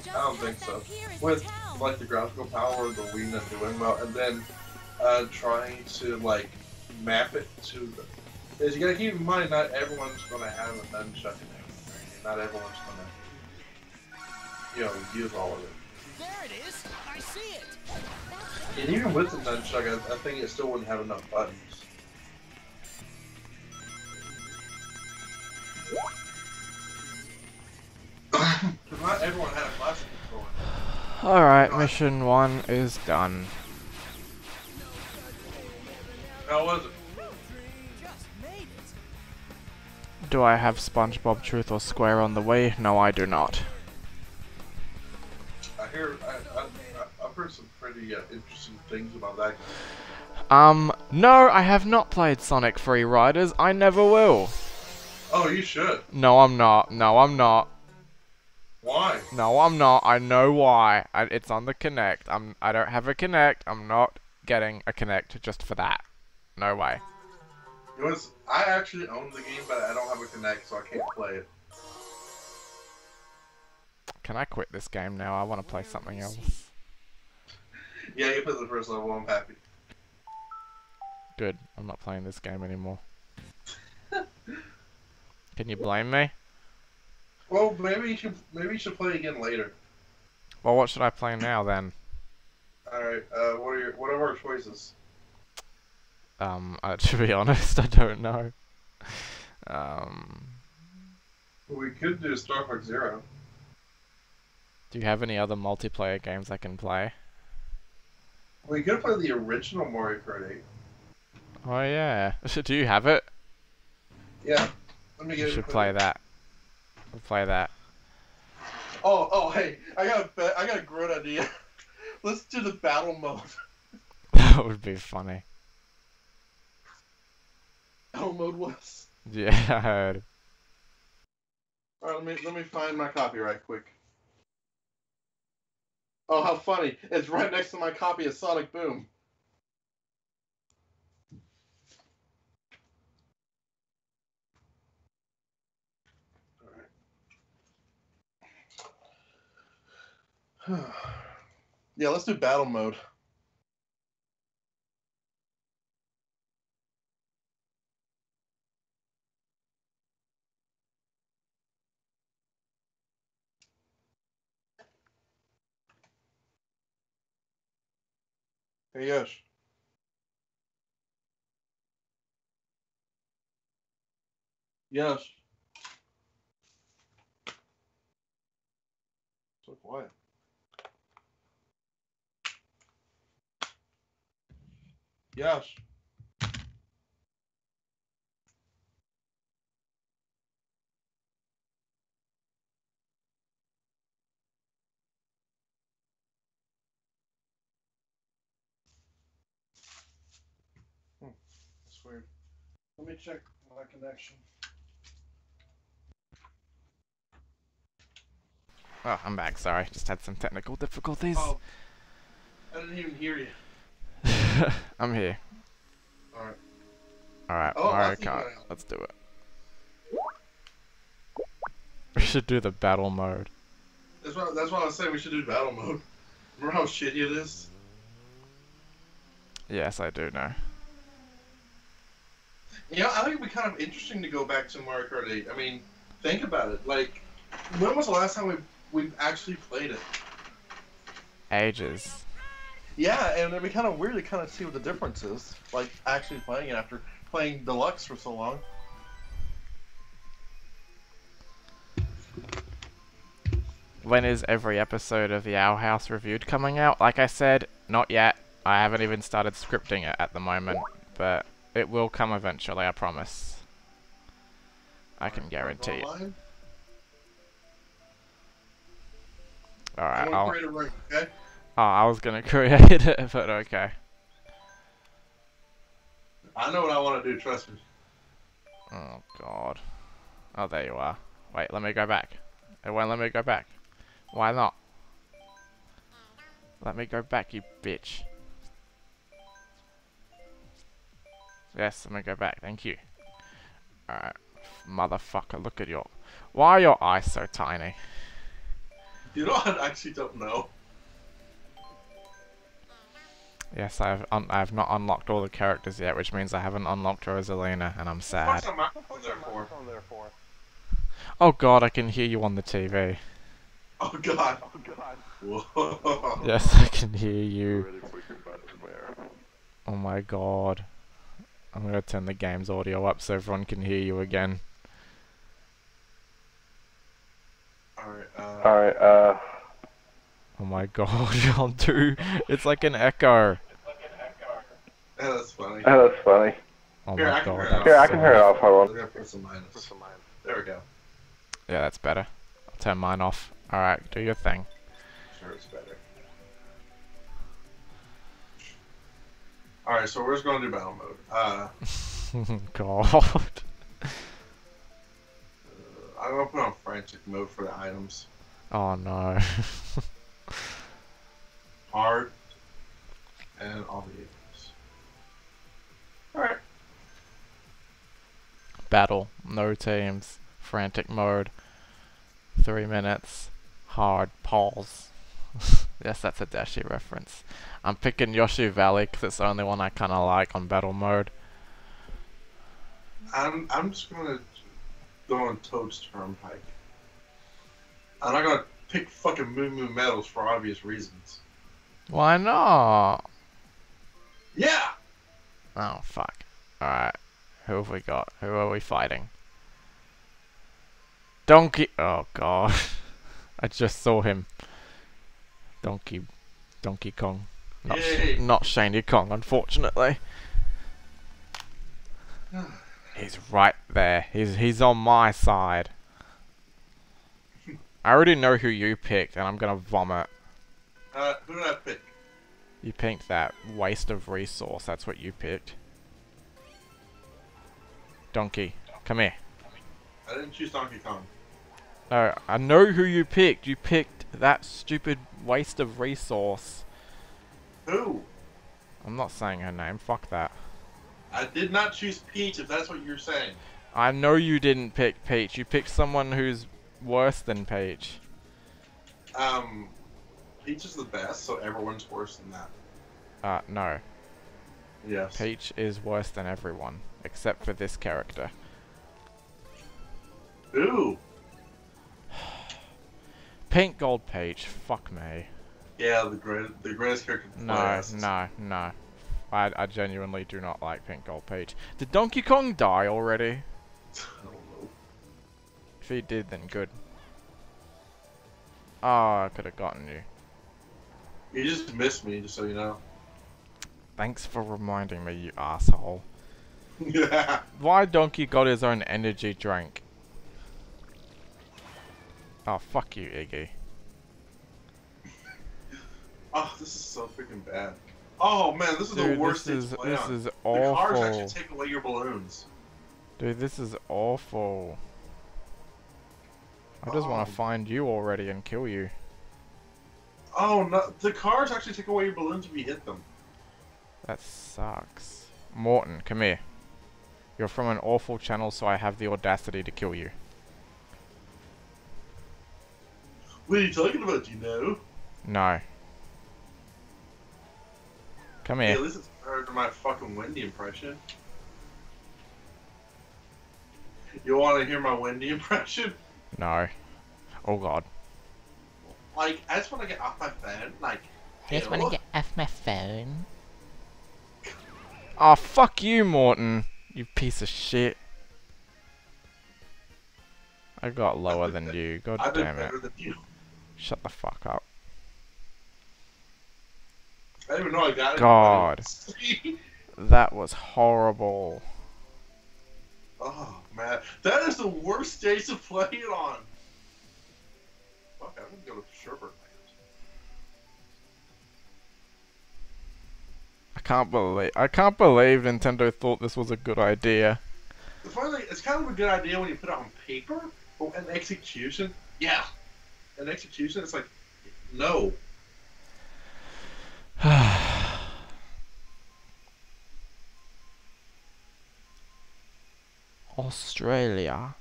I don't think so. With like the graphical power of the Wii not doing well, and then uh, trying to like map it to the. Is you gotta keep in mind, not everyone's gonna have a nunchuck in there. Not everyone's gonna, you know, use all of it. There it is. I see it. And even with the nunchuck, I, I think it still wouldn't have enough buttons. Not everyone had a classic controller. Alright, mission one is done. How was it? Just made it. Do I have SpongeBob Truth or Square on the way? No, I do not. I hear, I, I, I, I've heard some pretty uh, interesting things about that. Um, no, I have not played Sonic Free Riders. I never will. Oh, you should. No, I'm not. No, I'm not. Why? No, I'm not. I know why. I, it's on the Kinect. I'm. I don't have a Kinect. I'm not getting a Kinect just for that. No way. It was. I actually own the game, but I don't have a Kinect, so I can't play it. Can I quit this game now? I want to play something else. Yeah, you played the first level. I'm happy. Good. I'm not playing this game anymore. Can you blame me? Well, maybe you should. Maybe you should play again later. Well, what should I play now then? All right. Uh, what are your what are our choices? Um, uh, [LAUGHS] to be honest, I don't know. Um, We could do Star Fox Zero. do you have any other multiplayer games I can play? We could play the original Mario Kart 8. Oh yeah. [LAUGHS] do you have it? Yeah. Let me get You it should play that. We'll play that. Oh, oh, hey, I got a, I got a great idea. [LAUGHS] Let's do the battle mode. [LAUGHS] that would be funny. Battle mode was. Yeah, [LAUGHS] I heard. All right, let me let me find my copyright quick. Oh, how funny! It's right next to my copy of Sonic Boom. [SIGHS] yeah, let's do battle mode. Hey, Yosh. Yosh. So quiet. Yosh. Hmm, that's weird. Let me check my connection. Oh, I'm back. Sorry, just had some technical difficulties. Oh, I didn't even hear you. [LAUGHS] I'm here. Alright. Alright, Oh, Mario Kart. Let's do it. We should do the battle mode. That's what, that's why I was saying. We should do battle mode. Remember how shitty it is? Yes, I do know. You know, I think it'd be kind of interesting to go back to Mario Kart 8. I mean, think about it. Like, when was the last time we we actually played it? Ages. Yeah, and it'd be kind of weird to kind of see what the difference is. Like, actually playing it after playing Deluxe for so long. When is every episode of the Owl House reviewed coming out? Like I said, not yet. I haven't even started scripting it at the moment, but it will come eventually, I promise. I can guarantee it. Alright, I'll... gonna create a ring, okay? Oh, I was gonna [LAUGHS] create it, but okay. I know what I want to do. Trust me. Oh, God. Oh, there you are. Wait, let me go back. It won't let me go back. Why not? Let me go back, you bitch. Yes, let me go back. Thank you. Alright. Motherfucker, look at your... Why are your eyes so tiny? You know, I actually don't know. Yes, I've un I've not unlocked all the characters yet, which means I haven't unlocked Rosalina, and I'm sad. What's the microphone there for? Oh god, I can hear you on the TV. Oh god. Oh god. Whoa. Yes, I can hear you. Oh my god. I'm gonna turn the game's audio up so everyone can hear you again. Alright, uh. Alright, uh. Oh my [LAUGHS] god, John too. It's like an echo. Yeah, that's funny. Oh, that's funny. Oh Here, my can god. hear that's Here, I so- can hear it off. Hold I'm on. gonna put some minus. There we go. Yeah, that's better. I'll turn mine off. Alright, do your thing. Sure, it's better. Alright, so we're just gonna do battle mode. Uh, [LAUGHS] god. I'm gonna put on frantic mode for the items. Oh no. [LAUGHS] Hard. And all the items. Alright. Battle. No teams. Frantic mode. Three minutes. Hard. Pause. [LAUGHS] yes, that's a Dashi reference. I'm picking Yoshi Valley because it's the only one I kind of like on battle mode. I'm I'm just gonna go on Toad's Turnpike. And I'm not gonna pick fucking Moo Moo Meadows for obvious reasons. Why not? Yeah! Oh, fuck. Alright. Who have we got? Who are we fighting? Donkey. Oh, God. [LAUGHS] I just saw him. Donkey. Donkey Kong. Not, sh- Yay. not Shiny Kong, unfortunately. [SIGHS] He's right there. He's he's on my side. I already know who you picked, and I'm gonna vomit. Uh, who did I pick? You picked that waste of resource. That's what you picked. Donkey, come here. I didn't choose Donkey Kong. No, I know who you picked. You picked that stupid waste of resource. Who? I'm not saying her name. Fuck that. I did not choose Peach if that's what you're saying. I know you didn't pick Peach. You picked someone who's worse than Peach. Um, Peach is the best, so everyone's worse than that. Uh, no. Yes. Peach is worse than everyone, except for this character. Ooh. [SIGHS] Pink Gold Peach. Fuck me. Yeah, the great, the greatest character. No, no, no. I, I genuinely do not like Pink Gold Peach. Did Donkey Kong die already? I don't know. If he did, then good. Oh, I could have gotten you. You just missed me, just so you know. Thanks for reminding me, you asshole. Yeah. [LAUGHS] Why Donkey got his own energy drink? Oh, fuck you, Iggy. [LAUGHS] Oh, this is so freaking bad. Oh man, this is Dude, the worst this thing is this on. is the cars actually take away your balloons. Dude, this is awful. I just want Oh. to find you already and kill you. Oh no, the cars actually take away your balloons if you hit them. That sucks. Morton, come here. You're from an awful channel, so I have the audacity to kill you. What are you talking about? Do you know? No. Come here. at least it's better than my fucking Wendy impression. You want to hear my Wendy impression? No. Oh god. Like, I just want to get off my phone. Like, I Just wanna get off my phone. Oh, fuck you, Morton. You piece of shit. I got lower than you. God I've been damn it. than you. Shut the fuck up. I didn't even know I got it. God. [LAUGHS] That was horrible. oh man, that is the worst stage to play it on. Fuck, I'm gonna go to Sherbert. I can't believe I can't believe Nintendo thought this was a good idea. The funny thing, it's kind of a good idea when you put it on paper, but in execution, yeah. In execution, it's like, no. [SIGHS] Australia.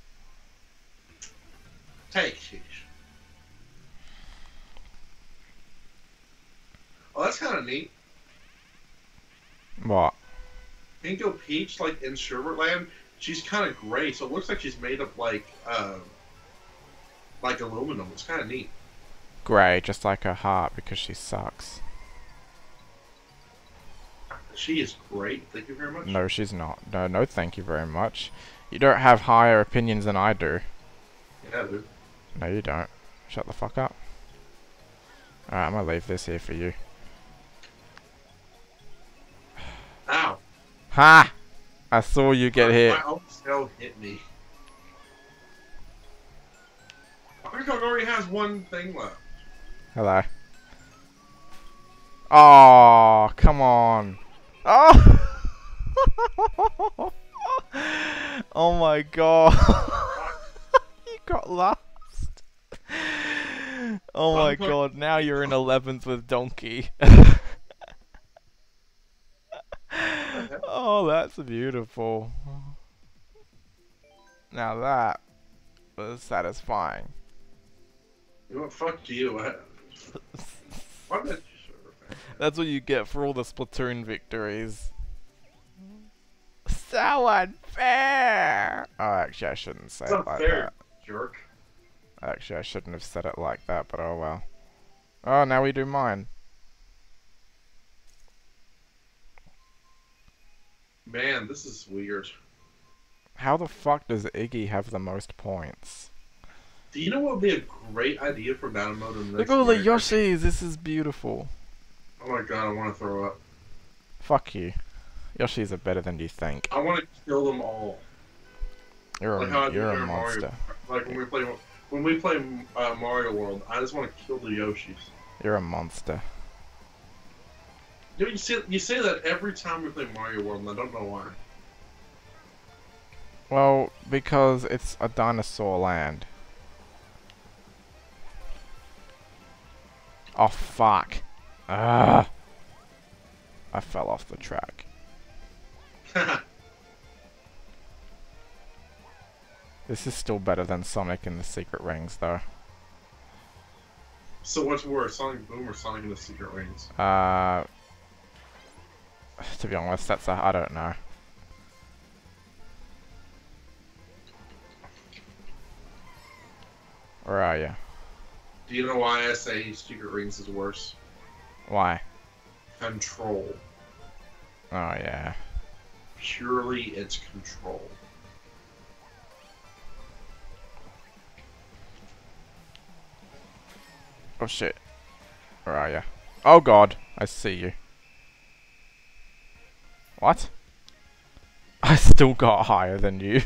Take sheesh. Oh, that's kind of neat. What? Pinko Peach, like in Sherbert she's kind of gray, so it looks like she's made of like, uh, like aluminum. It's kind of neat. Grey, just like her heart, because she sucks. She is great. Thank you very much. No, she's not. No, no, thank you very much. You don't have higher opinions than I do. Yeah, dude. No, you don't. Shut the fuck up. Alright, I'm gonna leave this here for you. Ha! I saw you get hit. My own cell hit me. Pinko already has one thing left. Hello. Oh, come on. Oh! [LAUGHS] oh my god. [LAUGHS] you got lost. Oh my god, now you're in 11th with Donkey. [LAUGHS] oh, that's beautiful. Now that was satisfying. You know what? Fuck do you. I- Why did That's what you get for all the Splatoon victories. So unfair! Oh, actually, I shouldn't say It's it like unfair, that. jerk. Actually, I shouldn't have said it like that, but oh well. Oh, now we do mine. Man, this is weird. How the fuck does Iggy have the most points? Do you know what would be a great idea for battle mode in Look at all the? Yoshis! This is beautiful. Oh my god, I want to throw up. Fuck you. Yoshis are better than you think. I want to kill them all. You're Like a, you're a Mario- monster. Like when we play when we play uh, Mario World, I just want to kill the Yoshis. You're a monster. You, know, you say you say that every time we play Mario World, and I don't know why. Well, because it's a dinosaur land. Oh fuck. Ah. I fell off the track. [LAUGHS] This is still better than Sonic in the Secret Rings though. so what's worse, Sonic Boom or Sonic in the Secret Rings? Uh [SIGHS] to be honest, that's a I don't know. Where are you? Do you know why I say Secret Rings is worse? Why? Control. Oh yeah. Purely, it's control. Oh shit. Where are you? Oh god, I see you. What? [LAUGHS] I still got higher than you.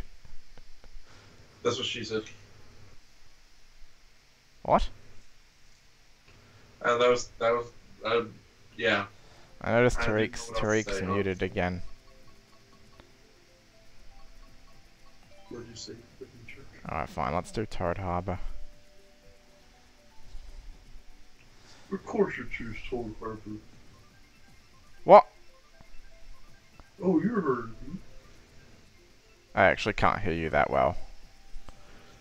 That's what she said. What? Uh, that was that was uh, yeah. I noticed I Tariq's Tariq's muted again. What did you say? Alright, fine, let's do Toad Harbor. Of course you choose Soul Harbor. What? Oh, you're hurting me. I actually can't hear you that well.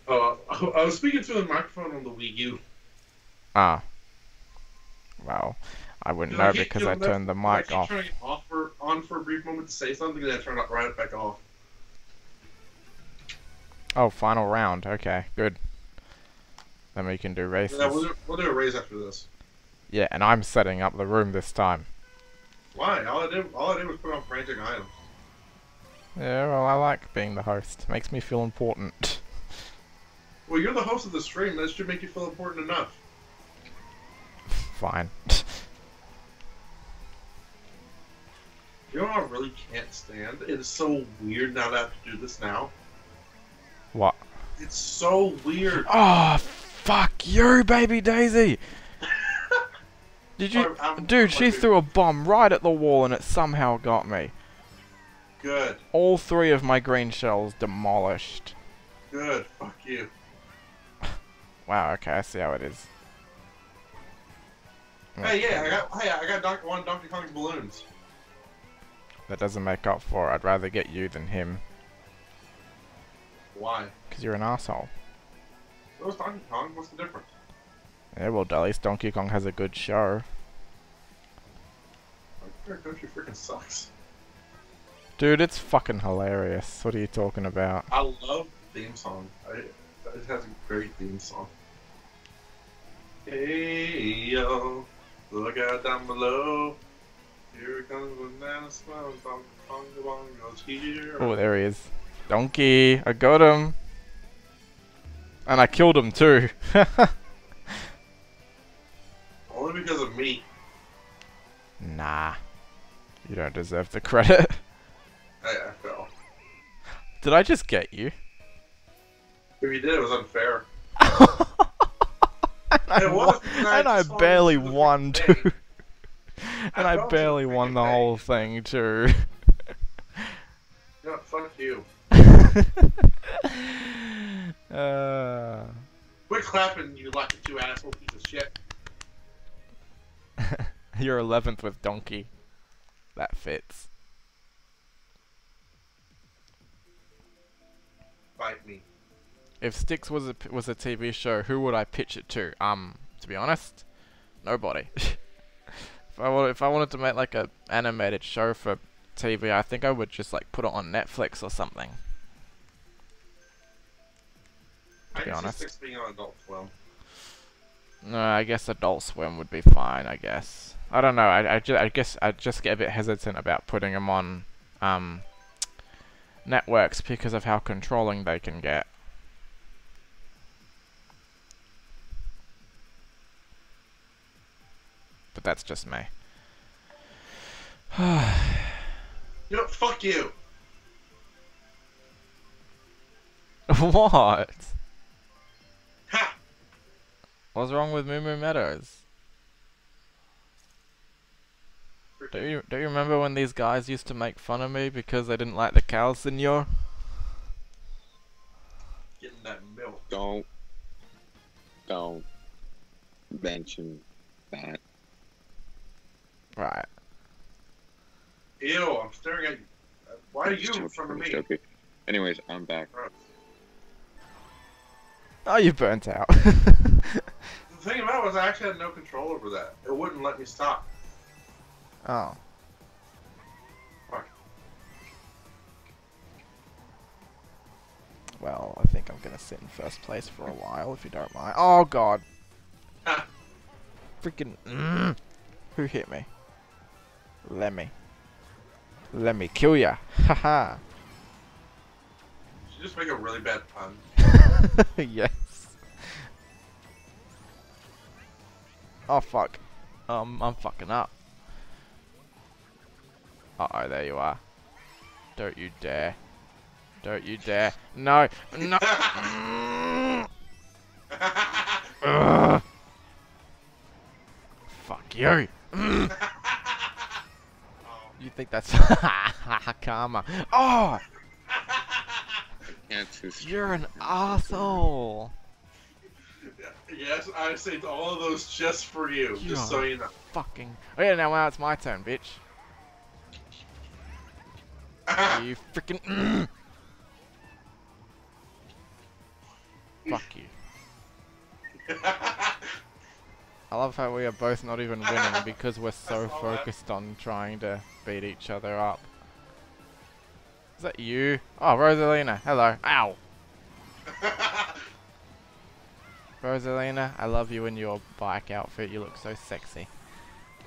Uh, [LAUGHS] I was speaking to the microphone on the Wii U. Ah. Well, I wouldn't Did I know because I turned the I mic keep off. turning it off for, on for a brief moment to say something, and then I turned it right back off. Oh, final round. Okay, good. Then we can do races. Yeah, we'll do, we'll do a race after this. Yeah, and I'm setting up the room this time. Why? All I did, all I did was put on frantic items. Yeah, well, I like being the host. Makes me feel important. [LAUGHS] Well, you're the host of the stream. That should make you feel important enough. Fine. You know what I really can't stand? It is so weird now that I have to do this now. what? It's so weird. Oh, fuck you, baby Daisy! Did you... I'm- I'm- Dude, she threw a bomb right at the wall and it somehow got me. Good, All three of my green shells demolished. good. Fuck you. [LAUGHS] Wow, okay, I see how it is. Hey, yeah, I got. Hey, I got Don- one Donkey Kong balloons. That doesn't make up for it. I'd rather get you than him. Why? Because you're an asshole. Is Donkey Kong. What's the difference? Yeah, well, at least Donkey Kong has a good show. Country freaking sucks. Dude, it's fucking hilarious. What are you talking about? I love the theme song. I, it has a great theme song. Hey yo, look out down below. Here comes banana smell. Bong bong bong goes here. Oh, there he is. Donkey, I got him. And I killed him too. [LAUGHS] Only because of me. nah. You don't deserve the credit. [LAUGHS] I, I fell. Did I just get you? If you did, it was unfair. [LAUGHS] I It won- was, because I and I barely won too. [LAUGHS] and I felt barely won the whole thing too. No, fuck you. uh, Quit clapping, you lucky two asshole piece of shit. [LAUGHS] you're 11th with Donkey. That fits. Bite me. If Styx was a was a TV show, who would I pitch it to? Um, to be honest, nobody. [LAUGHS] if I wa- if I wanted to make like a animated show for TV, I think I would just like put it on Netflix or something. To be honest. Being on Adult Swim. No, I guess Adult Swim would be fine. I guess. I don't know. I I, ju- I guess I just get a bit hesitant about putting them on um networks because of how controlling they can get. But that's just me. [SIGHS] You know, fuck you. [LAUGHS] what? Ha! What's wrong with Moo Moo Meadows? Do you do you remember when these guys used to make fun of me because they didn't like the cows, senor? Getting that milk. Don't. Don't mention that. Right. Ew, I'm staring at you. Why are I'm you just in front of me? just joking. Anyways, I'm back. Oh, you burnt out. [LAUGHS] The thing about it was I actually had no control over that. It wouldn't let me stop. Oh. Well, I think I'm gonna sit in first place for a while, if you don't mind. Oh God. Freaking. Mm. Who hit me? Let me. Let me kill ya. Haha. Did you just make a really bad pun? [LAUGHS] yes. Oh fuck. Um, I'm fucking up. Uh oh, there you are. Don't you dare. Don't you dare. No. No. [LAUGHS] Fuck you. You think that's [LAUGHS] karma? Oh, you're an asshole. yes, I saved all of those just for you, You just so you know. Fucking. Oh yeah, now now it's my turn, bitch. You freaking. Mm. [CLEARS THROAT] Fuck you. [LAUGHS] I love how we are both not even winning [LAUGHS] because we're so That's all right. focused on trying to beat each other up. Is that you? Oh, Rosalina. Hello. Ow. [LAUGHS] Rosalina, I love you in your bike outfit. You look so sexy.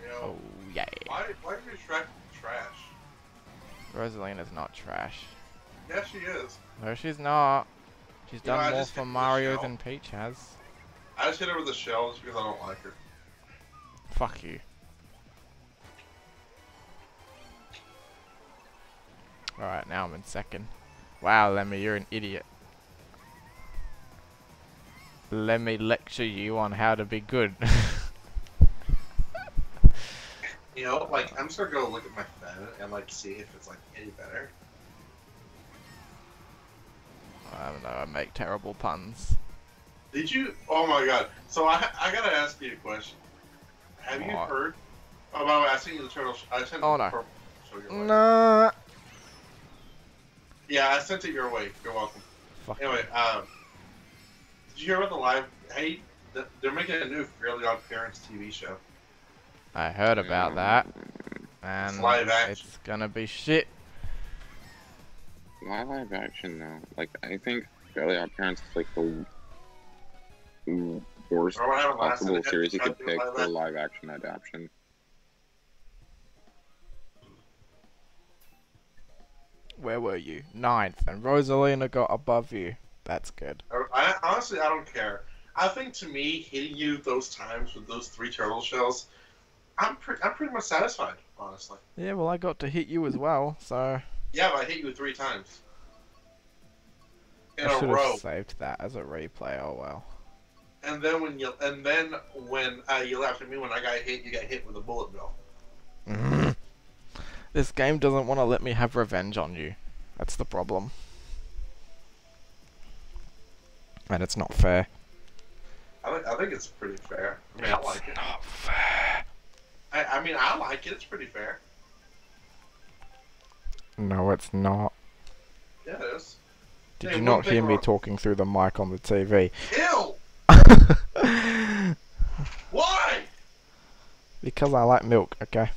Know, Oh, yeah. why, why are you tra- trash? Rosalina's not trash. Yes, she is. No, she's not. She's You done I more for Mario than Peach has. I just hit her with the shells because I don't like her. Fuck you. Alright, now I'm in second. Wow, Lemmy, you're an idiot. Let me lecture you on how to be good. [LAUGHS] You know, like I'm just gonna go look at my phone and like see if it's like any better. I don't know, I make terrible puns. Did you? Oh my god! So I I gotta ask you a question. Have you What? heard about I sent you the turtle? Sh- I sent Oh, no. purple. No. Yeah, I sent it your way. You're welcome. Fuck. Anyway, um, did you hear about the live? Hey, they're making a new Fairly Odd Parents TV show. I heard about that. And live action. it's gonna be shit. Why live action though? Like I think Fairly Odd Parents is like the worst Or what happened last possible series you could pick live for action. live action adaptation. Where were you? Ninth, and Rosalina got above you. That's good. I, honestly, I don't care. I think to me, hitting you those times with those three turtle shells, I'm pre- I'm pretty much satisfied, honestly. Yeah, well, I got to hit you as well, so Yeah, but I hit you three times in I a should row. have saved that as a replay. Oh well. And then when you and then when uh, you laughed at me when I got hit, you got hit with a bullet bill. [LAUGHS] This game doesn't want to let me have revenge on you. That's the problem. And it's not fair. I think I think it's pretty fair. I mean, I like it. not fair. I, I mean, I like it. It's pretty fair. No, it's not. Yeah, it is. Did Hey, you not hear me wrong- talking through the mic on the TV? Ew! [LAUGHS] Why? because I like milk, okay?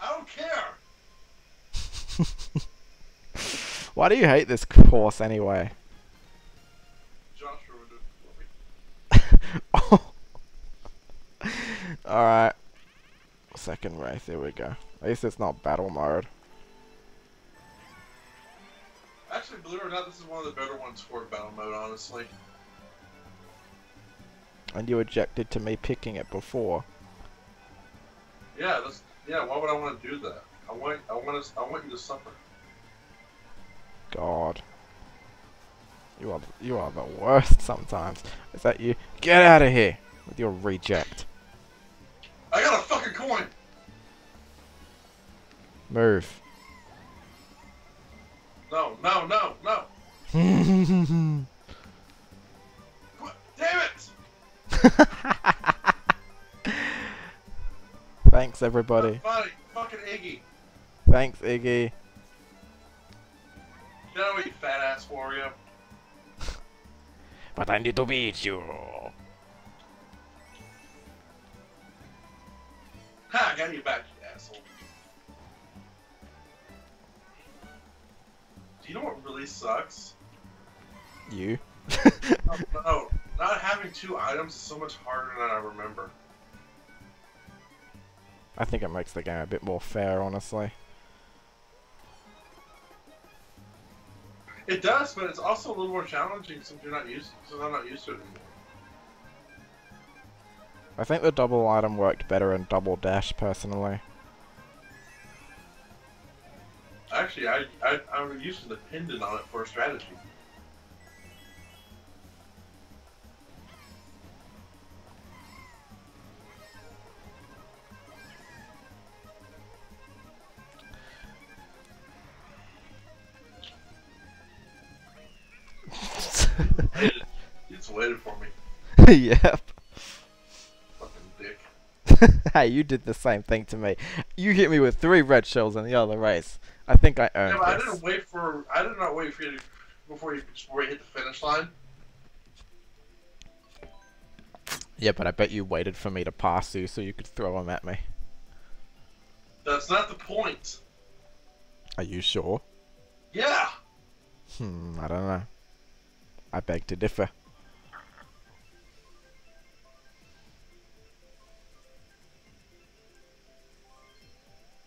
I don't care. [LAUGHS] Why do you hate this course anyway? Joshua it for me. [LAUGHS] oh. Alright. Second race, here we go. At least it's not battle mode. Actually, believe it or not, this is one of the better ones for battle mode. Honestly, And you objected to me picking it before. yeah. This, yeah. Why would I want to do that? I want, I want, to, I want you to suffer. God. You are you are the worst sometimes. Is that you? Get out of here with your reject. I got a fucking coin. Move. No, no, no, no. [LAUGHS] Damn it! Thanks everybody. Buddy, fucking Iggy. Thanks Iggy. Know you fat ass Wario. But I need to beat you. Ha! I got you back, you asshole. Do you know what really sucks? You. No, [LAUGHS] no, not having two items is so much harder than I remember. I think it makes the game a bit more fair, honestly. It does, but it's also a little more challenging since you're not used, since I'm not used to it anymore. I think the double item worked better in Double Dash, personally. Actually, I, I I'm used to dependent on it for strategy. You just waited for me, yep. [LAUGHS] hey, you did the same thing to me. You hit me with three red shells in the other race. I think I Yeah, earned but I this. didn't wait for. I did not wait for you to, before you before you hit the finish line. Yeah, but I bet you waited for me to pass you so you could throw them at me. That's not the point. Are you sure? Yeah. Hmm, I don't know. I beg to differ.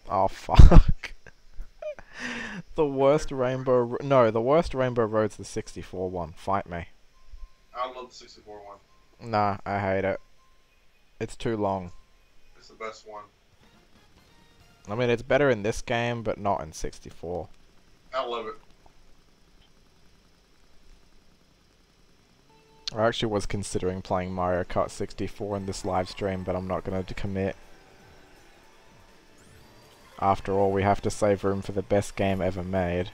Oh fuck. [LAUGHS] the worst rainbow ro- no, the worst rainbow road's the 64 one. Fight me. I love the 64 one. Nah, I hate it. It's too long. It's the best one. I mean, it's better in this game, but not in 64. I love it. I actually was considering playing Mario Kart 64 in this live stream, but I'm not going to commit. After all, we have to save room for the best game ever made.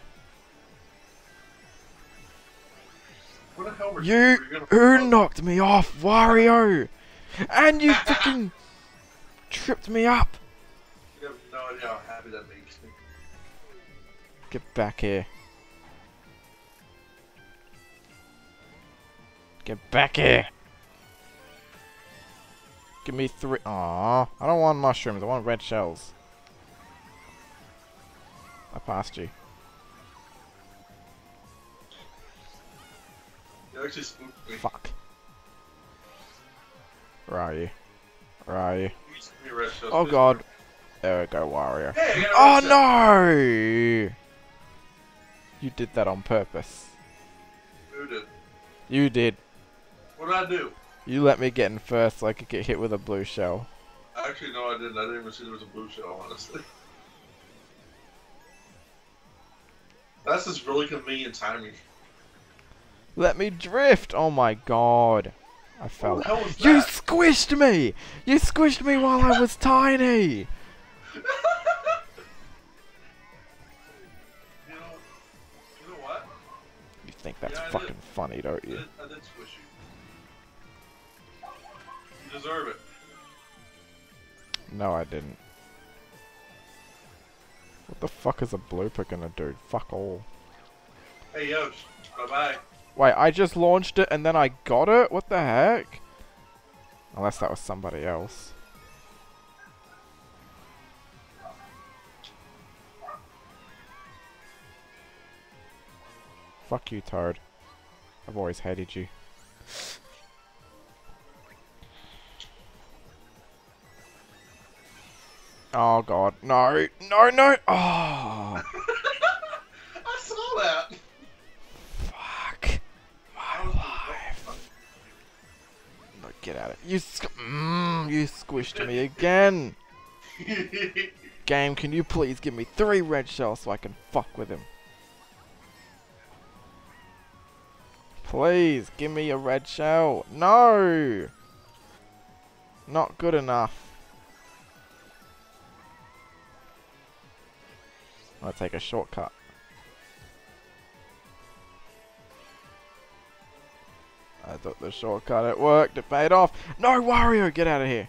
What the hell were You, who knocked me off? Wario! And you [LAUGHS] freaking tripped me up! You have no idea how happy that makes me. Get back here. Get back here! Give me three. Aww. I don't want mushrooms, I want red shells. Passed you. You actually spooked me. Fuck. Where are you? Where are you? You used to be red shells. Oh god. There we go, Wario. Hey, I Oh no! You did that on purpose. Who did? You did. What did I do? You let me get in first so I could get hit with a blue shell. Actually, no, I didn't. I didn't even see there was a blue shell, honestly. [LAUGHS] That's just really convenient timing. Let me drift! Oh my god. I What fell. the hell was You squished me! You squished me while I was tiny! [LAUGHS] You know, you know what? You think that's Yeah, I did. fucking funny, don't I you? did, I did squish you. You deserve it. No, I didn't. What the fuck is a blooper gonna do? Fuck all. Hey, yo, Bye bye. Wait, I just launched it and then I got it? What the heck? Unless that was somebody else. Fuck you, Toad. I've always hated you. Oh god, no, no, no! Oh, [LAUGHS] I saw that. fuck my life. No, get out of it. You, mm, you squished me again. [LAUGHS] Game, can you please give me three red shells so I can fuck with him? Please, give me a red shell. No! Not good enough. I'll take a shortcut. I took the shortcut, it worked, it paid off. No, Wario, get out of here.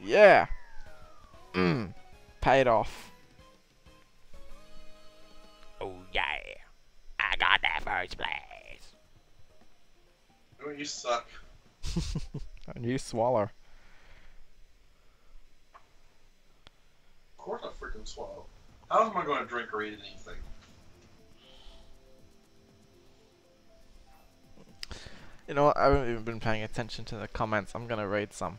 Yeah. Mm. [CLEARS THROAT] Paid off. Oh yeah, I got that first place. Oh, you suck. [LAUGHS] and you swallow. Course I freaking swallow. How am I going to drink or eat anything? You know what? I haven't even been paying attention to the comments. I'm gonna read some.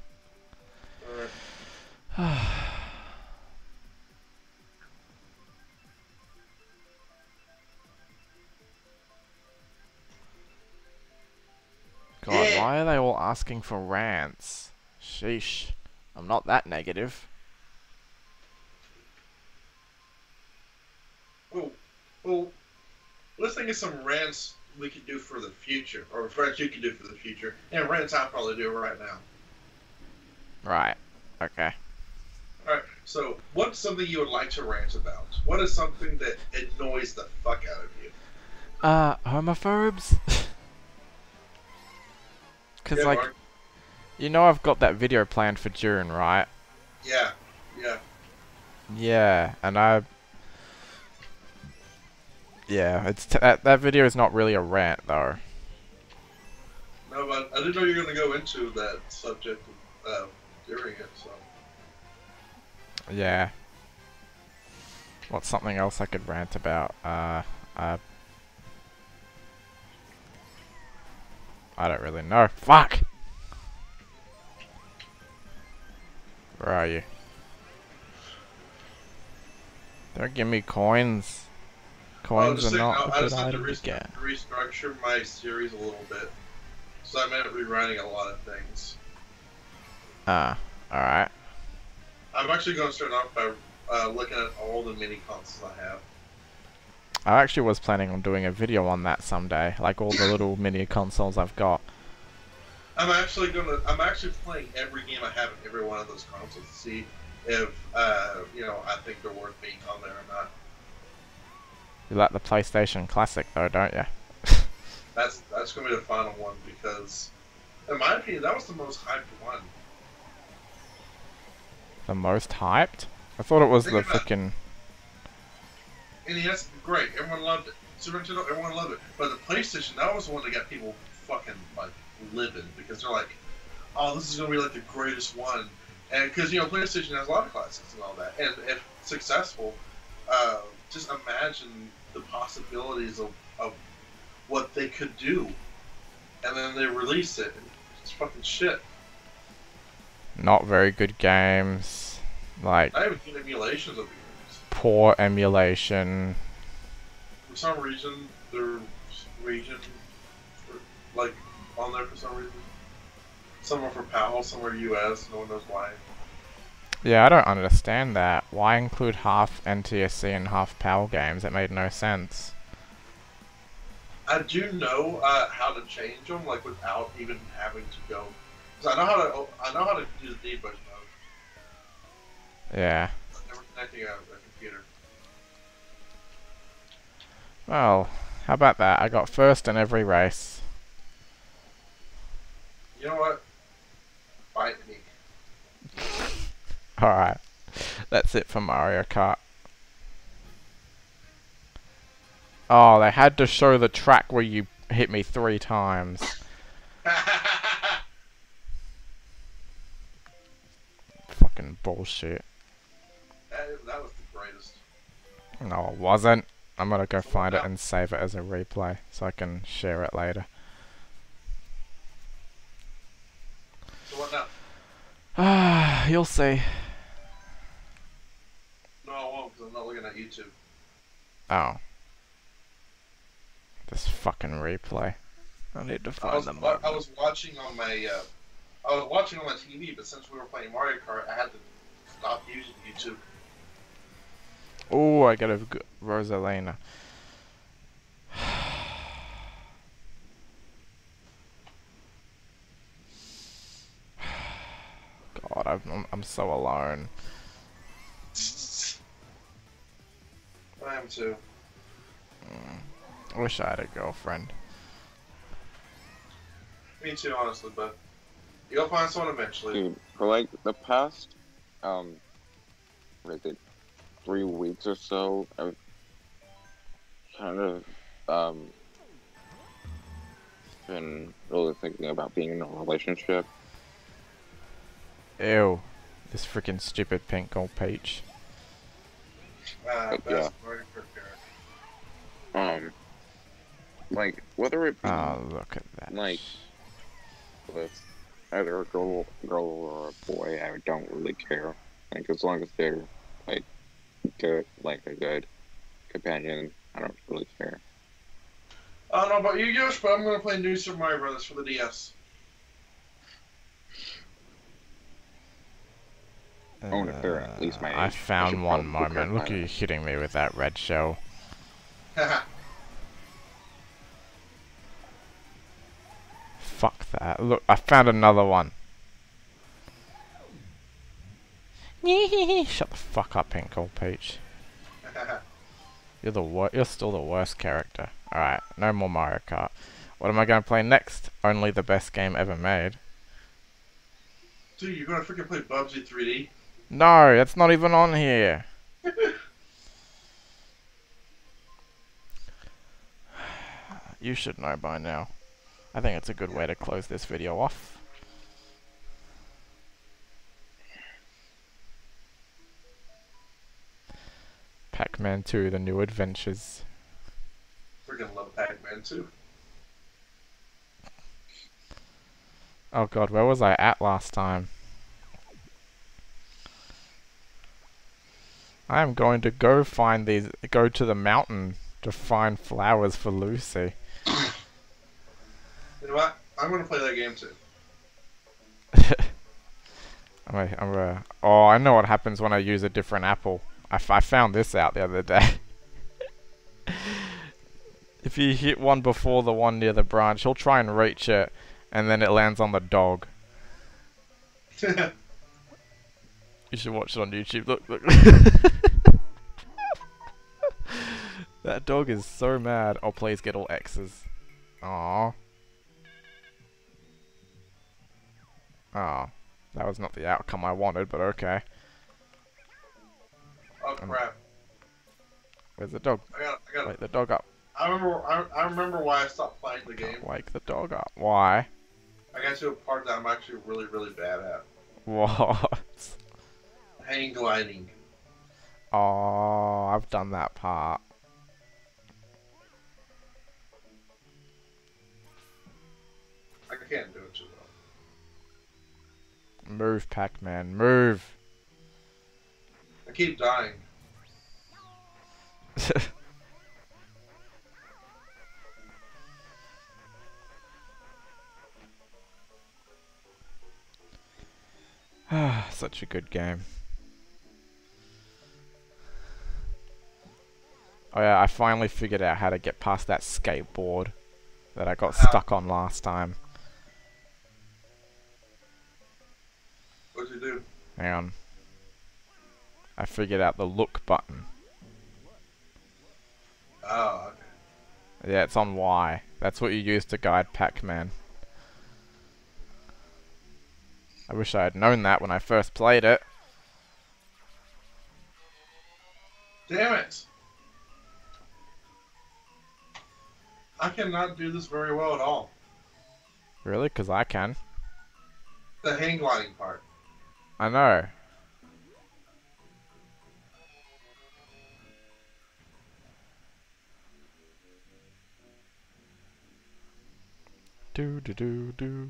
[SIGHS] God, why are they all asking for rants? Sheesh. I'm not that negative. Oh, well, let's think of some rants we could do for the future, or rants you could do for the future, and rants I'll probably do right now. Right. Okay. Alright, so what's something you would like to rant about? What is something that annoys the fuck out of you? Uh, homophobes? [LAUGHS] Cause Yeah, like, Mark? you know I've got that video planned for June, right? Yeah, yeah. Yeah, and I... Yeah, it's t that, that video is not really a rant, though. No, but I didn't know you were going to go into that subject uh, during it, so. Yeah. What's something else I could rant about? Uh, uh... I don't really know. Fuck! Where are you? Don't give me coins. Coins just are not I, a I good just have to item to get. restructure my series a little bit. So I may be rewriting a lot of things. Ah, alright. I'm actually going to start off by uh, looking at all the mini consoles I have. I actually was planning on doing a video on that someday, like all the [LAUGHS] little mini consoles I've got. I'm actually gonna. I'm actually playing every game I have in every one of those consoles to see if uh, you know I think they're worth being on there or not. You like the PlayStation Classic though, don't you? [LAUGHS] That's that's gonna be the final one because, in my opinion, that was the most hyped one. The most hyped? I thought it was the Think it. freaking. NES, great, everyone loved it. Super Nintendo, everyone loved it. But the PlayStation, that was the one that got people fucking like livid because they're like, "Oh, this is gonna be like the greatest one." and because you know PlayStation has a lot of classics and all that, and if successful, uh, just imagine the possibilities of, of what they could do, and then they release it, it's fucking shit. Not very good games. Like I haven't seen emulations of games. poor emulation. For some reason, their region, like on there for some reason. Some are for PAL, some are US. No one knows why. Yeah, I don't understand that. Why include half NTSC and half PAL games? It made no sense. I do know uh, how to change them, like without even having to go. Cause I know how to. I know how to do the debug mode. Yeah. Connecting a, a computer. Well, how about that? I got first in every race. You know what? Fight me. [LAUGHS] [LAUGHS] Alright. That's it for Mario Kart. Oh, they had to show the track where you hit me three times. [LAUGHS] Fucking bullshit. That, that was the greatest. No, it wasn't. I'm gonna go find it and save it as a replay so I can share it later. So what now? Ah, [SIGHS] you'll see. YouTube. Oh. This fucking replay. I need to I find was, them. wa- I was watching on my. Uh, I was watching on my TV, but since we were playing Mario Kart, I had to stop using YouTube. Oh, I got a g- Rosalina. [SIGHS] God, I'm- I'm so alone. [LAUGHS] I am too. I wish I had a girlfriend. Me too, honestly, but you'll find someone eventually. Dude, for like the past, um, what is it, three weeks or so, I've kind of, um, been really thinking about being in a relationship. Ew. This freaking stupid pink gold peach. Uh, But, best Mario Kart character. Um, like, whether it be Oh, look at that. like with either a girl, girl or a boy, I don't really care. Like, as long as they're, like, good, like a good companion, I don't really care. I don't know about you, Yosh, but I'm gonna play New Super Mario Brothers for the DS. And if they're at least my uh, I age, I found should one probably moment. Look at you hitting me with that red shell. [LAUGHS] Fuck that. Look, I found another one. [LAUGHS] Shut the fuck up, pink gold peach. [LAUGHS] You're the wor- You're still the worst character. All right, no more Mario Kart. What am I going to play next? Only the best game ever made. Dude, you're gonna freaking play Bubsy 3D? No, that's not even on here. [SIGHS] you should know by now. I think it's a good way to close this video off. Pac-Man 2, The New Adventures. Freaking love Pac-Man 2. Oh god, where was I at last time? I am going to go find these, go to the mountain to find flowers for Lucy. [COUGHS] You know what? I'm gonna play that game too. [LAUGHS] I'm a, I'm a, oh, I know what happens when I use a different apple. I, f- I found this out the other day. [LAUGHS] if you hit one before the one near the branch, he'll try and reach it, and then it lands on the dog. [LAUGHS] You should watch it on YouTube. Look, look. [LAUGHS] that dog is so mad. Oh, please get all X's. Aww. Oh, ah, that was not the outcome I wanted, but okay. oh um, crap! Where's the dog? I got, I got. Wake the dog up. I remember, I, I remember why I stopped playing the game. Wake the dog up. Why? I got to a part that I'm actually really, really bad at. What? [LAUGHS] hang gliding. Oh, I've done that part. I can't do it too well. Move, Pac-Man, move. I keep dying. [LAUGHS] Ah, such a good game. Oh yeah, I finally figured out how to get past that skateboard that I got How? stuck on last time. What'd you do? Hang on. I figured out the look button. Oh, okay. Yeah, it's on Y. That's what you use to guide Pac-Man. I wish I had known that when I first played it. Damn it! I cannot do this very well at all. Really? Because I can. The hang gliding part. I know. Do do do do.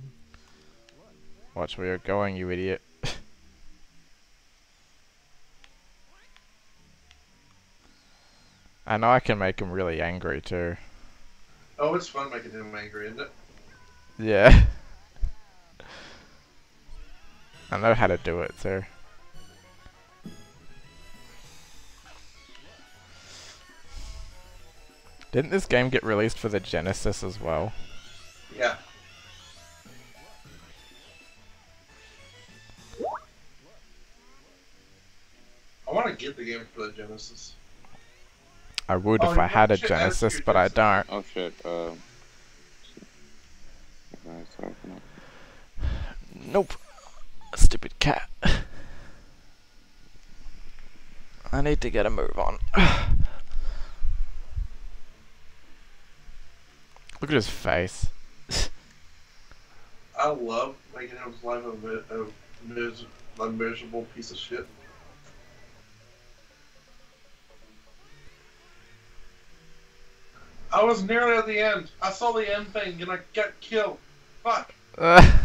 Watch where you're going, you idiot. [LAUGHS] I know I can make him really angry too. Oh, it's fun making him angry, isn't it? Yeah. [LAUGHS] I know how to do it too. Didn't this game get released for the Genesis as well? Yeah. I want to get the game for the Genesis. I would Oh, if I had a Genesis, but I don't. Oh shit. Uh. Up. Nope. Stupid cat. I need to get a move on. [SIGHS] Look at his face. I love making his life a, a, a miserable piece of shit. I was nearly at the end. I saw the end thing and I got killed. Fuck. Yeah,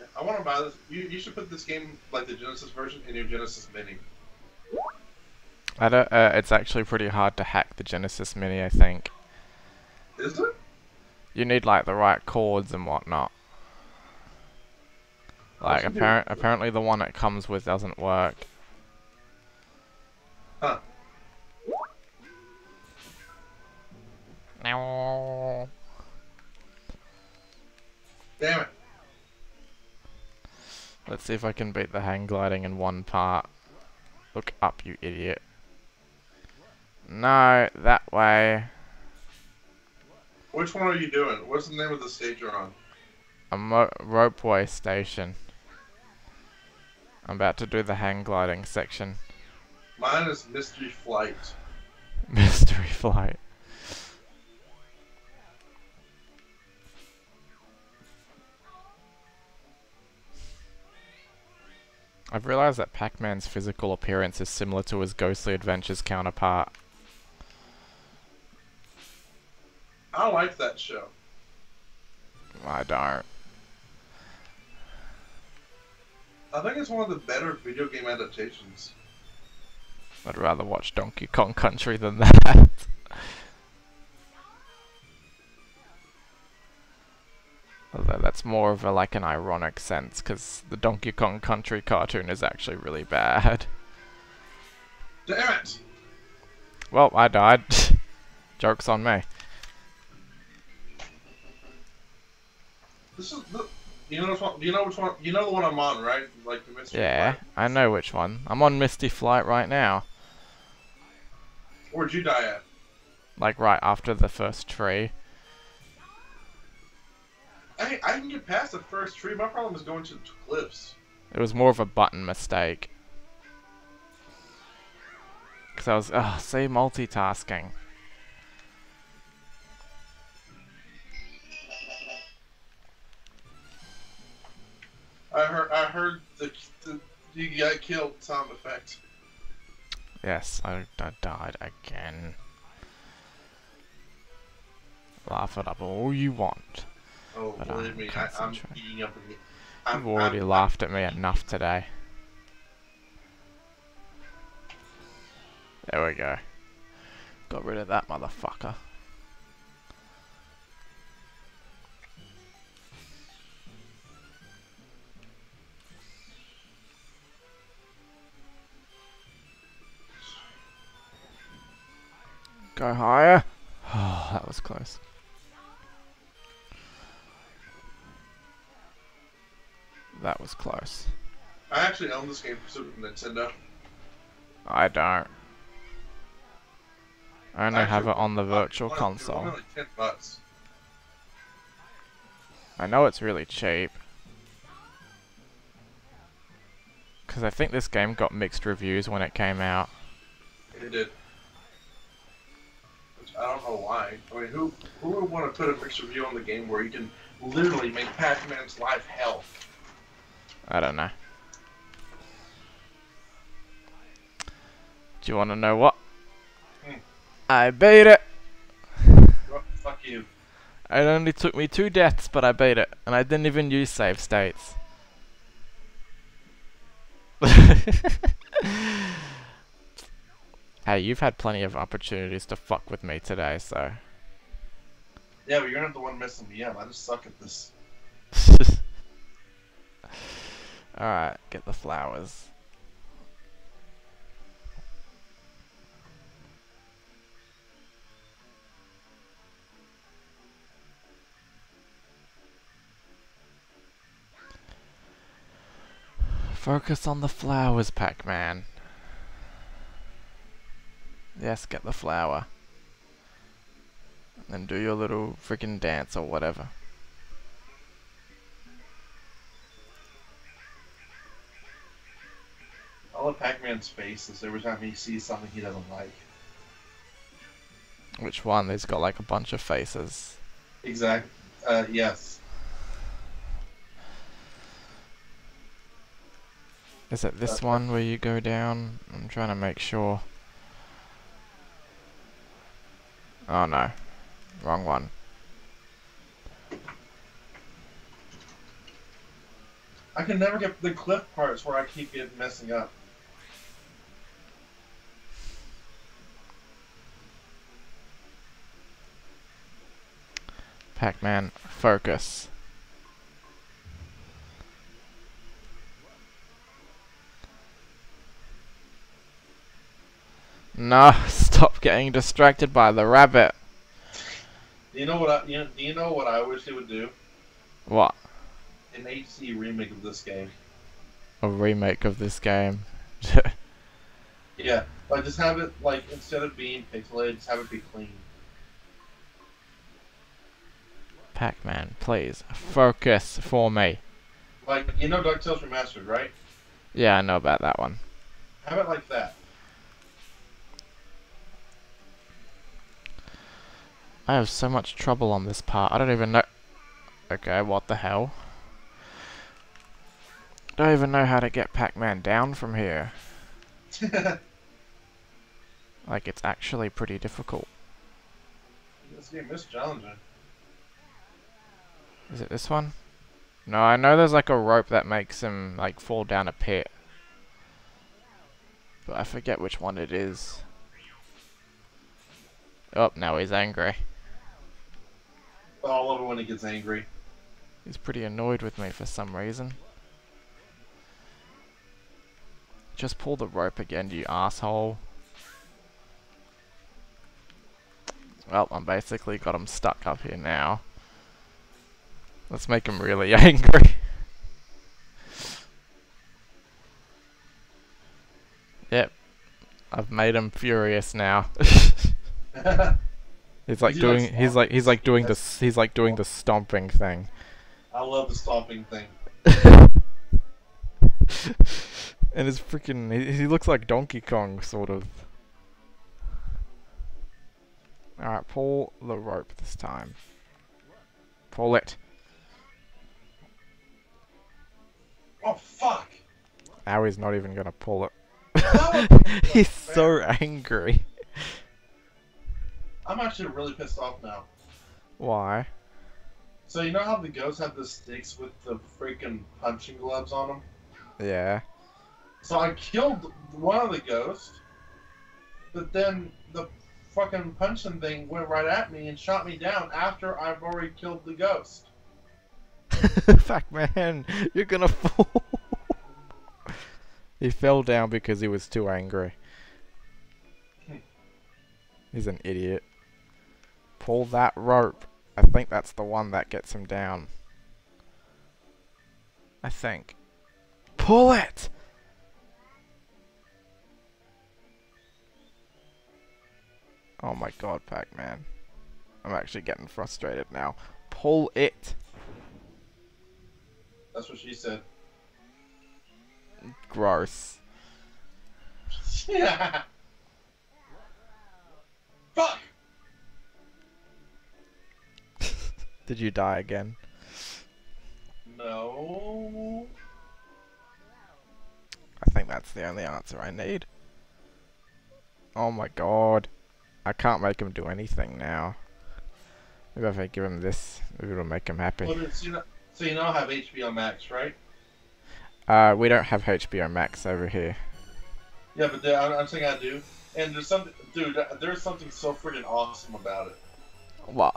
[LAUGHS] I want to buy this. You, you should put this game, like the Genesis version, in your Genesis Mini. I don't. Uh, it's actually pretty hard to hack the Genesis Mini. I think Is it? you need like the right cords and whatnot. Like do apparently the one it comes with doesn't work. Huh. No. Damn it. Let's see if I can beat the hang gliding in one part. Look up, you idiot. No, that way. Which one are you doing? What's the name of the stage you're on? A mo- ropeway station. I'm about to do the hang gliding section. Mine is Mystery Flight. [LAUGHS] Mystery flight. I've realized that Pac-Man's physical appearance is similar to his Ghostly Adventures counterpart. I like that show. I don't. I think it's one of the better video game adaptations. I'd rather watch Donkey Kong Country than [LAUGHS] that. Although that's more of a like an ironic sense, because the Donkey Kong Country cartoon is actually really bad. Damn it! Well, I died. [LAUGHS] Joke's on me. This is the. You know which one? You know which one? You know the one I'm on, right? Like the Mystery Yeah, Flight. I know which one. I'm on Misty Flight right now. Where'd you die at? Like right after the first tree. I I can get past the first tree. My problem is going to the cliffs. It was more of a button mistake. Because I was, oh, say multitasking. I heard. I heard the, the you got killed sound effect. Yes, I, I died again. Laugh it up all you want. Oh, But believe I'm me, I, I'm concentrating. eating up. again. I'm, You've already I'm, laughed at me enough today. There we go. Got rid of that motherfucker. Go higher. Oh, [SIGHS] that was close. That was close. I actually own this game for Super Nintendo. I don't. I only have it on the virtual one- console. like ten bucks. I know it's really cheap. Because I think this game got mixed reviews when it came out. It did. Which I don't know why. I mean, who who would want to put a mixed review on the game where you can literally make Pac-Man's life hell? I don't know. Do you want to know what? Hmm. I beat it! Well, fuck you. It only took me two deaths, but I beat it. And I didn't even use save states. [LAUGHS] hey, you've had plenty of opportunities to fuck with me today, so. Yeah, but you're not the one messing me up. I just suck at this. [LAUGHS] Alright, get the flowers. Focus on the flowers, Pac-Man. Yes, get the flower. Then do your little freaking dance or whatever. I love Pac-Man's faces every time he sees something he doesn't like. Which one? He's got like a bunch of faces. Exact. Uh, yes. Is it this Okay. one where you go down? I'm trying to make sure. Oh no. Wrong one. I can never get the cliff parts where I keep getting messing up. Pac-Man, focus. No, stop getting distracted by the rabbit. Do you know what I? You know, do you know what I wish they would do? What? An HD remake of this game. A remake of this game. [LAUGHS] Yeah, like just have it like instead of being pixelated, just have it be clean. Pac-Man, please, focus for me. Like you know, Ducktales remastered, right? Yeah, I know about that one. Have it like that. I have so much trouble on this part. I don't even know. Okay, what the hell? Don't even know how to get Pac-Man down from here. [LAUGHS] Like, it's actually pretty difficult. this game is challenging. Is it this one? No, I know there's like a rope that makes him like fall down a pit. But I forget which one it is. Oh, now he's angry. Love it when he gets angry. He's pretty annoyed with me for some reason. Just pull the rope again, you asshole. Well, I'm basically got him stuck up here now. Let's make him really [LAUGHS] angry. yep. I've made him furious now. [LAUGHS] [LAUGHS] he's like He doing likes he's like he's like doing this he's like doing the stomping thing. I love the stomping thing. [LAUGHS] and his freaking he, he looks like Donkey Kong sort of. Alright, pull the rope this time. Pull it. Oh fuck! Now he's not even gonna pull it. [LAUGHS] He's so angry. I'm actually really pissed off now. Why? So you know how the ghosts have the sticks with the freaking punching gloves on them? Yeah. So I killed one of the ghosts, but then the fucking punching thing went right at me and shot me down after I've already killed the ghost. [LAUGHS] Fuck man, you're gonna [LAUGHS] fall. he fell down because he was too angry. Hmm. He's an idiot. Pull that rope. I think that's the one that gets him down. I think. Pull it! Oh my god, Pac-Man. I'm actually getting frustrated now. Pull it! That's what she said. Gross. [LAUGHS] yeah. Fuck! Did you die again? No. I think that's the only answer I need. Oh my god. I can't make him do anything now. Maybe if I give him this, maybe it'll make him happy. Well, so, you know, so you now have HBO Max, right? Uh, we don't have HBO Max over here. Yeah, but there, I'm, I'm saying I do. And there's something, dude. There's something so freaking awesome about it. What?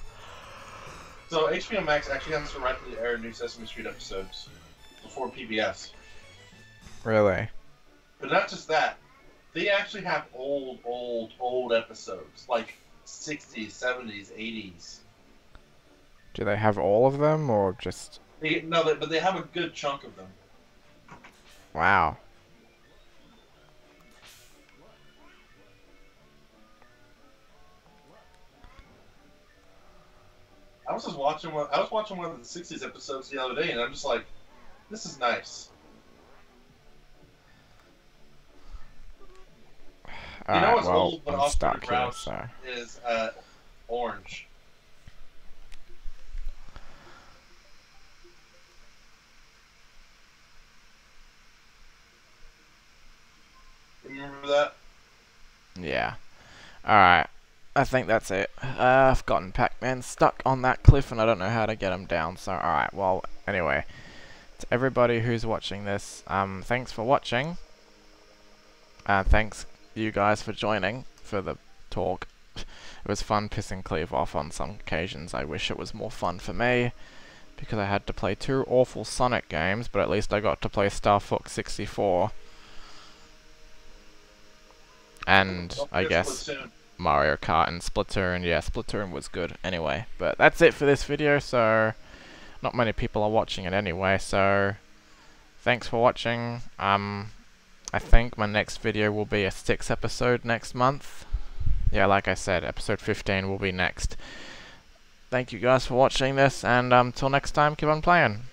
So HBO Max actually has to air new Sesame Street episodes before PBS. Really? But not just that, they actually have old, old, old episodes like 60s, 70s, 80s. Do they have all of them, or just... They, no, they, but they have a good chunk of them. Wow. I was just watching one. I was watching one of the '60s episodes the other day, and I'm just like, "This is nice." you know what's well, old but I'm Oscar stuck the here, so... is uh, orange. Remember that? Yeah. Alright. I think that's it. Uh, I've gotten Pac-Man stuck on that cliff and I don't know how to get him down, so alright, well, anyway. To everybody who's watching this, um, thanks for watching. Uh, thanks you guys for joining for the talk. It was fun pissing Cleve off on some occasions. I wish it was more fun for me. Because I had to play two awful Sonic games, but at least I got to play Star Fox 64. And, I guess... Mario Kart and Splatoon. Yeah, Splatoon was good anyway. But that's it for this video, so not many people are watching it anyway, so thanks for watching. Um, I think my next video will be a six episode next month. Yeah, like I said, episode 15 will be next. Thank you guys for watching this, and until um, next time, keep on playing.